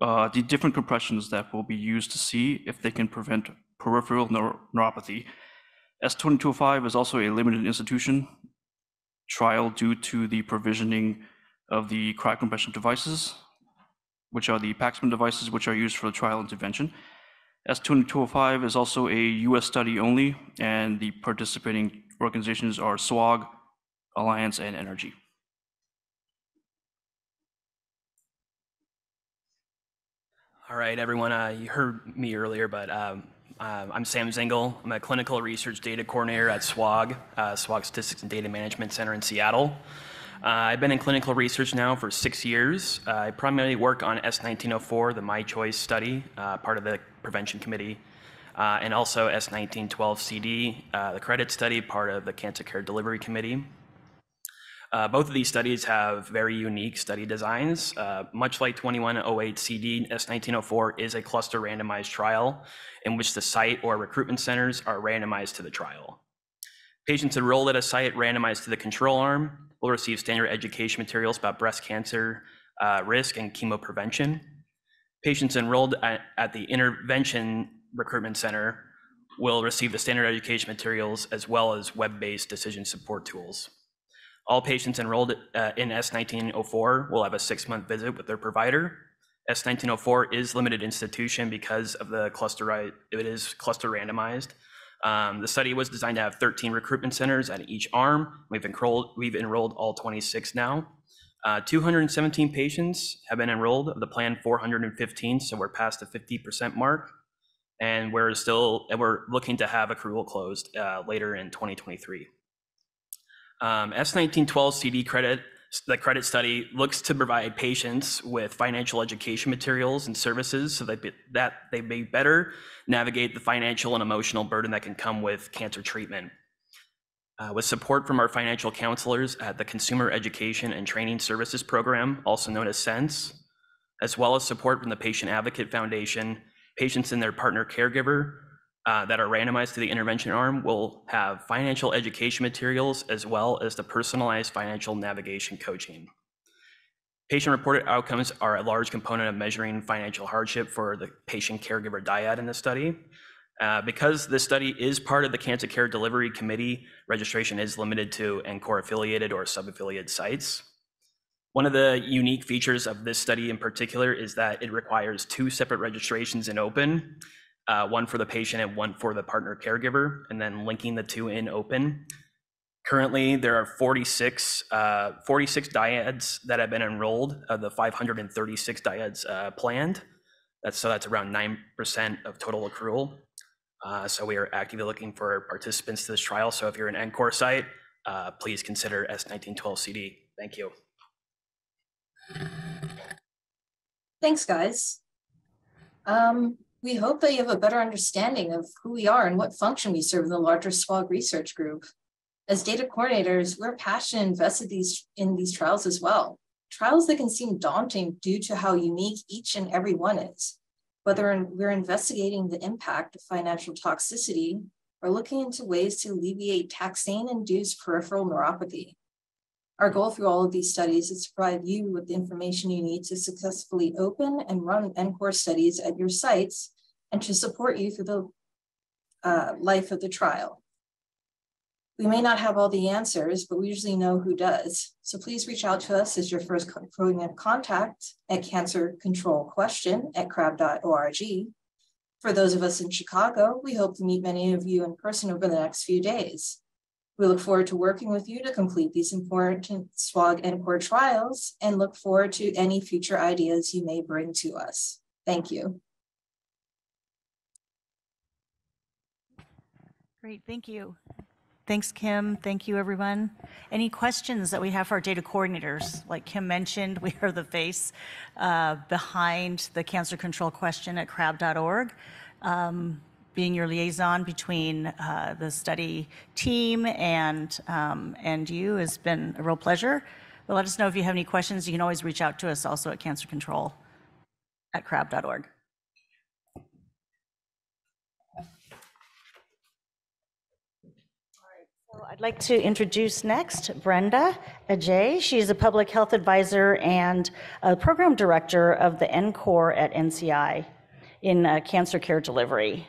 uh, the different compressions that will be used to see if they can prevent peripheral neuropathy. S2205 is also a limited institution trial due to the provisioning of the cryocompression devices, which are the Paxman devices which are used for the trial intervention. S2205 is also a US study only, and the participating organizations are SWOG, Alliance, and NRG. All right, everyone, uh, you heard me earlier, but um, uh, I'm Sam Zengel. I'm a clinical research data coordinator at SWOG, uh, SWOG Statistics and Data Management Center in Seattle. Uh, I've been in clinical research now for six years. Uh, I primarily work on S1904, the My Choice study, uh, part of the prevention committee, and also S1912CD, the credit study, part of the cancer care delivery committee. Uh, both of these studies have very unique study designs. Uh, much like 2108 CD, S1904 is a cluster randomized trial in which the site or recruitment centers are randomized to the trial. Patients enrolled at a site randomized to the control arm will receive standard education materials about breast cancer uh, risk and chemo prevention. Patients enrolled at the intervention recruitment center will receive the standard education materials as well as web-based decision support tools. All patients enrolled uh, in S1904 will have a six-month visit with their provider. S1904 is limited institution because of the cluster, it is cluster randomized. Um, the study was designed to have 13 recruitment centers at each arm. We've enrolled, all 26 now. Uh, 217 patients have been enrolled of the planned 415, so we're past the 50% mark. And we're still, and we're looking to have accrual closed uh, later in 2023. Um, S1912 CD credit, the credit study looks to provide patients with financial education materials and services so that, that they may better navigate the financial and emotional burden that can come with cancer treatment. Uh, with support from our financial counselors at the Consumer Education and Training Services Program, also known as CENS, as well as support from the Patient Advocate Foundation, patients and their partner caregiver, that are randomized to the intervention arm will have financial education materials as well as the personalized financial navigation coaching. Patient reported outcomes are a large component of measuring financial hardship for the patient caregiver dyad in the study. Uh, because this study is part of the Cancer Care Delivery Committee, registration is limited to NCORP affiliated or sub-affiliated sites. One of the unique features of this study in particular is that it requires two separate registrations in open uh, one for the patient and one for the partner caregiver, and then linking the two in open. Currently, there are 46, uh, 46 dyads that have been enrolled of the 536 dyads uh, planned. That's, so that's around 9% of total accrual. Uh, so we are actively looking for participants to this trial. So if you're an NCORP site, uh, please consider S1912CD. Thank you. Thanks, guys. Um, we hope that you have a better understanding of who we are and what function we serve in the larger SWOG research group. As data coordinators, we're passionate and invested these, in these trials as well. Trials that can seem daunting due to how unique each and every one is. whether we're investigating the impact of financial toxicity or looking into ways to alleviate taxane-induced peripheral neuropathy. Our goal through all of these studies is to provide you with the information you need to successfully open and run NCORP studies at your sites and to support you through the uh, life of the trial. We may not have all the answers, but we usually know who does. So please reach out to us as your first point of contact at cancer control question at crab.org. For those of us in Chicago, we hope to meet many of you in person over the next few days. We look forward to working with you to complete these important SWOG and core trials and look forward to any future ideas you may bring to us. Thank you. Great, thank you. Thanks, Kim. Thank you, everyone. Any questions that we have for our data coordinators? Like Kim mentioned, we are the face uh, behind the cancer control question at crab.org. Um, being your liaison between uh, the study team and, um, and you has been a real pleasure. But let us know if you have any questions. You can always reach out to us also at cancer control at crab.org. All right. So I'd like to introduce next Brenda Adjei. She's a public health advisor and a program director of the NCORP at NCI in uh, cancer care delivery.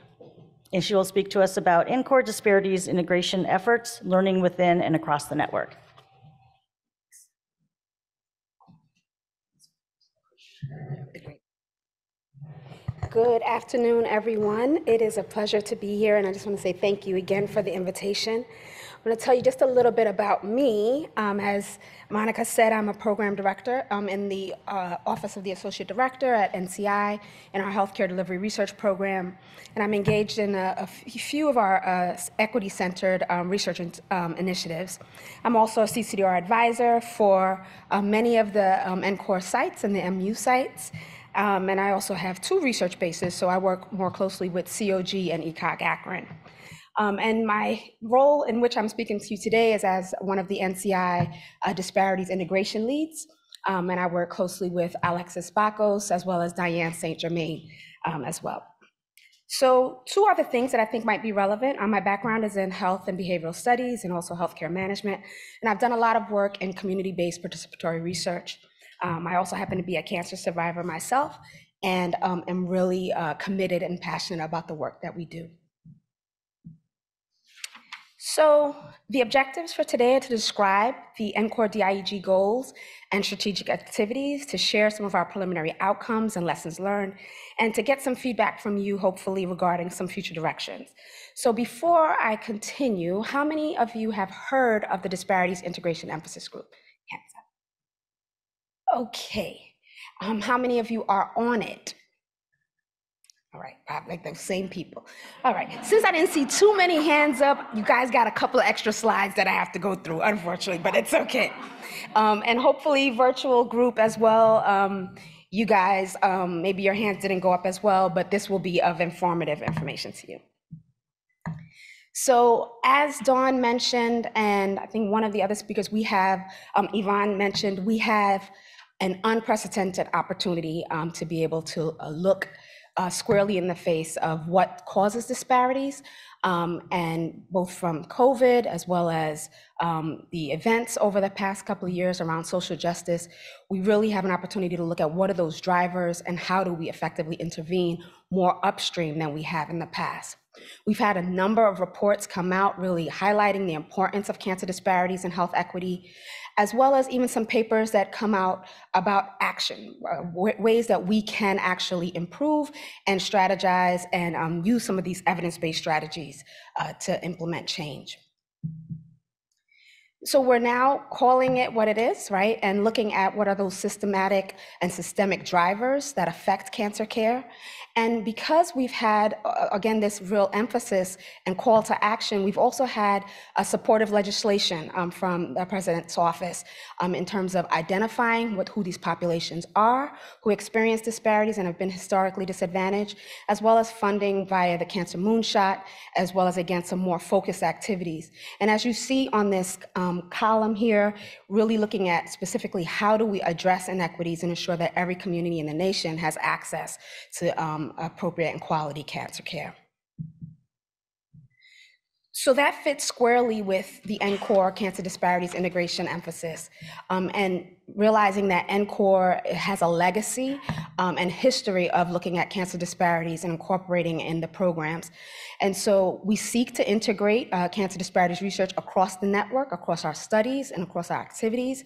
And she will speak to us about NCORP disparities integration efforts, learning within and across the network. Good afternoon, everyone. It is a pleasure to be here, and I just want to say thank you again for the invitation. I'm going to tell you just a little bit about me. Um, as Monica said, I'm a program director um, in the uh, Office of the Associate Director at NCI in our Healthcare Delivery Research Program. And I'm engaged in a, a few of our uh, equity centered um, research um, initiatives. I'm also a CCDR advisor for uh, many of the um, NCORP sites and the MU sites. Um, and I also have two research bases, so I work more closely with COG and ECOG-ACRIN. Um, and my role in which I'm speaking to you today is as one of the NCI uh, disparities integration leads. Um, and I work closely with Alexis Bakos as well as Diane St. Germain um, as well. So two other things that I think might be relevant. Um, my background is in health and behavioral studies and also healthcare management. And I've done a lot of work in community-based participatory research. Um, I also happen to be a cancer survivor myself and um, am really uh, committed and passionate about the work that we do. So the objectives for today are to describe the NCORP DIEG goals and strategic activities, to share some of our preliminary outcomes and lessons learned, and to get some feedback from you, hopefully, regarding some future directions. So before I continue, how many of you have heard of the Disparities Integration Emphasis Group? Hands up. Okay. Um, how many of you are on it? All right, like those same people. All right, since I didn't see too many hands up, you guys got a couple of extra slides that I have to go through, unfortunately, but it's okay. Um, and hopefully, virtual group as well. Um, you guys, um, maybe your hands didn't go up as well, but this will be of informative information to you. So, as Dawn mentioned, and I think one of the other speakers we have, um, Yvonne mentioned, we have an unprecedented opportunity um, to be able to uh, look uh, squarely in the face of what causes disparities, um, and both from COVID as well as um, the events over the past couple of years around social justice, we really have an opportunity to look at what are those drivers and how do we effectively intervene more upstream than we have in the past. We've had a number of reports come out really highlighting the importance of cancer disparities and health equity, as well as even some papers that come out about action, uh, ways that we can actually improve and strategize and um, use some of these evidence-based strategies uh, to implement change. So we're now calling it what it is, right? And looking at what are those systematic and systemic drivers that affect cancer care. And because we've had, again, this real emphasis and call to action, we've also had a supportive legislation um, from the president's office um, in terms of identifying what, who these populations are, who experience disparities and have been historically disadvantaged, as well as funding via the Cancer Moonshot, as well as, again, some more focused activities. And as you see on this um, column here, really looking at specifically how do we address inequities and ensure that every community in the nation has access to um, appropriate and quality cancer care. So that fits squarely with the NCORP cancer disparities integration emphasis. Um, and realizing that NCORP has a legacy um, and history of looking at cancer disparities and incorporating in the programs. And so we seek to integrate uh, cancer disparities research across the network, across our studies, and across our activities.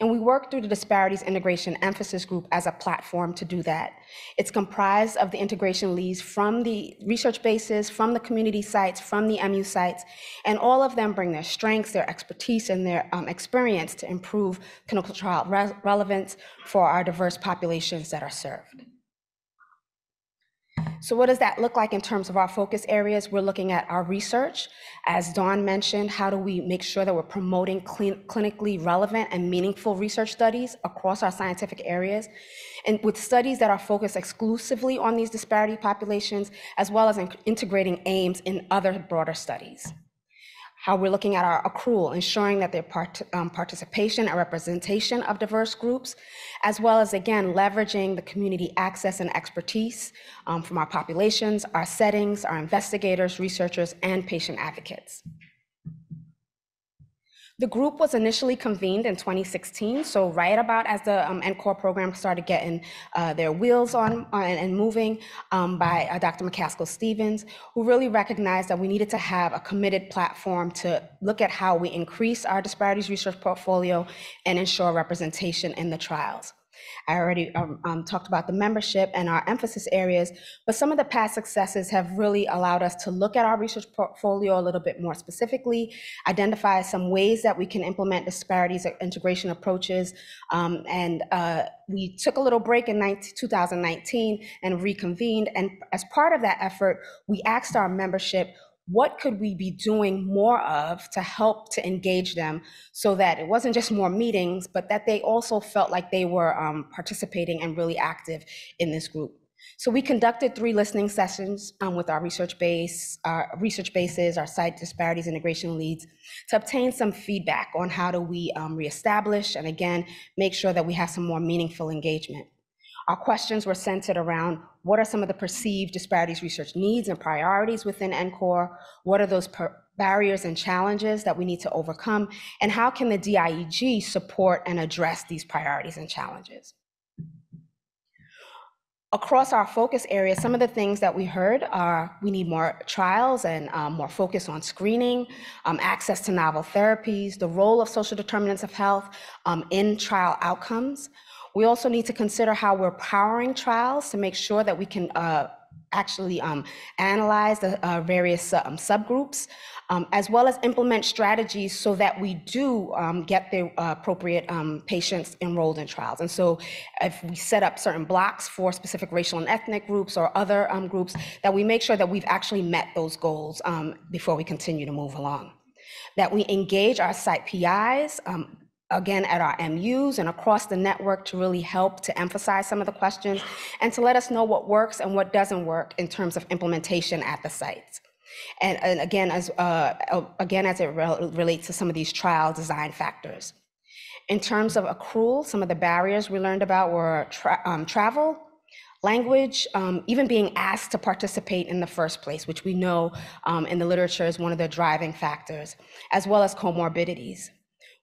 And we work through the Disparities Integration Emphasis Group as a platform to do that. It's comprised of the integration leads from the research bases, from the community sites, from the MU sites, and all of them bring their strengths, their expertise, and their um, experience to improve clinical trial re- relevance for our diverse populations that are served. So what does that look like in terms of our focus areas? We're looking at our research. As Dawn mentioned, how do we make sure that we're promoting clinically relevant and meaningful research studies across our scientific areas? And with studies that are focused exclusively on these disparity populations, as well as in integrating aims in other broader studies how we're looking at our accrual, ensuring that their part, um, participation and representation of diverse groups, as well as, again, leveraging the community access and expertise um, from our populations, our settings, our investigators, researchers, and patient advocates. The group was initially convened in 2016, so right about as the um, NCORP program started getting uh, their wheels on, on and moving um, by uh, Dr. McCaskill Stevens, who really recognized that we needed to have a committed platform to look at how we increase our disparities research portfolio and ensure representation in the trials. I already um, um, talked about the membership and our emphasis areas, but some of the past successes have really allowed us to look at our research portfolio a little bit more specifically, identify some ways that we can implement disparities or integration approaches, um, and uh, we took a little break in 19, 2019 and reconvened. And as part of that effort, we asked our membership what could we be doing more of to help to engage them so that it wasn't just more meetings, but that they also felt like they were um, participating and really active in this group. So we conducted three listening sessions um, with our research base, our research bases, our site disparities integration leads to obtain some feedback on how do we um, reestablish and again, make sure that we have some more meaningful engagement. Our questions were centered around what are some of the perceived disparities research needs and priorities within NCORP? What are those barriers and challenges that we need to overcome? And how can the DIEG support and address these priorities and challenges? Across our focus areas, some of the things that we heard are we need more trials and um, more focus on screening, um, access to novel therapies, the role of social determinants of health um, in trial outcomes. We also need to consider how we're powering trials to make sure that we can uh, actually um, analyze the uh, various um, subgroups, um, as well as implement strategies so that we do um, get the uh, appropriate um, patients enrolled in trials. And so if we set up certain blocks for specific racial and ethnic groups or other um, groups, that we make sure that we've actually met those goals before we continue to move along. That we engage our site PIs, again at our MUs and across the network to really help to emphasize some of the questions and to let us know what works and what doesn't work in terms of implementation at the sites. And, and again, as uh, again as it re relates to some of these trial design factors. In terms of accrual, some of the barriers we learned about were tra um, travel, language, um, even being asked to participate in the first place, which we know um, in the literature is one of the driving factors, as well as comorbidities.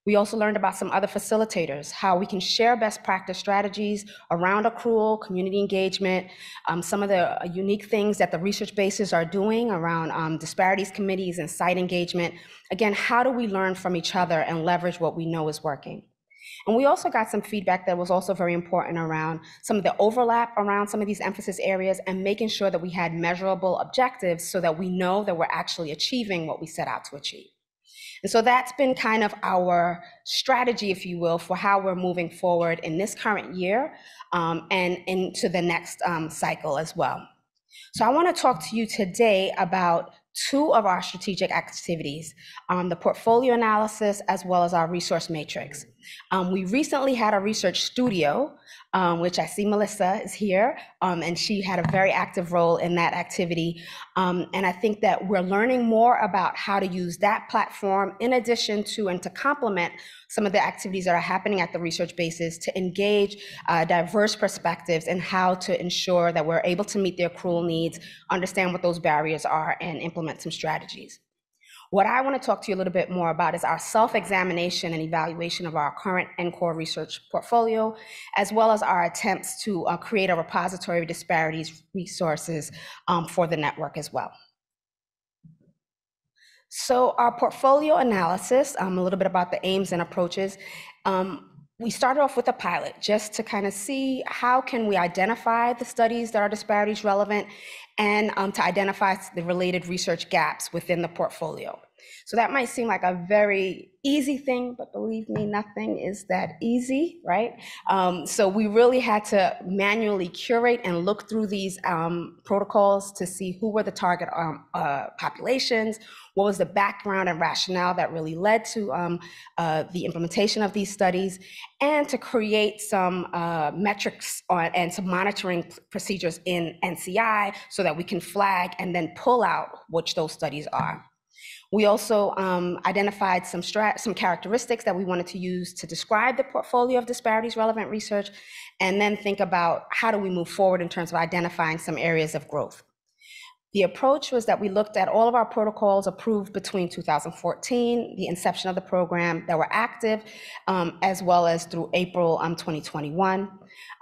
We also learned about some other facilitators, how we can share best practice strategies around accrual, community engagement, um, some of the uh, unique things that the research bases are doing around um, disparities committees and site engagement. Again, how do we learn from each other and leverage what we know is working? And we also got some feedback that was also very important around some of the overlap around some of these emphasis areas and making sure that we had measurable objectives so that we know that we're actually achieving what we set out to achieve. And so that's been kind of our strategy, if you will, for how we're moving forward in this current year um, and into the next um, cycle as well. So I want to talk to you today about two of our strategic activities, um, the portfolio analysis as well as our resource matrix. Um, we recently had a research studio um, which I see Melissa is here, um, and she had a very active role in that activity. Um, and I think that we're learning more about how to use that platform in addition to and to complement some of the activities that are happening at the research bases to engage uh, diverse perspectives and how to ensure that we're able to meet their accrual needs, understand what those barriers are, and implement some strategies. What I want to talk to you a little bit more about is our self-examination and evaluation of our current NCORP research portfolio, as well as our attempts to uh, create a repository of disparities resources um, for the network as well. So our portfolio analysis, um, a little bit about the aims and approaches. Um, we started off with a pilot just to kind of see how can we identify the studies that are disparities relevant and um, to identify the related research gaps within the portfolio. So that might seem like a very easy thing, but believe me, nothing is that easy, right? Um, so we really had to manually curate and look through these um, protocols to see who were the target um, uh, populations, what was the background and rationale that really led to um, uh, the implementation of these studies, and to create some uh, metrics on, and some monitoring procedures in NCI so that we can flag and then pull out which those studies are. We also um, identified some, some characteristics that we wanted to use to describe the portfolio of disparities relevant research, and then think about how do we move forward in terms of identifying some areas of growth. The approach was that we looked at all of our protocols approved between 2014, the inception of the program that were active, um, as well as through April um, 2021.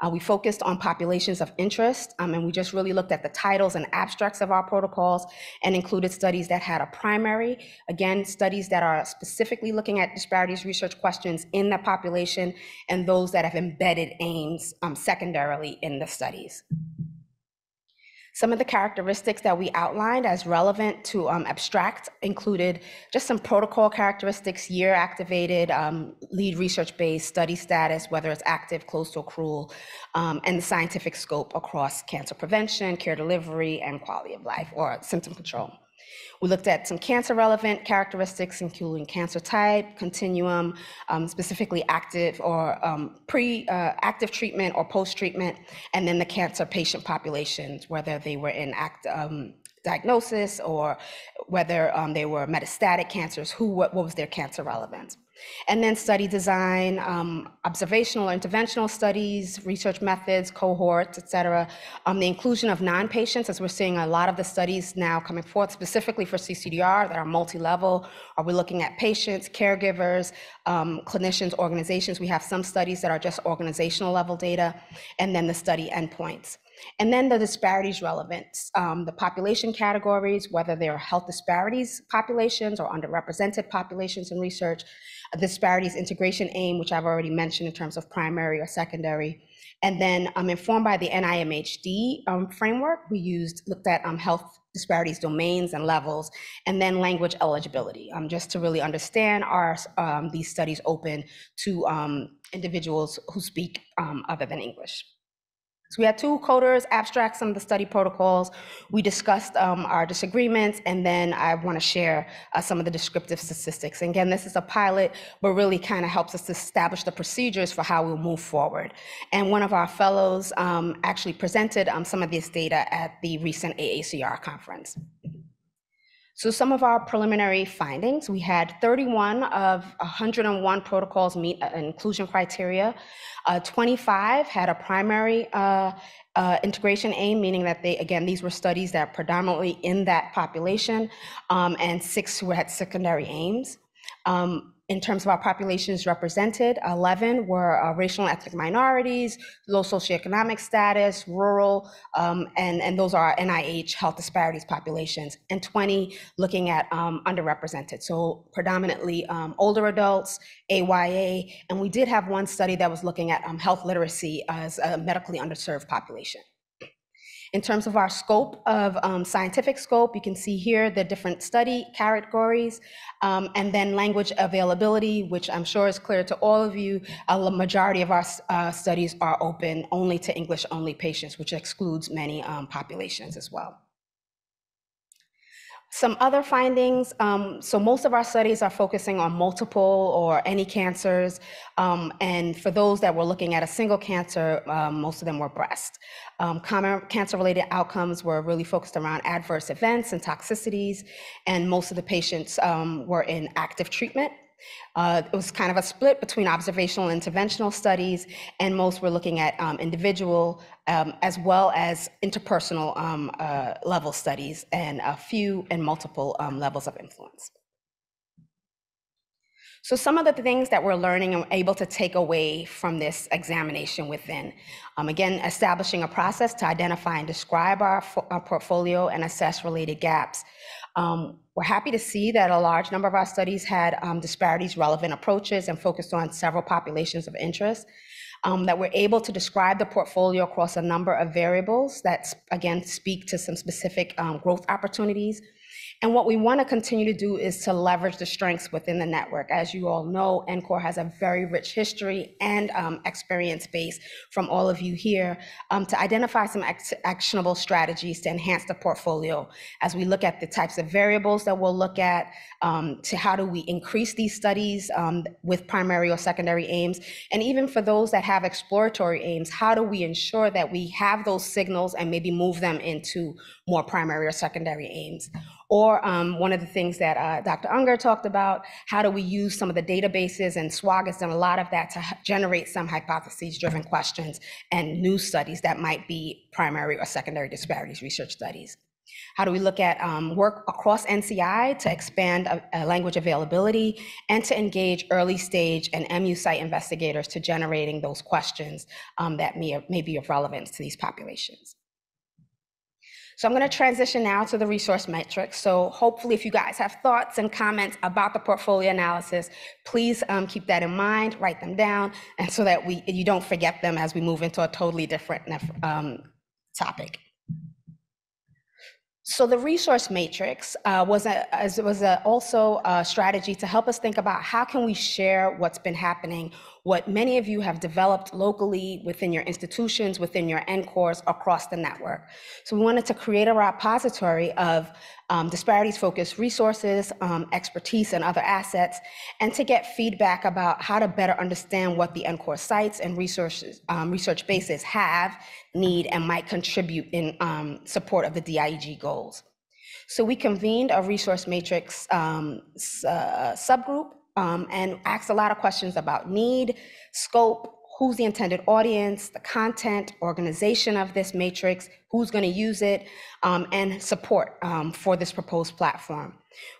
Uh, we focused on populations of interest, um, and we just really looked at the titles and abstracts of our protocols and included studies that had a primary, again, studies that are specifically looking at disparities research questions in the population, and those that have embedded aims um, secondarily in the studies. Some of the characteristics that we outlined as relevant to um, abstract included just some protocol characteristics, year activated, um, lead research based, study status, whether it's active, close to accrual, um, and the scientific scope across cancer prevention, care delivery, and quality of life or symptom control. We looked at some cancer relevant characteristics, including cancer type, continuum, um, specifically active or um, pre uh, active treatment or post treatment, and then the cancer patient populations, whether they were in act, um, diagnosis or whether um, they were metastatic cancers, who, what, what was their cancer relevance. And then study design, um, observational or interventional studies, research methods, cohorts, et cetera. Um, the inclusion of non-patients, as we're seeing a lot of the studies now coming forth specifically for CCDR that are multi-level. Are we looking at patients, caregivers, um, clinicians, organizations? We have some studies that are just organizational level data, and then the study endpoints. And then the disparities relevance, um, the population categories, whether they're health disparities populations or underrepresented populations in research, disparities integration aim, which I've already mentioned in terms of primary or secondary. And then um, informed by the NIMHD um, framework, we used, looked at um, health disparities domains and levels, and then language eligibility, um, just to really understand are um, these studies open to um, individuals who speak other than English. So we had two coders abstract some of the study protocols. We discussed um, our disagreements, and then I want to share uh, some of the descriptive statistics. And again, this is a pilot, but really kind of helps us to establish the procedures for how we'll move forward. And one of our fellows um, actually presented um, some of this data at the recent AACR conference. So some of our preliminary findings, we had 31 of 101 protocols meet inclusion criteria. Uh, 25 had a primary uh, uh, integration aim, meaning that they, again, these were studies that are predominantly in that population, um, and six who had secondary aims. Um, in terms of our populations represented, 11 were uh, racial and ethnic minorities, low socioeconomic status, rural, um, and, and those are NIH health disparities populations, and 20 looking at um, underrepresented, so predominantly um, older adults, AYA, and we did have one study that was looking at um, health literacy as a medically underserved population. In terms of our scope of um, scientific scope, you can see here the different study categories, um, and then language availability, which I'm sure is clear to all of you. A majority of our uh, studies are open only to English-only patients, which excludes many um, populations as well. Some other findings, um, so most of our studies are focusing on multiple or any cancers. Um, and for those that were looking at a single cancer, um, most of them were breast. Um, common cancer-related outcomes were really focused around adverse events and toxicities, and most of the patients um, were in active treatment. Uh, it was kind of a split between observational and interventional studies, and most were looking at um, individual um, as well as interpersonal um, uh, level studies and a few and multiple um, levels of influence. So some of the things that we're learning and able to take away from this examination within, um, again, establishing a process to identify and describe our, our portfolio and assess related gaps. Um, we're happy to see that a large number of our studies had um, disparities relevant approaches and focused on several populations of interest. Um, that we're able to describe the portfolio across a number of variables that, again, speak to some specific um, growth opportunities and what we want to continue to do is to leverage the strengths within the network. As you all know, NCORP has a very rich history and um, experience base from all of you here um, to identify some actionable strategies to enhance the portfolio as we look at the types of variables that we'll look at, um, to how do we increase these studies um, with primary or secondary aims, and even for those that have exploratory aims, how do we ensure that we have those signals and maybe move them into more primary or secondary aims? Or um, one of the things that uh, Dr. Unger talked about, how do we use some of the databases and SWOG has done a lot of that to generate some hypotheses-driven questions and new studies that might be primary or secondary disparities research studies. How do we look at um, work across NCI to expand uh, uh, language availability and to engage early stage and MU site investigators to generating those questions um, that may, may be of relevance to these populations? So I'm going to transition now to the resource metrics. So hopefully if you guys have thoughts and comments about the portfolio analysis, please um, keep that in mind, write them down, and so that we you don't forget them as we move into a totally different um, topic. So the resource matrix uh, was, a, was a, also a strategy to help us think about how can we share what's been happening what many of you have developed locally within your institutions, within your NCORPs across the network. So we wanted to create a repository of um, disparities focused resources, um, expertise, and other assets, and to get feedback about how to better understand what the NCORP sites and resources, um, research bases have, need, and might contribute in um, support of the DIEG goals. So we convened a resource matrix um, uh, subgroup um, and asks a lot of questions about need, scope, who's the intended audience, the content, organization of this matrix, who's going to use it, um, and support um, for this proposed platform.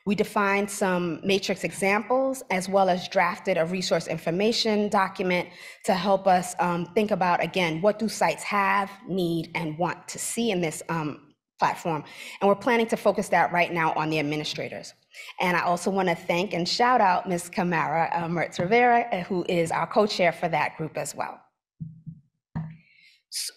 We defined some matrix examples as well as drafted a resource information document to help us um, think about, again, what do sites have, need, and want to see in this um, platform. And we're planning to focus that right now on the administrators. And I also want to thank and shout out Ms. Kamara uh, Mertz Rivera, uh, who is our co-chair for that group as well.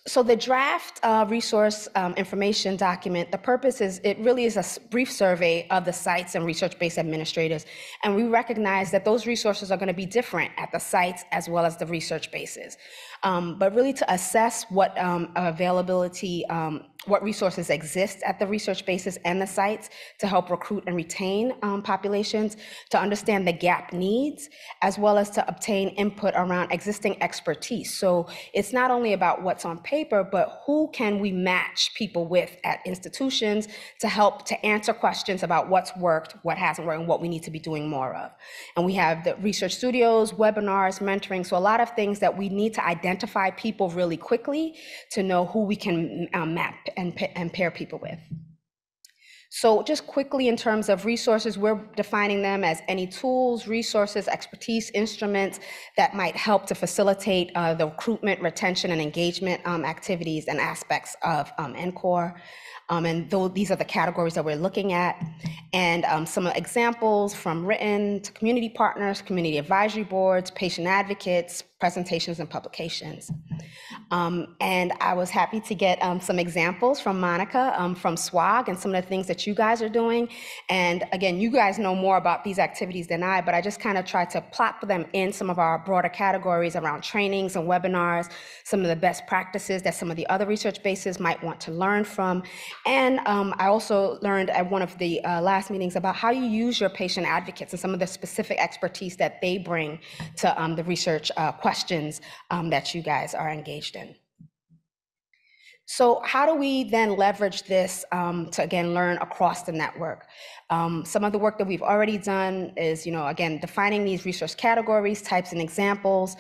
So the draft uh, resource um, information document, the purpose is it really is a brief survey of the sites and research-based administrators. And we recognize that those resources are going to be different at the sites as well as the research bases. Um, but really to assess what um, availability um, what resources exist at the research bases and the sites to help recruit and retain um, populations, to understand the gap needs, as well as to obtain input around existing expertise. So it's not only about what's on paper, but who can we match people with at institutions to help to answer questions about what's worked, what hasn't worked, and what we need to be doing more of. And we have the research studios, webinars, mentoring, so a lot of things that we need to identify people really quickly to know who we can um, map and, and pair people with. So just quickly in terms of resources, we're defining them as any tools, resources, expertise, instruments that might help to facilitate uh, the recruitment, retention, and engagement um, activities and aspects of um, NCORP. Um, and though these are the categories that we're looking at, and um, some examples from written to community partners, community advisory boards, patient advocates, presentations, and publications. Um, and I was happy to get um, some examples from Monica um, from SWOG and some of the things that you guys are doing. And again, you guys know more about these activities than I, but I just kind of tried to plop them in some of our broader categories around trainings and webinars, some of the best practices that some of the other research bases might want to learn from. And um, I also learned at one of the uh, last meetings about how you use your patient advocates and some of the specific expertise that they bring to um, the research uh, questions um, that you guys are engaged in. So how do we then leverage this um, to again learn across the network? Um, some of the work that we've already done is, you know, again, defining these resource categories, types, and examples.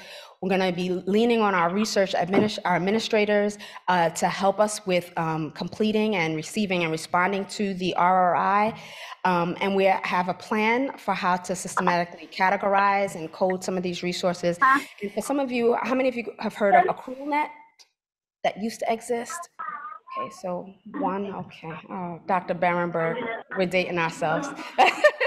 We're going to be leaning on our research administ our administrators uh, to help us with um, completing and receiving and responding to the RRI. Um, and we have a plan for how to systematically categorize and code some of these resources. And for some of you, how many of you have heard of AccrualNet? that used to exist. Okay, so one, okay. Oh, Dr. Barenberg, we're dating ourselves.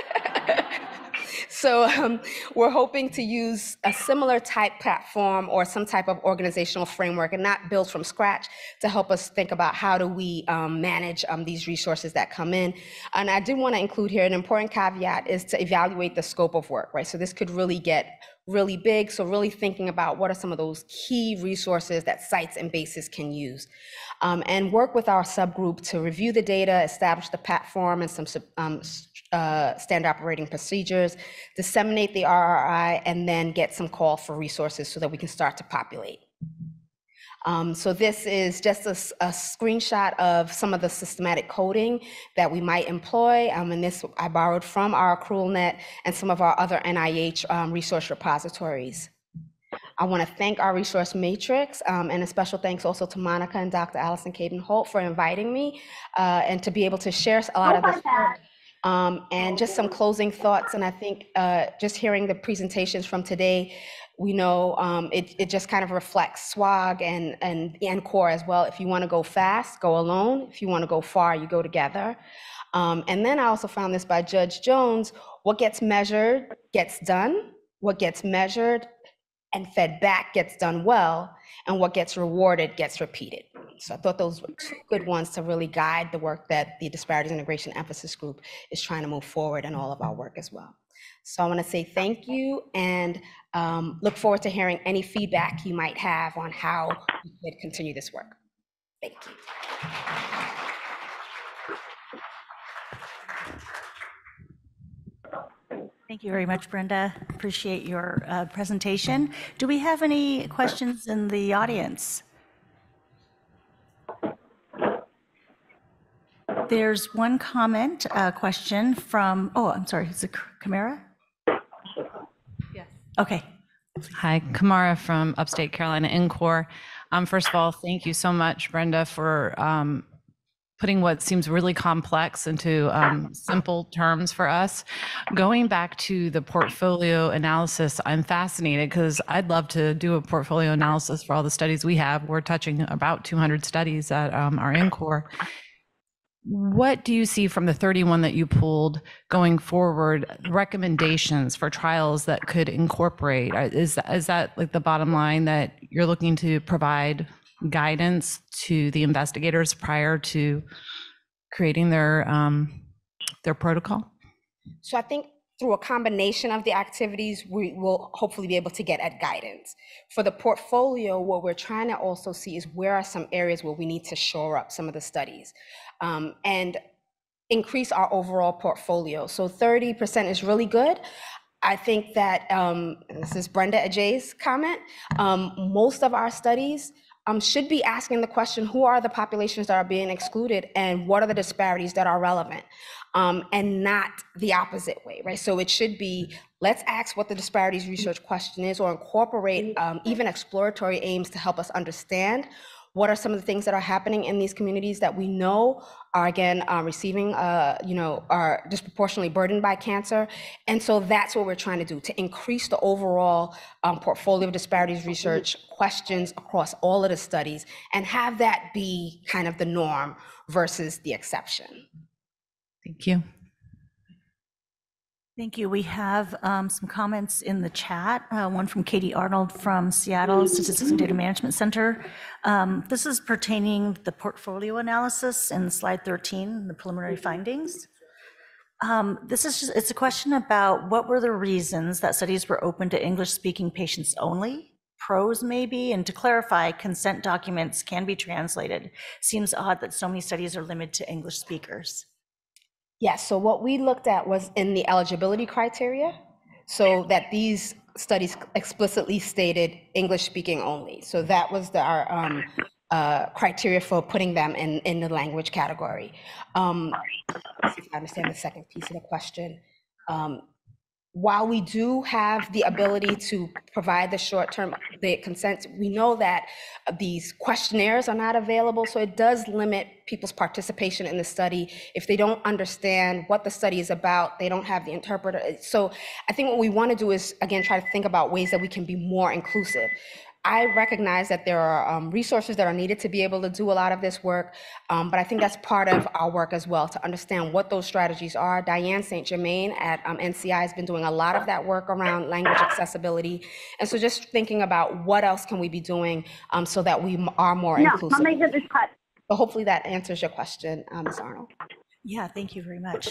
so um, we're hoping to use a similar type platform or some type of organizational framework and not build from scratch to help us think about how do we um, manage um, these resources that come in. And I do want to include here an important caveat is to evaluate the scope of work, right? So this could really get really big. So really thinking about what are some of those key resources that sites and bases can use. Um, and work with our subgroup to review the data, establish the platform and some um, uh, standard operating procedures, disseminate the RRI, and then get some call for resources so that we can start to populate. Um, so this is just a, a, screenshot of some of the systematic coding that we might employ. Um, and this I borrowed from our AccrualNet and some of our other NIH um, resource repositories. I want to thank our resource matrix um, and a special thanks also to Monica and Dr. Allison Caden Holt for inviting me uh, and to be able to share a lot of this work. Um, and just some closing thoughts. And I think uh, just hearing the presentations from today we know um, it, it just kind of reflects SWOG and, and NCORP as well. If you want to go fast, go alone. If you want to go far, you go together. Um, and then I also found this by Judge Jones what gets measured gets done, what gets measured and fed back gets done well, and what gets rewarded gets repeated. So I thought those were two good ones to really guide the work that the Disparities Integration Emphasis Group is trying to move forward in all of our work as well. So I want to say thank you and um, look forward to hearing any feedback you might have on how we could continue this work. Thank you. Thank you very much, Brenda. Appreciate your uh, presentation. Do we have any questions in the audience? There's one comment, uh, question from, oh, I'm sorry, is it Kamara? Yes. Okay. Hi, Kamara from Upstate Carolina NCORP. Um, first of all, thank you so much, Brenda, for um, putting what seems really complex into um, simple terms for us. Going back to the portfolio analysis, I'm fascinated because I'd love to do a portfolio analysis for all the studies we have. We're touching about 200 studies at um, our NCORP what do you see from the 31 that you pulled going forward recommendations for trials that could incorporate is is that like the bottom line that you're looking to provide guidance to the investigators prior to creating their um, their protocol so i think through a combination of the activities, we will hopefully be able to get at guidance. For the portfolio, what we're trying to also see is where are some areas where we need to shore up some of the studies um, and increase our overall portfolio. So 30% is really good. I think that um, this is Brenda Adjei's comment. Um, most of our studies um, should be asking the question who are the populations that are being excluded and what are the disparities that are relevant um, and not the opposite way, right? So it should be let's ask what the disparities research question is or incorporate um, even exploratory aims to help us understand what are some of the things that are happening in these communities that we know are again uh, receiving, uh, you know, are disproportionately burdened by cancer. And so that's what we're trying to do to increase the overall um, portfolio of disparities research questions across all of the studies and have that be kind of the norm versus the exception. Thank you. Thank you. We have um, some comments in the chat, uh, one from Katie Arnold from Seattle Statistics and Data Management Center. Um, This is pertaining the portfolio analysis in slide 13, the preliminary findings. Um, This is, just it's a question about what were the reasons that studies were open to English-speaking patients only? Pros maybe, and to clarify, consent documents can be translated. Seems odd that so many studies are limited to English speakers. Yes, so what we looked at was in the eligibility criteria, so that these studies explicitly stated English speaking only. So that was the, our um, uh, criteria for putting them in, in the language category. Um, if I understand the second piece of the question. Um, while we do have the ability to provide the short-term consent, we know that uh, these questionnaires are not available, so it does limit people's participation in the study. If they don't understand what the study is about, they don't have the interpreter. So I think what we want to do is, again, try to think about ways that we can be more inclusive. I recognize that there are um, resources that are needed to be able to do a lot of this work, um, but I think that's part of our work as well to understand what those strategies are. Diane St. Germain at um, NCI has been doing a lot of that work around language accessibility. And so just thinking about what else can we be doing um, so that we are more Yeah, inclusive. Mama, get this cut. So hopefully that answers your question, uh, Ms. Arnold. Yeah, thank you very much.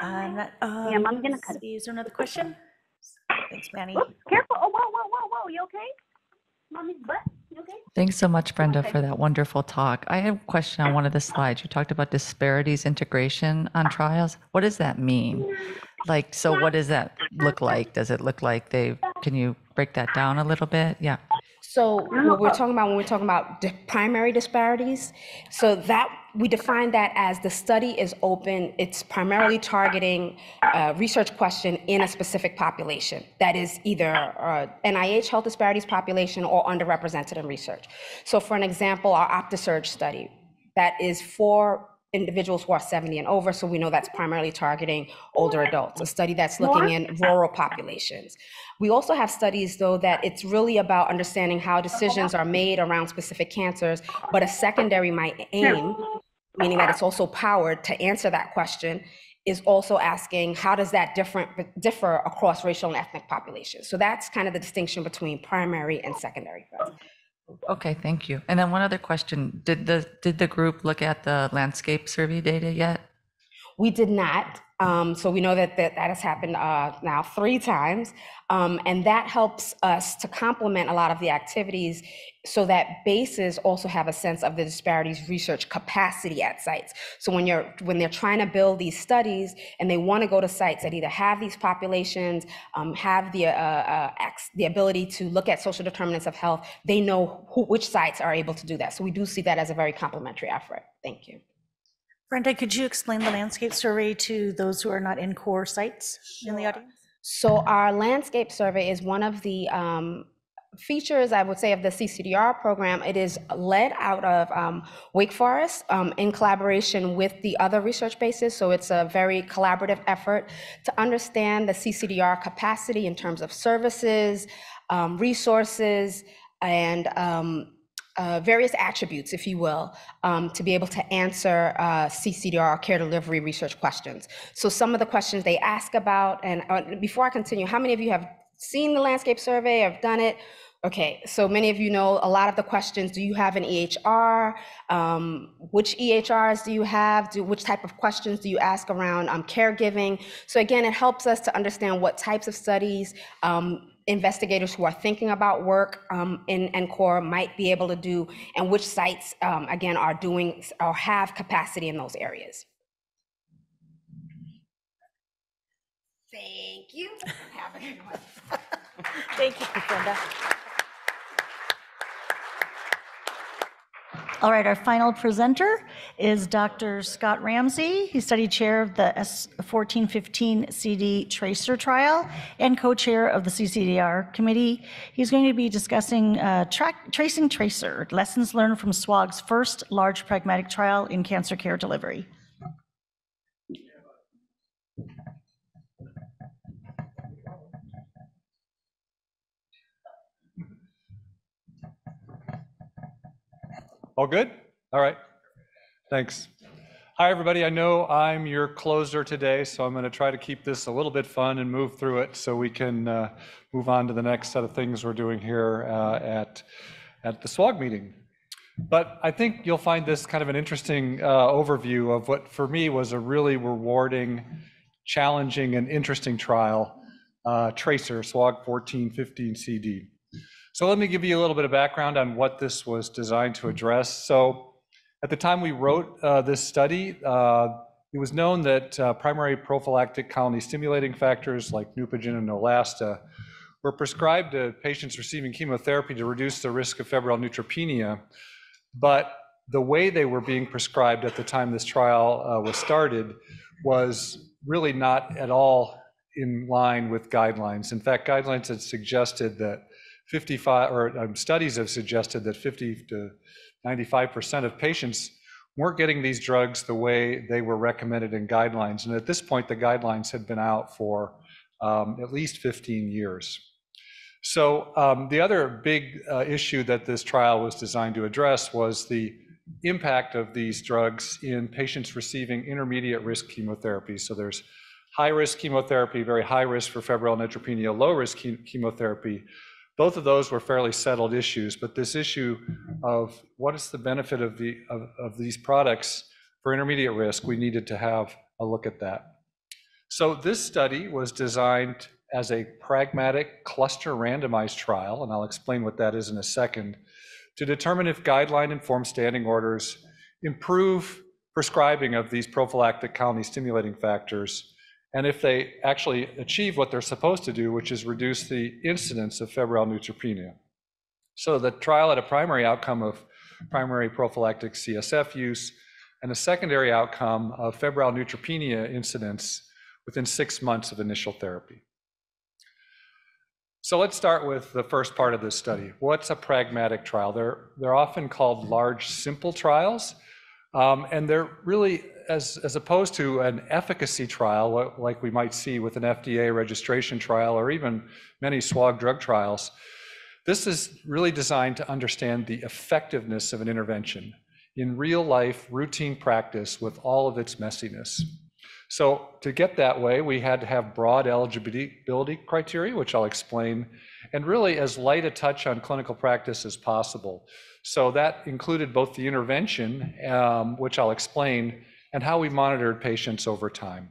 I'm um, Yeah, I'm gonna cut let's Is there another question? Thanks, Manny. Careful. Oh, whoa, whoa, whoa, whoa. You okay? Mommy's butt. You okay? Thanks so much, Brenda, for that wonderful talk. I have a question on one of the slides. You talked about disparities integration on trials. What does that mean? Like, so what does that look like? Does it look like they, can you break that down a little bit? Yeah. So what we're talking about when we're talking about di- primary disparities, so that we define that as the study is open, it's primarily targeting a research question in a specific population that is either uh, NIH health disparities population or underrepresented in research. So for an example, our OptiSurge study, that is for individuals who are 70 and over, so we know that's primarily targeting older adults, a study that's looking in rural populations. We also have studies, though, that it's really about understanding how decisions are made around specific cancers, but a secondary might aim, meaning that it's also powered to answer that question, is also asking how does that different differ across racial and ethnic populations. So that's kind of the distinction between primary and secondary. Okay, thank you. And then one other question. Did the, did the group look at the landscape survey data yet? We did not. Um, so we know that that, that has happened uh, now three times. Um, and that helps us to complement a lot of the activities so that bases also have a sense of the disparities research capacity at sites. So when you're when they're trying to build these studies and they want to go to sites that either have these populations, um, have the uh, uh, the ability to look at social determinants of health, they know who, which sites are able to do that. So we do see that as a very complementary effort. Thank you. Brenda, could you explain the landscape survey to those who are not in core sites in the audience? So our landscape survey is one of the um, features, I would say, of the CCDR program. It is led out of um, Wake Forest um, in collaboration with the other research bases. So it's a very collaborative effort to understand the CCDR capacity in terms of services, um, resources, and um, uh, various attributes, if you will, um, to be able to answer uh, CCDR care delivery research questions. So some of the questions they ask about, and uh, before I continue, how many of you have seen the landscape survey, have done it? Okay, so many of you know a lot of the questions. Do you have an EHR? Um, which EHRs do you have? Do, which type of questions do you ask around um, caregiving? So again, it helps us to understand what types of studies um, investigators who are thinking about work um, in NCORP might be able to do, and which sites, um, again, are doing or have capacity in those areas. Thank you. Have a good one. Thank you, Brenda. All right, our final presenter is Dr. Scott Ramsey. He's study chair of the S1415 CD Tracer trial and co-chair of the CCDR committee. He's going to be discussing uh, track, Tracing Tracer, lessons learned from SWOG's first large pragmatic trial in cancer care delivery. All good? All right. Thanks. Hi, everybody. I know I'm your closer today, so I'm going to try to keep this a little bit fun and move through it so we can uh, move on to the next set of things we're doing here uh, at, at the SWOG meeting. But I think you'll find this kind of an interesting uh, overview of what, for me, was a really rewarding, challenging, and interesting trial, uh, TRACER, SWOG 1415 CD. So let me give you a little bit of background on what this was designed to address. So at the time we wrote uh, this study, uh, it was known that uh, primary prophylactic colony stimulating factors like Neupogen and Neulasta were prescribed to patients receiving chemotherapy to reduce the risk of febrile neutropenia. But the way they were being prescribed at the time this trial uh, was started was really not at all in line with guidelines. In fact, guidelines had suggested that 55, or um, studies have suggested that 50 to 95% of patients weren't getting these drugs the way they were recommended in guidelines. And at this point, the guidelines had been out for um, at least 15 years. So um, the other big uh, issue that this trial was designed to address was the impact of these drugs in patients receiving intermediate risk chemotherapy. So there's high risk chemotherapy, very high risk for febrile neutropenia, low risk chemotherapy. Both of those were fairly settled issues, but this issue of what is the benefit of, the, of, of these products for intermediate risk, we needed to have a look at that. So this study was designed as a pragmatic cluster randomized trial, and I'll explain what that is in a second, to determine if guideline-informed standing orders improve prescribing of these prophylactic colony stimulating factors and if they actually achieve what they're supposed to do, which is reduce the incidence of febrile neutropenia. So the trial had a primary outcome of primary prophylactic CSF use and a secondary outcome of febrile neutropenia incidence within six months of initial therapy. So let's start with the first part of this study. What's a pragmatic trial? They're, they're often called large, simple trials, um, and they're really as, as opposed to an efficacy trial, like we might see with an FDA registration trial or even many SWOG drug trials, this is really designed to understand the effectiveness of an intervention in real life, routine practice with all of its messiness. So to get that way, we had to have broad eligibility criteria, which I'll explain, and really as light a touch on clinical practice as possible. So that included both the intervention, um, which I'll explain, and how we monitored patients over time.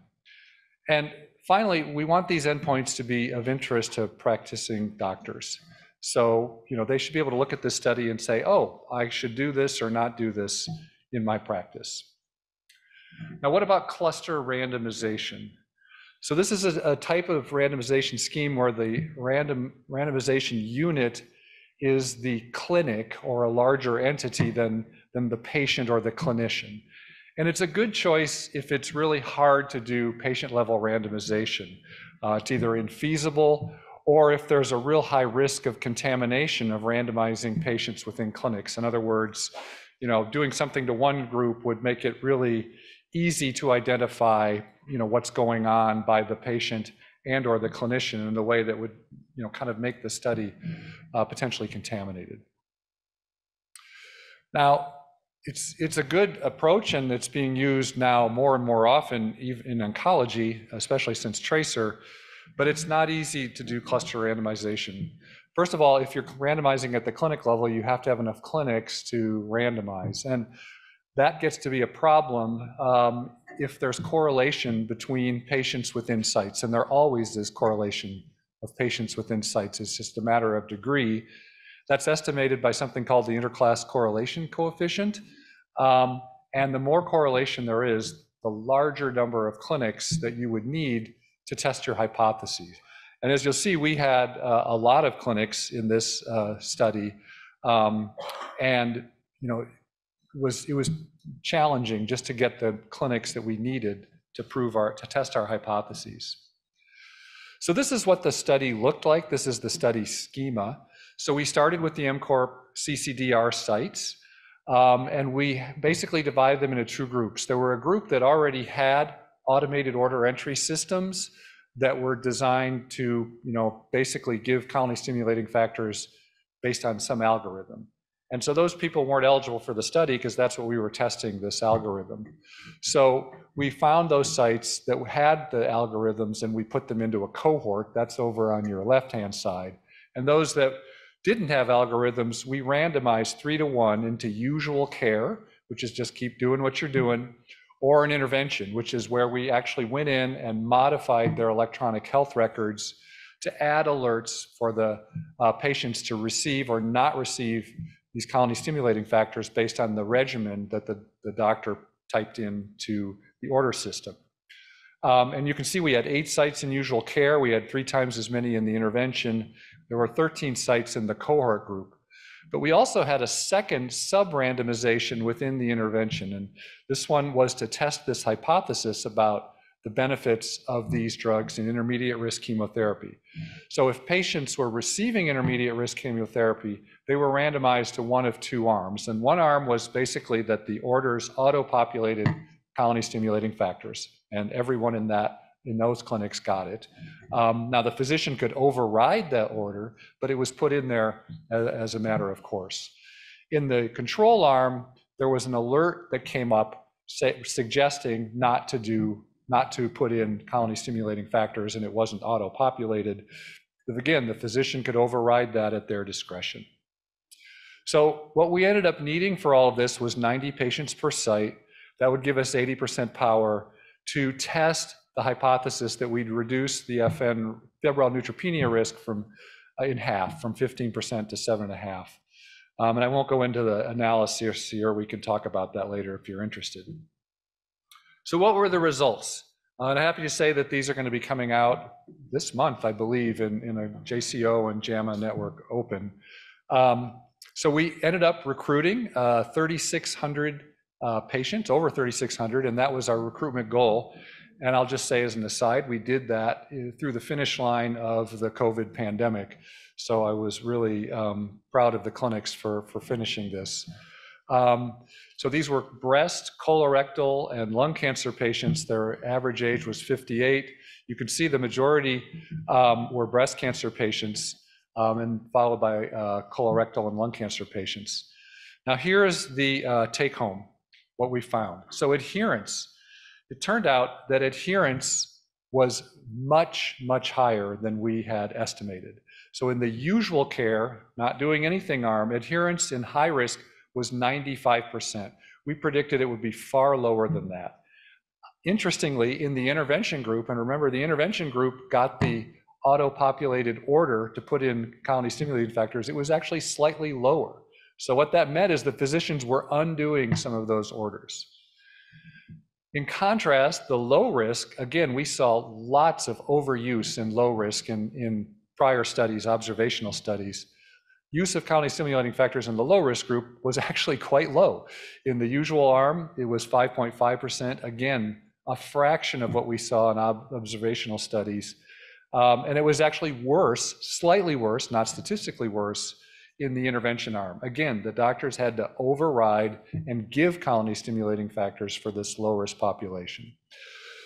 And finally, we want these endpoints to be of interest to practicing doctors. So, you know, they should be able to look at this study and say, oh, I should do this or not do this in my practice. Now, what about cluster randomization? So this is a, a type of randomization scheme where the random randomization unit is the clinic or a larger entity than, than the patient or the clinician. And it's a good choice if it's really hard to do patient level randomization. Uh, it's either infeasible or if there's a real high risk of contamination of randomizing patients within clinics. In other words, you know, doing something to one group would make it really easy to identify, you know, what's going on by the patient and or the clinician in a way that would, you know, kind of make the study uh, potentially contaminated. Now, it's, it's a good approach and it's being used now more and more often in oncology, especially since Tracer, but it's not easy to do cluster randomization. First of all, if you're randomizing at the clinic level, you have to have enough clinics to randomize. And that gets to be a problem um, if there's correlation between patients within sites. And there always is correlation of patients within sites. It's just a matter of degree. That's estimated by something called the interclass correlation coefficient. Um, and the more correlation there is, the larger number of clinics that you would need to test your hypotheses. And as you'll see, we had uh, a lot of clinics in this uh, study, um, and you know, it was it was challenging just to get the clinics that we needed to prove our to test our hypotheses. So this is what the study looked like. This is the study schema. So we started with the NCORP CCDR sites. Um, and we basically divided them into two groups. There were a group that already had automated order entry systems that were designed to, you know, basically give colony stimulating factors based on some algorithm. And so those people weren't eligible for the study because that's what we were testing this algorithm. So we found those sites that had the algorithms and we put them into a cohort. That's over on your left-hand side. And those that didn't have algorithms, we randomized three to one into usual care, which is just keep doing what you're doing, or an intervention, which is where we actually went in and modified their electronic health records to add alerts for the uh, patients to receive or not receive these colony stimulating factors based on the regimen that the, the doctor typed into the order system. Um, and you can see we had eight sites in usual care. We had three times as many in the intervention. There were 13 sites in the cohort group. But we also had a second sub-randomization within the intervention. And this one was to test this hypothesis about the benefits of these drugs in intermediate risk chemotherapy. So if patients were receiving intermediate risk chemotherapy, they were randomized to one of two arms. And one arm was basically that the orders auto-populated colony stimulating factors. And everyone in that in those clinics got it. Um, now the physician could override that order, but it was put in there as, as a matter of course. In the control arm, there was an alert that came up say, suggesting not to do, not to put in colony stimulating factors, and it wasn't auto-populated. But again, the physician could override that at their discretion. So what we ended up needing for all of this was 90 patients per site. That would give us 80% power to test the hypothesis that we'd reduce the FN febrile neutropenia risk from uh, in half, from 15% to 7.5. Um, and I won't go into the analysis here. We can talk about that later if you're interested. So what were the results? Uh, and I'm happy to say that these are going to be coming out this month, I believe, in, in a JCO and JAMA Network Open. Um, so we ended up recruiting uh, 3,600 uh, patients, over 3,600, and that was our recruitment goal. And I'll just say as an aside, we did that uh, through the finish line of the COVID pandemic. So I was really um, proud of the clinics for, for finishing this. Um, so these were breast, colorectal, and lung cancer patients. Their average age was 58. You can see the majority um, were breast cancer patients, um, and followed by uh, colorectal and lung cancer patients. Now here's the uh, take home, what we found. So adherence it turned out that adherence was much, much higher than we had estimated. So in the usual care, not doing anything arm, adherence in high risk was 95%. We predicted it would be far lower than hmm. that. Interestingly, in the intervention group, and remember the intervention group got the auto-populated order to put in colony stimulating factors, it was actually slightly lower. So what that meant is the physicians were undoing some of those orders. In contrast, the low risk, again, we saw lots of overuse in low risk in, in prior studies, observational studies. Use of colony stimulating factors in the low risk group was actually quite low. In the usual arm, it was 5.5%. Again, a fraction of what we saw in ob observational studies. Um, and it was actually worse, slightly worse, not statistically worse, in the intervention arm. Again, the doctors had to override and give colony stimulating factors for this low risk population.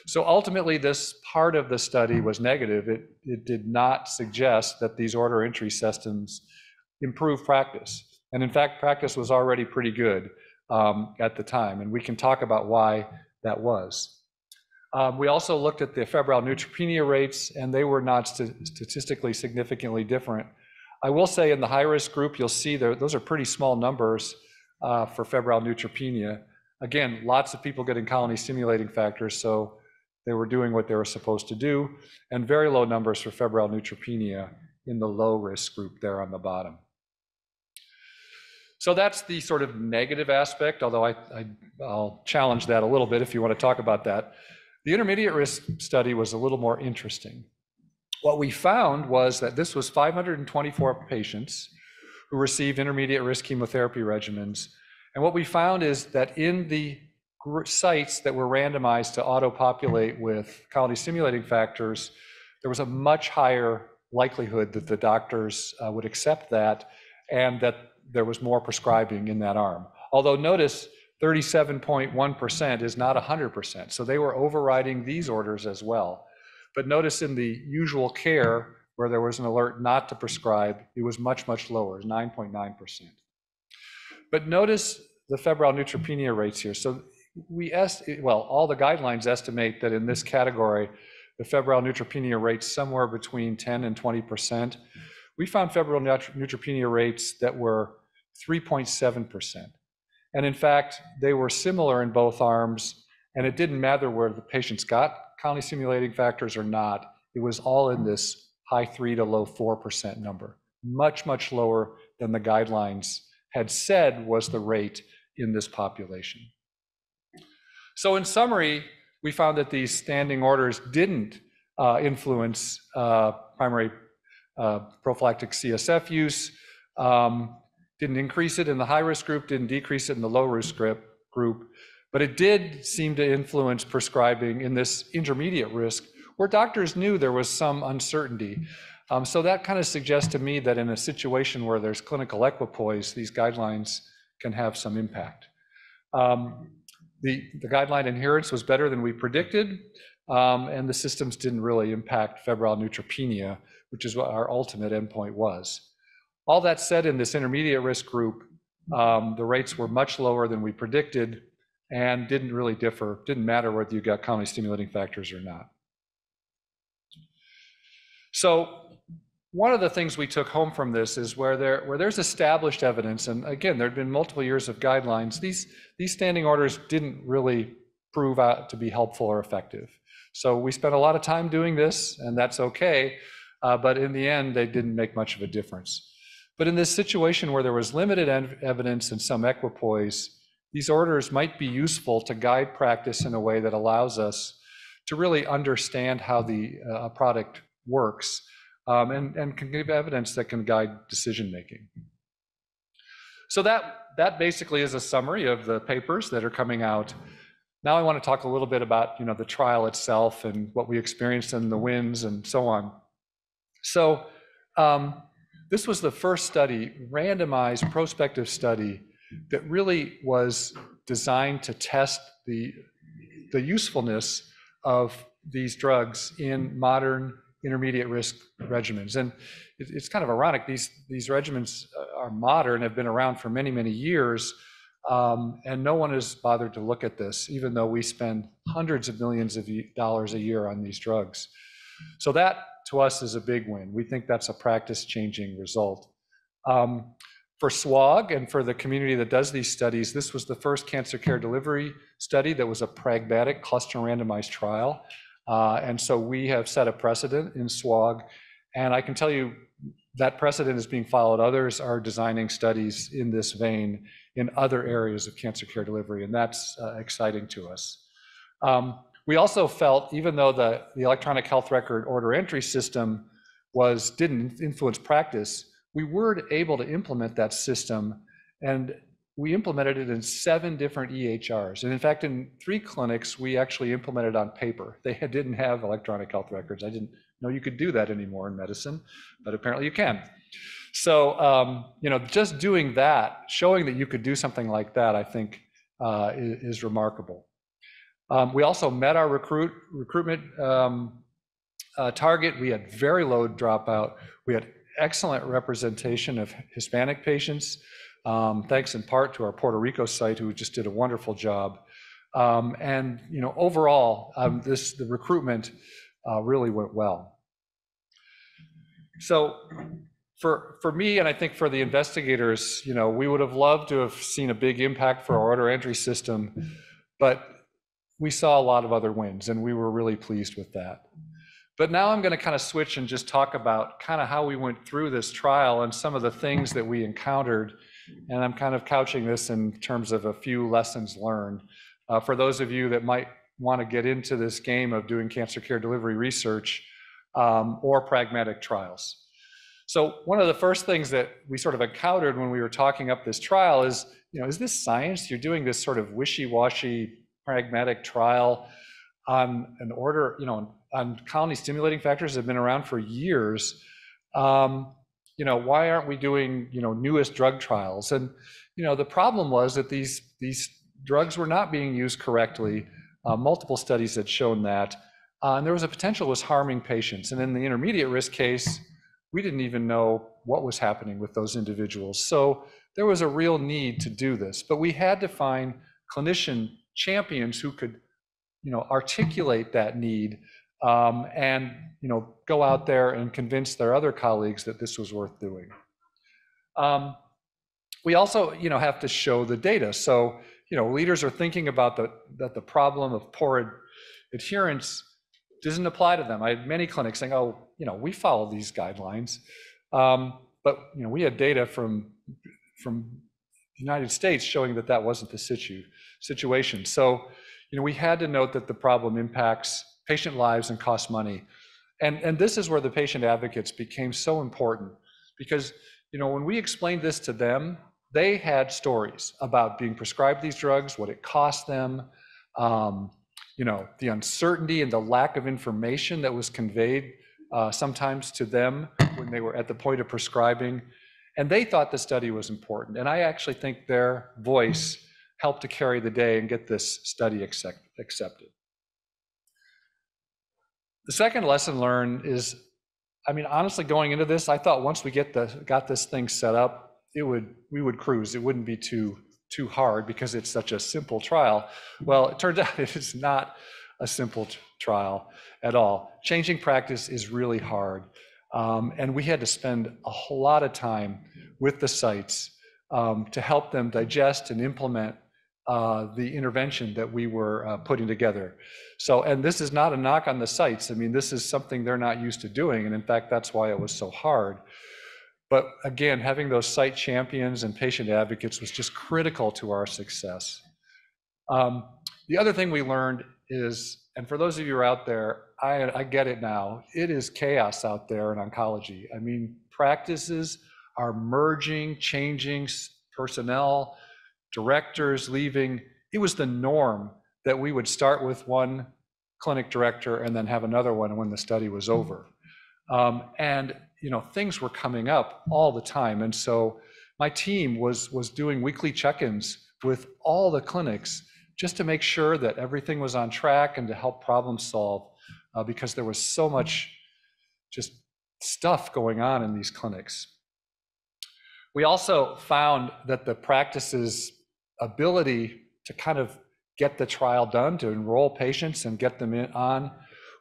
So ultimately, this part of the study was negative. It, it did not suggest that these order entry systems improve practice. And in fact, practice was already pretty good um, at the time. And we can talk about why that was. Um, we also looked at the febrile neutropenia rates, and they were not st statistically significantly different I will say in the high-risk group, you'll see there, those are pretty small numbers uh, for febrile neutropenia. Again, lots of people getting colony stimulating factors, so they were doing what they were supposed to do, and very low numbers for febrile neutropenia in the low-risk group there on the bottom. So that's the sort of negative aspect, although I, will challenge that a little bit if you want to talk about that. The intermediate risk study was a little more interesting. What we found was that this was 524 patients who received intermediate risk chemotherapy regimens. And what we found is that in the sites that were randomized to auto-populate with colony stimulating factors, there was a much higher likelihood that the doctors uh, would accept that and that there was more prescribing in that arm. Although notice 37.1% is not 100%. So they were overriding these orders as well. But notice in the usual care, where there was an alert not to prescribe, it was much, much lower, 9.9%. But notice the febrile neutropenia rates here. So we est, well, all the guidelines estimate that in this category, the febrile neutropenia rates somewhere between 10 and 20%. We found febrile neutropenia rates that were 3.7%. And in fact, they were similar in both arms, and it didn't matter where the patients got colony stimulating factors or not. It was all in this high 3 to low 4% number, much, much lower than the guidelines had said was the rate in this population. So in summary, we found that these standing orders didn't uh, influence uh, primary uh, prophylactic CSF use, um, didn't increase it in the high-risk group, didn't decrease it in the low-risk group, but it did seem to influence prescribing in this intermediate risk where doctors knew there was some uncertainty. Um, so that kind of suggests to me that in a situation where there's clinical equipoise, these guidelines can have some impact. Um, the, the guideline adherence was better than we predicted, um, and the systems didn't really impact febrile neutropenia, which is what our ultimate endpoint was. All that said, in this intermediate risk group, um, the rates were much lower than we predicted and didn't really differ, didn't matter whether you got colony stimulating factors or not. So one of the things we took home from this is where there where there's established evidence, and again, there had been multiple years of guidelines. These these standing orders didn't really prove out to be helpful or effective. So we spent a lot of time doing this, and that's okay. Uh, but in the end, they didn't make much of a difference. But in this situation where there was limited evidence and some equipoise, these orders might be useful to guide practice in a way that allows us to really understand how the uh, product works um, and, and can give evidence that can guide decision making. So that, that basically is a summary of the papers that are coming out. Now I want to talk a little bit about you know, the trial itself and what we experienced in the wins and so on. So um, this was the first study, randomized prospective study that really was designed to test the, the usefulness of these drugs in modern intermediate risk regimens. And it, it's kind of ironic, these, these regimens uh, are modern, have been around for many, many years, um, and no one has bothered to look at this, even though we spend hundreds of millions of dollars a year on these drugs. So that, to us, is a big win. We think that's a practice-changing result. Um, for SWOG and for the community that does these studies, this was the first cancer care delivery study that was a pragmatic cluster randomized trial. Uh, and so we have set a precedent in SWOG. And I can tell you that precedent is being followed. Others are designing studies in this vein in other areas of cancer care delivery, and that's uh, exciting to us. Um, we also felt, even though the, the electronic health record order entry system was didn't influence practice, we were able to implement that system and we implemented it in seven different EHRs. And in fact, in three clinics, we actually implemented on paper. They didn't have electronic health records. I didn't know you could do that anymore in medicine, but apparently you can. So, um, you know, just doing that, showing that you could do something like that, I think uh, is, is, remarkable. Um, we also met our recruit recruitment um, uh, target. We had very low dropout. We had excellent representation of Hispanic patients um, thanks in part to our Puerto Rico site, who just did a wonderful job. Um, and you know, overall, um, this the recruitment uh, really went well. So, for for me, and I think for the investigators, you know, we would have loved to have seen a big impact for our order entry system, but we saw a lot of other wins, and we were really pleased with that. But now I'm going to kind of switch and just talk about kind of how we went through this trial and some of the things that we encountered and I'm kind of couching this in terms of a few lessons learned. Uh, for those of you that might want to get into this game of doing cancer care delivery research um, or pragmatic trials. So one of the first things that we sort of encountered when we were talking up this trial is, you know, is this science? You're doing this sort of wishy-washy pragmatic trial on an order, you know, on colony stimulating factors have been around for years. Um, you know, why aren't we doing, you know, newest drug trials? And, you know, the problem was that these, these drugs were not being used correctly. Uh, multiple studies had shown that. Uh, and there was a potential was harming patients. And in the intermediate risk case, we didn't even know what was happening with those individuals. So there was a real need to do this, but we had to find clinician champions who could, you know, articulate that need um, and, you know, go out there and convince their other colleagues that this was worth doing. Um, we also, you know, have to show the data. So, you know, leaders are thinking about the, that the problem of poor ad- adherence doesn't apply to them. I had many clinics saying, oh, you know, we follow these guidelines. Um, but, you know, we had data from, from the United States showing that that wasn't the situ, situation. So, you know, we had to note that the problem impacts patient lives and cost money. And, and this is where the patient advocates became so important because, you know, when we explained this to them, they had stories about being prescribed these drugs, what it cost them, um, you know, the uncertainty and the lack of information that was conveyed uh, sometimes to them when they were at the point of prescribing. And they thought the study was important. And I actually think their voice helped to carry the day and get this study accept, accepted. The second lesson learned is, I mean, honestly, going into this, I thought once we get the got this thing set up, it would we would cruise. It wouldn't be too too hard because it's such a simple trial. Well, it turns out it is not a simple trial at all. Changing practice is really hard. Um, and we had to spend a whole lot of time with the sites um, to help them digest and implement uh, the intervention that we were uh, putting together. So, and this is not a knock on the sites. I mean, this is something they're not used to doing. And in fact, that's why it was so hard. But again, having those site champions and patient advocates was just critical to our success. Um, the other thing we learned is, and for those of you out there, I, I get it now, it is chaos out there in oncology. I mean, practices are merging, changing, personnel, directors leaving. It was the norm that we would start with one clinic director and then have another one when the study was over. Um, and you know things were coming up all the time, and so my team was was doing weekly check-ins with all the clinics just to make sure that everything was on track and to help problem solve uh, because there was so much just stuff going on in these clinics. We also found that the practice's ability to kind of get the trial done, to enroll patients and get them in, on,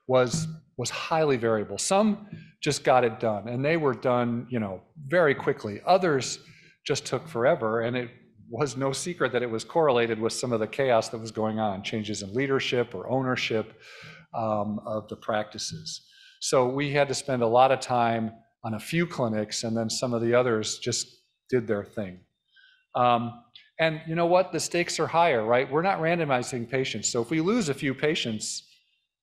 was was highly variable. Some just got it done, and they were done, you know, very quickly. Others just took forever, and it was no secret that it was correlated with some of the chaos that was going on, changes in leadership or ownership um, of the practices. So we had to spend a lot of time on a few clinics, and then some of the others just did their thing. Um, and you know what? The stakes are higher, right? We're not randomizing patients. So if we lose a few patients,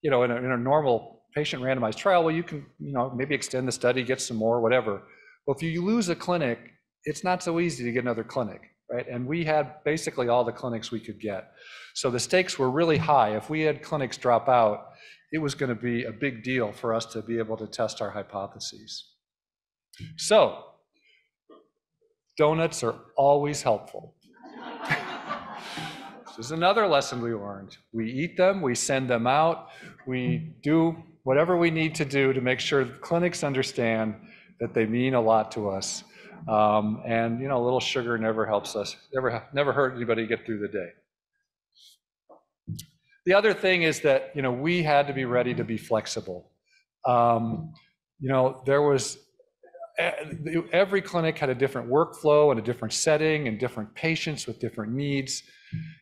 you know, in a, in a normal patient randomized trial, well, you can, you know, maybe extend the study, get some more, whatever. Well, if you lose a clinic, it's not so easy to get another clinic, right? And we had basically all the clinics we could get. So the stakes were really high. If we had clinics drop out, it was going to be a big deal for us to be able to test our hypotheses. So, donuts are always helpful. This is another lesson we learned. We eat them, we send them out, we do whatever we need to do to make sure clinics understand that they mean a lot to us. Um, and you know, a little sugar never helps us, never never hurt anybody get through the day. The other thing is that you know we had to be ready to be flexible. Um, you know, there was every clinic had a different workflow and a different setting and different patients with different needs,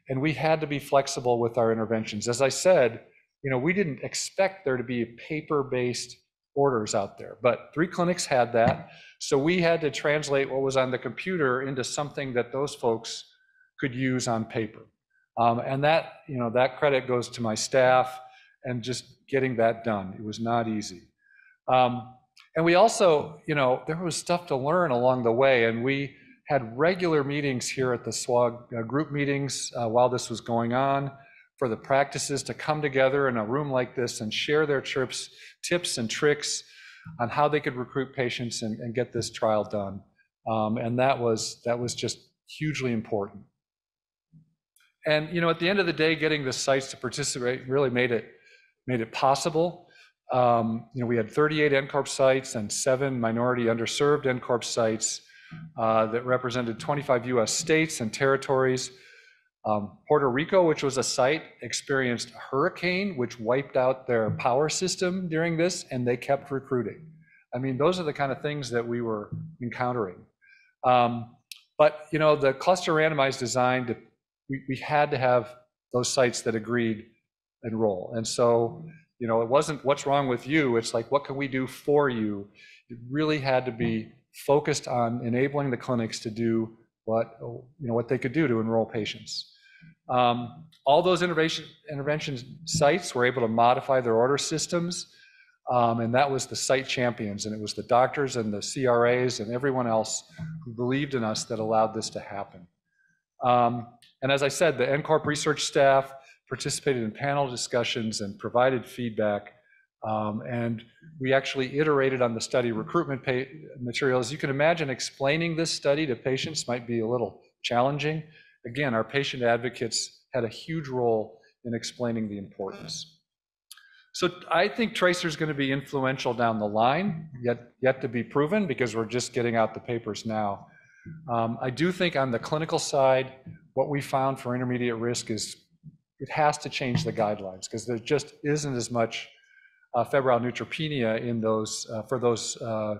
and we had to be flexible with our interventions. As I said, you know, we didn't expect there to be paper-based orders out there, but three clinics had that. So we had to translate what was on the computer into something that those folks could use on paper. Um, and that, you know, that credit goes to my staff and just getting that done. It was not easy. Um, and we also, you know, there was stuff to learn along the way, and we had regular meetings here at the SWOG uh, group meetings uh, while this was going on for the practices to come together in a room like this and share their trips, tips and tricks on how they could recruit patients and, and get this trial done. Um, and that was that was just hugely important. And you know, at the end of the day, getting the sites to participate really made it made it possible. Um, you know, we had 38 NCORP sites and seven minority underserved NCORP sites. uh, that represented 25 US states and territories. Um, Puerto Rico, which was a site, experienced a hurricane, which wiped out their power system during this, and they kept recruiting. I mean, those are the kind of things that we were encountering. Um, but you know, the cluster randomized design, we, we had to have those sites that agreed enroll. And so, you know, it wasn't what's wrong with you. It's like, what can we do for you? It really had to be focused on enabling the clinics to do what you know what they could do to enroll patients. Um, all those intervention intervention sites were able to modify their order systems, um, and that was the site champions, and it was the doctors and the CRAs and everyone else who believed in us that allowed this to happen. Um, and as I said, the NCORP research staff participated in panel discussions and provided feedback. Um, and we actually iterated on the study recruitment materials. You can imagine explaining this study to patients might be a little challenging. Again, our patient advocates had a huge role in explaining the importance. So I think Tracer is going to be influential down the line, yet, yet to be proven because we're just getting out the papers now. Um, I do think on the clinical side, what we found for intermediate risk is it has to change the guidelines because there just isn't as much uh, febrile neutropenia in those uh, for those uh,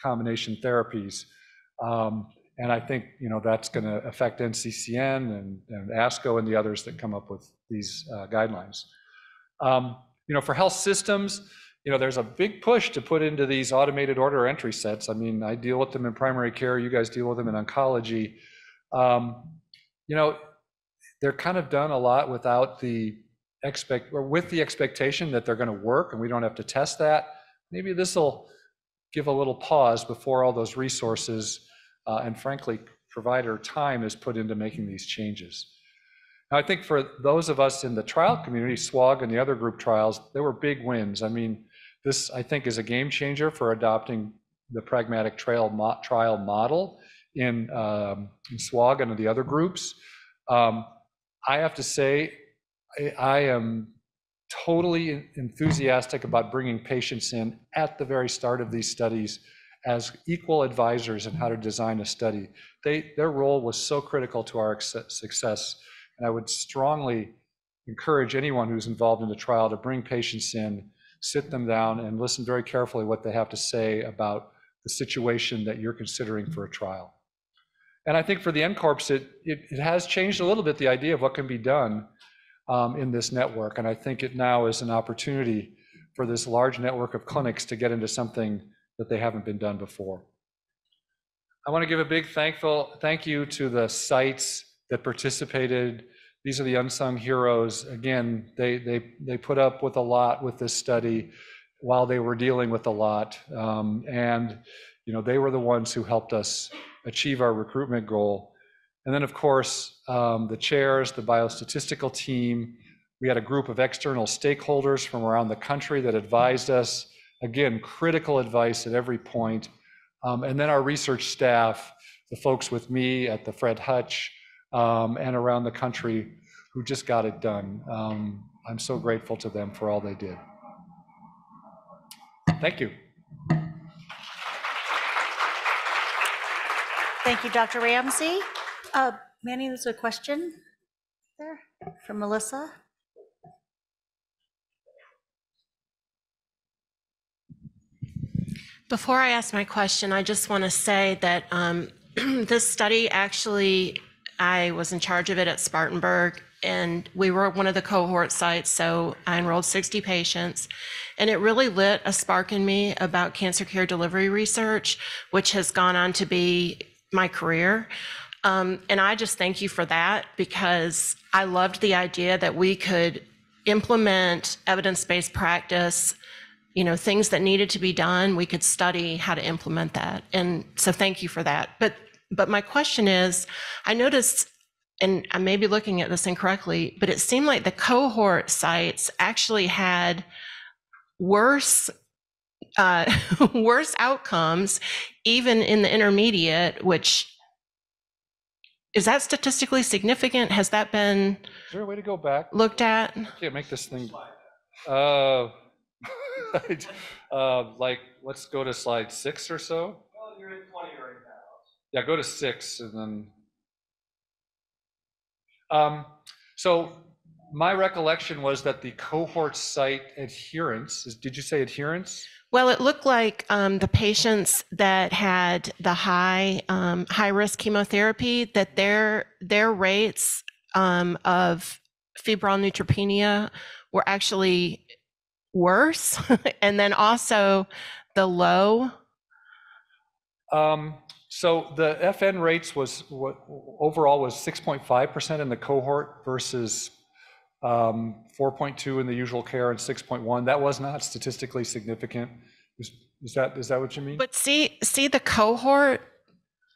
combination therapies. Um, and I think you know that's going to affect NCCN and, and, ASCO and the others that come up with these uh, guidelines. Um, you know, for health systems, you know, there's a big push to put into these automated order entry sets. I mean, I deal with them in primary care. You guys deal with them in oncology. Um, you know, they're kind of done a lot without the expect or with the expectation that they're going to work and we don't have to test that. Maybe this will give a little pause before all those resources uh, and frankly, provider time is put into making these changes. Now, I think for those of us in the trial community, SWOG and the other group trials, there were big wins. I mean, this I think is a game changer for adopting the pragmatic trial, mo trial model in, um, in SWOG and the other groups. Um, I have to say, I, I am totally enthusiastic about bringing patients in at the very start of these studies as equal advisors in how to design a study. They, their role was so critical to our success, and I would strongly encourage anyone who's involved in the trial to bring patients in, sit them down, and listen very carefully what they have to say about the situation that you're considering for a trial. And I think for the NCORPs, it, it, it has changed a little bit the idea of what can be done um, in this network. And I think it now is an opportunity for this large network of clinics to get into something that they haven't been done before. I want to give a big thankful thank you to the sites that participated. These are the unsung heroes. Again, they they they put up with a lot with this study while they were dealing with a lot, um, and you know they were the ones who helped us achieve our recruitment goal. And then, of course, um, the chairs, the biostatistical team, we had a group of external stakeholders from around the country that advised us. Again, critical advice at every point. Um, and then our research staff, the folks with me at the Fred Hutch um, and around the country who just got it done. Um, I'm so grateful to them for all they did. Thank you. Thank you, Dr. Ramsey. Uh, Manny, there's a question there from Melissa. Before I ask my question, I just want to say that um, this study actually, I was in charge of it at Spartanburg, and we were one of the cohort sites. So I enrolled 60 patients, and it really lit a spark in me about cancer care delivery research, which has gone on to be my career. Um, and I just thank you for that because I loved the idea that we could implement evidence-based practice, you know, things that needed to be done, we could study how to implement that. And so thank you for that. But but my question is, I noticed, and I may be looking at this incorrectly, but it seemed like the cohort sites actually had worse uh, worse outcomes, even in the intermediate, which is that statistically significant? Has that been Is there a way to go back? looked at? Can't make this thing. Uh, uh, like, let's go to slide six or so. Well, you're at 20 right now. Yeah, go to six and then. Um, so my recollection was that the cohort site adherence, is- did you say adherence? Well, it looked like um, the patients that had the high um, high risk chemotherapy that their their rates um, of febrile neutropenia were actually worse, and then also the low. Um, so the FN rates was what overall was 6.5% in the cohort versus um, 4.2 in the usual care and 6.1. That was not statistically significant. Is, is that is that what you mean? But see see the cohort.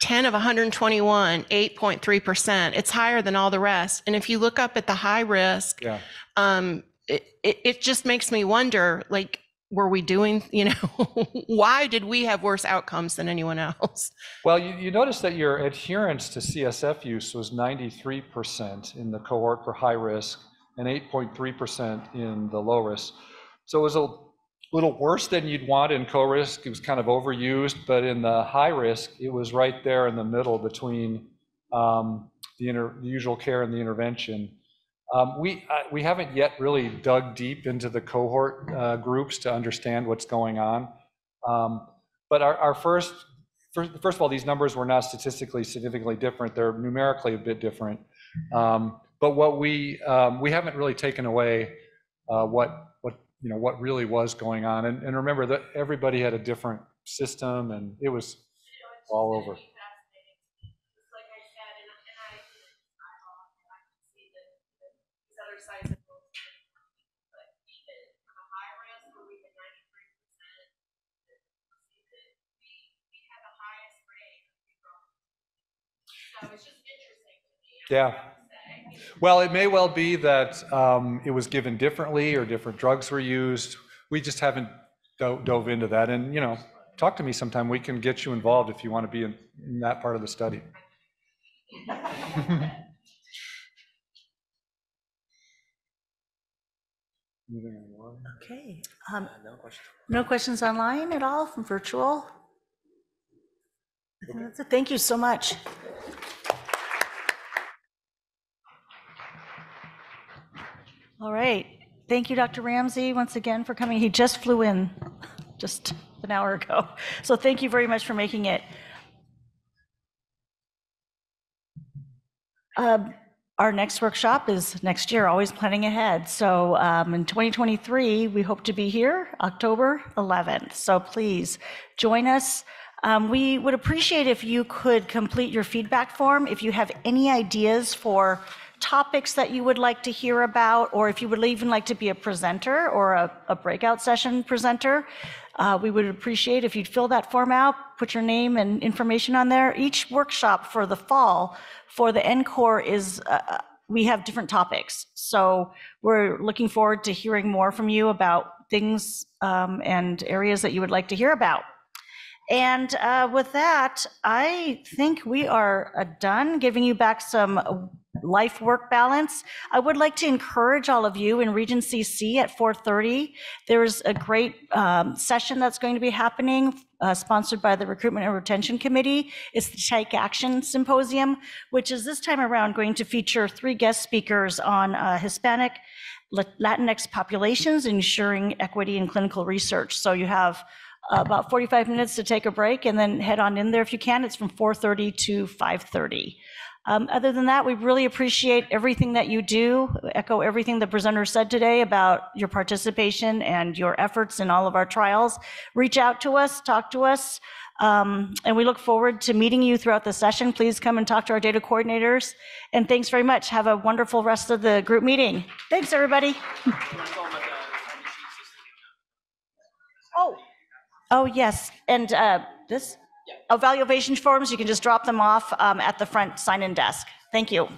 10 of 121, 8.3%. It's higher than all the rest. And if you look up at the high risk, yeah. um, it, it, it just makes me wonder like, were we doing, you know, why did we have worse outcomes than anyone else? Well, you, you notice that your adherence to CSF use was 93% in the cohort for high risk and 8.3% in the low risk. So it was a little worse than you'd want in co-risk. It was kind of overused, but in the high risk, it was right there in the middle between um, the, inter, the usual care and the intervention. Um, we, uh, we haven't yet really dug deep into the cohort uh, groups to understand what's going on. Um, but our, our first, first, first of all, these numbers were not statistically significantly different. They're numerically a bit different. Um, but what we, um, we haven't really taken away uh, what, what, you know, what really was going on. And, and remember that everybody had a different system and it was all over. Yeah. Well, it may well be that um, it was given differently or different drugs were used. We just haven't do- dove into that. And, you know, talk to me sometime. We can get you involved if you want to be in, in that part of the study. Okay. um, No questions online at all from virtual? I think that's it. Thank you so much. All right. Thank you, Dr. Ramsey, once again for coming. He just flew in just an hour ago. So thank you very much for making it. Um, Our next workshop is next year, always planning ahead. So um, in 2023, we hope to be here October 11th. So please join us. Um, We would appreciate if you could complete your feedback form. If you have any ideas for topics that you would like to hear about, or if you would even like to be a presenter or a, a breakout session presenter, uh, we would appreciate if you'd fill that form out, put your name and information on there. Each workshop for the fall for the NCORP is, uh, we have different topics. So we're looking forward to hearing more from you about things um, and areas that you would like to hear about. And uh, with that, I think we are uh, done giving you back some life work balance. I would like to encourage all of you in Regency C at 4:30. There's a great um, session that's going to be happening, uh, sponsored by the Recruitment and Retention Committee. It's the Take Action Symposium, which is this time around going to feature three guest speakers on uh, Hispanic, Latinx populations, ensuring equity in clinical research. So you have about 45 minutes to take a break and then head on in there if you can. It's from 4:30 to 5:30. Um, Other than that, we really appreciate everything that you do, echo everything the presenter said today about your participation and your efforts in all of our trials. Reach out to us, talk to us, um, and we look forward to meeting you throughout the session. Please come and talk to our data coordinators. And thanks very much. Have a wonderful rest of the group meeting. Thanks, everybody. oh, yes, and uh, this, evaluation forms, you can just drop them off um, at the front sign-in desk. Thank you.